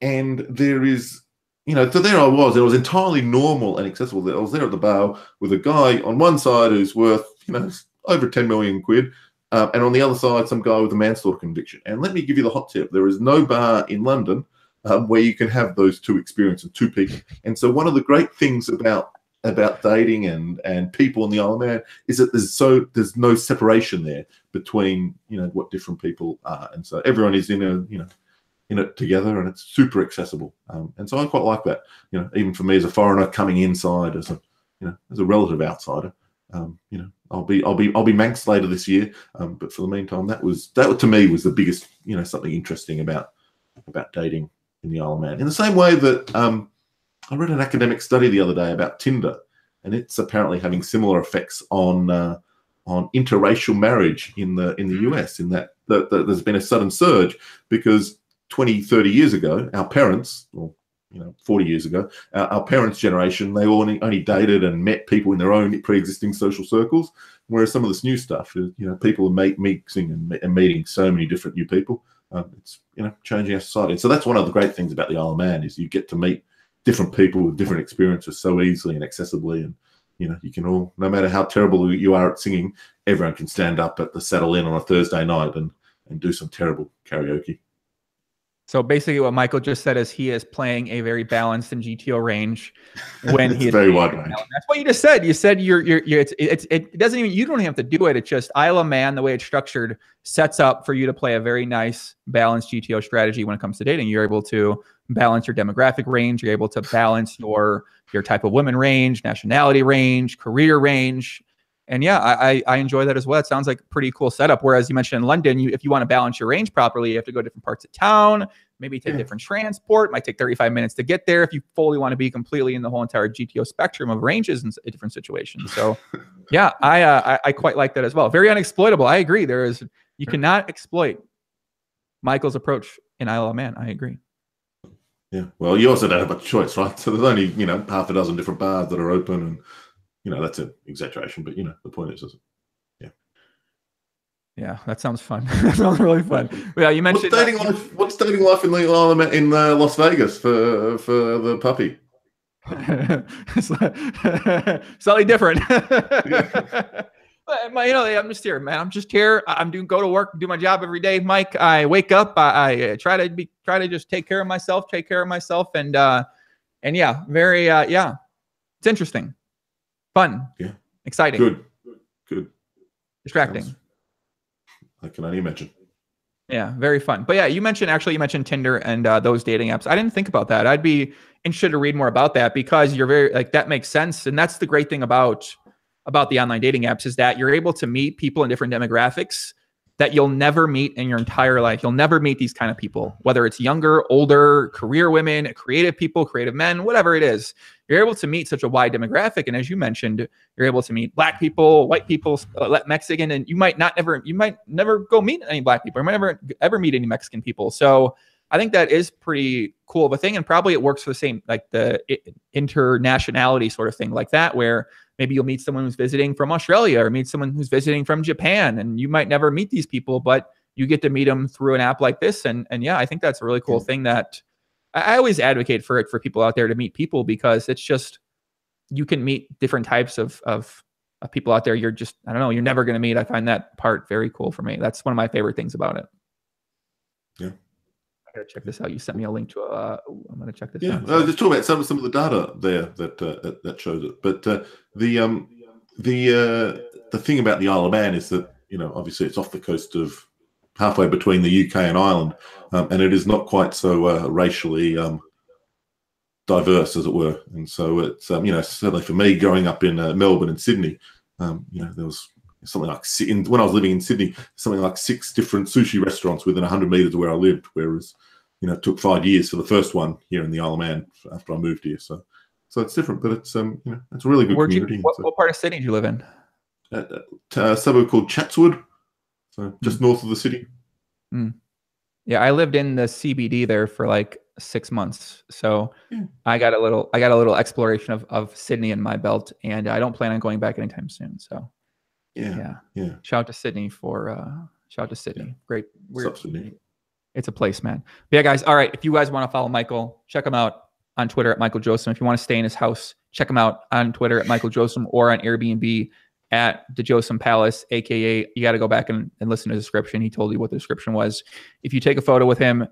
and there is, you know, so there I was. It was entirely normal and accessible. I was there at the bar with a guy on one side who's worth, you know, over ten million quid, uh, and on the other side, some guy with a manslaughter conviction. And let me give you the hot tip: there is no bar in London um, where you can have those two experiences, two people. And so, one of the great things about about dating and and people in the Isle of Man is that there's so there's no separation there between you know what different people are, and so everyone is in a you know in it together, and it's super accessible. Um, and so I quite like that. You know, even for me as a foreigner coming inside as a you know as a relative outsider. Um, you know, I'll be I'll be I'll be Manx later this year. Um, but for the meantime, that was that to me was the biggest you know something interesting about about dating in the Isle of Man. In the same way that um, I read an academic study the other day about Tinder, and it's apparently having similar effects on uh, on interracial marriage in the in the hmm. US. In that, that, that there's been a sudden surge because 20, 30 years ago, our parents, or you know, 40 years ago, our, our parents' generation, they only, only dated and met people in their own pre-existing social circles. Whereas some of this new stuff, is, you know, people are meet, mixing and, and meeting so many different new people. Um, it's you know changing our society. So that's one of the great things about the Isle of Man is you get to meet different people with different experiences so easily and accessibly. And, you know, you can all, no matter how terrible you are at singing, everyone can stand up at the Saddle Inn on a Thursday night and, and do some terrible karaoke. So basically, what Michael just said is he is playing a very balanced and GTO range when he is very wide range. That's what you just said. You said you're you're, you're it's, it's it doesn't even you don't have to do it. It's just Isle of Man the way it's structured sets up for you to play a very nice balanced GTO strategy when it comes to dating. You're able to balance your demographic range. You're able to balance your your type of women range, nationality range, career range. And yeah, I, I enjoy that as well. It sounds like a pretty cool setup. Whereas you mentioned in London, you if you want to balance your range properly, you have to go to different parts of town, maybe take Yeah. different transport. Might take 35 minutes to get there if you fully want to be completely in the whole entire GTO spectrum of ranges in s- different situations. So yeah, I, uh, I I quite like that as well. Very unexploitable. I agree. There is you cannot exploit Michael's approach in Isle of Man. I agree. Yeah. Well, you also don't have a choice, right? So there's only you know half a dozen different bars that are open, and you know that's an exaggeration, but you know the point is, is Yeah, that sounds fun. that sounds really fun. Yeah, you what's mentioned dating life? What's dating life in the Isle of Man- in uh, Las Vegas for for the puppy? slightly different. But, you know, I'm just here, man. I'm just here. I'm doing go to work, do my job every day, Mike. I wake up, I, I uh, try to be try to just take care of myself, take care of myself, and uh, and yeah, very uh, yeah, it's interesting, fun, Yeah. exciting, Good, good. distracting. I can only imagine. Yeah, very fun. But yeah, you mentioned actually you mentioned Tinder and uh, those dating apps. I didn't think about that. I'd be interested to read more about that because you're very like that makes sense, and that's the great thing about about the online dating apps is that you're able to meet people in different demographics that you'll never meet in your entire life. You'll never meet these kind of people, whether it's younger, older, career women, creative people, creative men, whatever it is. You're able to meet such a wide demographic, and as you mentioned, you're able to meet black people, white people, uh, Mexican, and you might not never, you might never go meet any black people. You might never ever meet any Mexican people. So I think that is pretty cool of a thing, and probably it works for the same like the internationality sort of thing like that, where maybe you'll meet someone who's visiting from Australia or meet someone who's visiting from Japan, and you might never meet these people, but you get to meet them through an app like this, and and yeah, I think that's a really cool thing that I, I always advocate for it for people out there to meet people because it's just you can meet different types of of, of people out there. You're just I don't know, you're never going to meet. I find that part very cool for me. That's one of my favorite things about it. Gotta check this out. You sent me a link to a. Uh, I'm gonna check this Yeah, out. uh, just talk about some some of the data there that uh, that, that shows it. But uh, the um the uh, the thing about the Isle of Man is that you know obviously it's off the coast of halfway between the UK and Ireland, um, and it is not quite so uh, racially um, diverse as it were. And so it's um, you know certainly for me growing up in uh, Melbourne and Sydney, um, you know there was something like in, when I was living in Sydney, something like six different sushi restaurants within hundred meters of where I lived, whereas you know, it took five years for the first one here in the Isle of Man after I moved here. So, so it's different, but it's um, you know, it's a really good Where'd you, what, So, what part of Sydney do you live in? uh, uh, a suburb called Chatswood, so Hmm. just north of the city. Yeah, I lived in the CBD there for like six months, so Yeah. I got a little, I got a little exploration of of Sydney in my belt, and I don't plan on going back anytime soon. So Yeah, yeah, yeah. shout out to Sydney for uh, shout out to Sydney. Great, we're- Sydney. It's a place, man. But yeah, guys. All right, if you guys want to follow Michael, check him out on Twitter at Michael Josem. If you want to stay in his house, check him out on Twitter at Michael Josem or on Airbnb at the Josem Palace, aka you got to go back and, and listen to the description. He told you what the description was. If you take a photo with him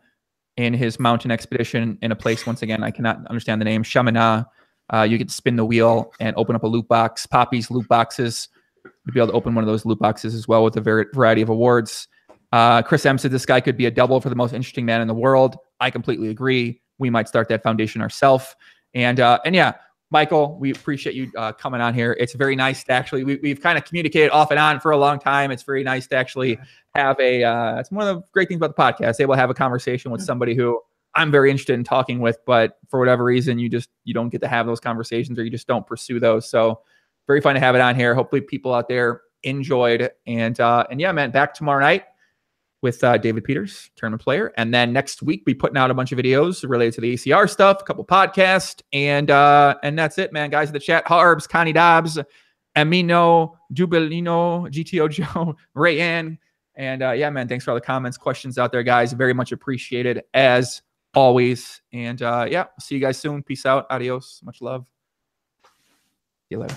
in his mountain expedition in a place, once again, I cannot understand the name, Chaminade, uh, you get to spin the wheel and open up a loot box. Papi's loot boxes. You'll be able to open one of those loot boxes as well with a var- variety of awards. Uh, Chris M said this guy could be a double for the most interesting man in the world. I completely agree. We might start that foundation ourselves. And uh, and yeah, Michael, we appreciate you uh, coming on here. It's very nice to actually we, we've kind of communicated off and on for a long time. It's very nice to actually have a. Uh, it's one of the great things about the podcast. Able to have a conversation with somebody who I'm very interested in talking with, but for whatever reason, you just you don't get to have those conversations or you just don't pursue those. So very fun to have it on here. Hopefully, people out there enjoyed. And uh, and yeah, man, back tomorrow night with uh, David Peters, tournament player. And then next week, we putting out a bunch of videos related to the ACR stuff, a couple podcasts, and uh, and that's it, man. Guys in the chat, Harbs, Connie Dobbs, Amino, Jubilino, GTO Joe, Ray Ann. And uh, yeah, man, thanks for all the comments, questions out there, guys. Very much appreciated as always. And uh, yeah, see you guys soon. Peace out. Adios. Much love. See you later.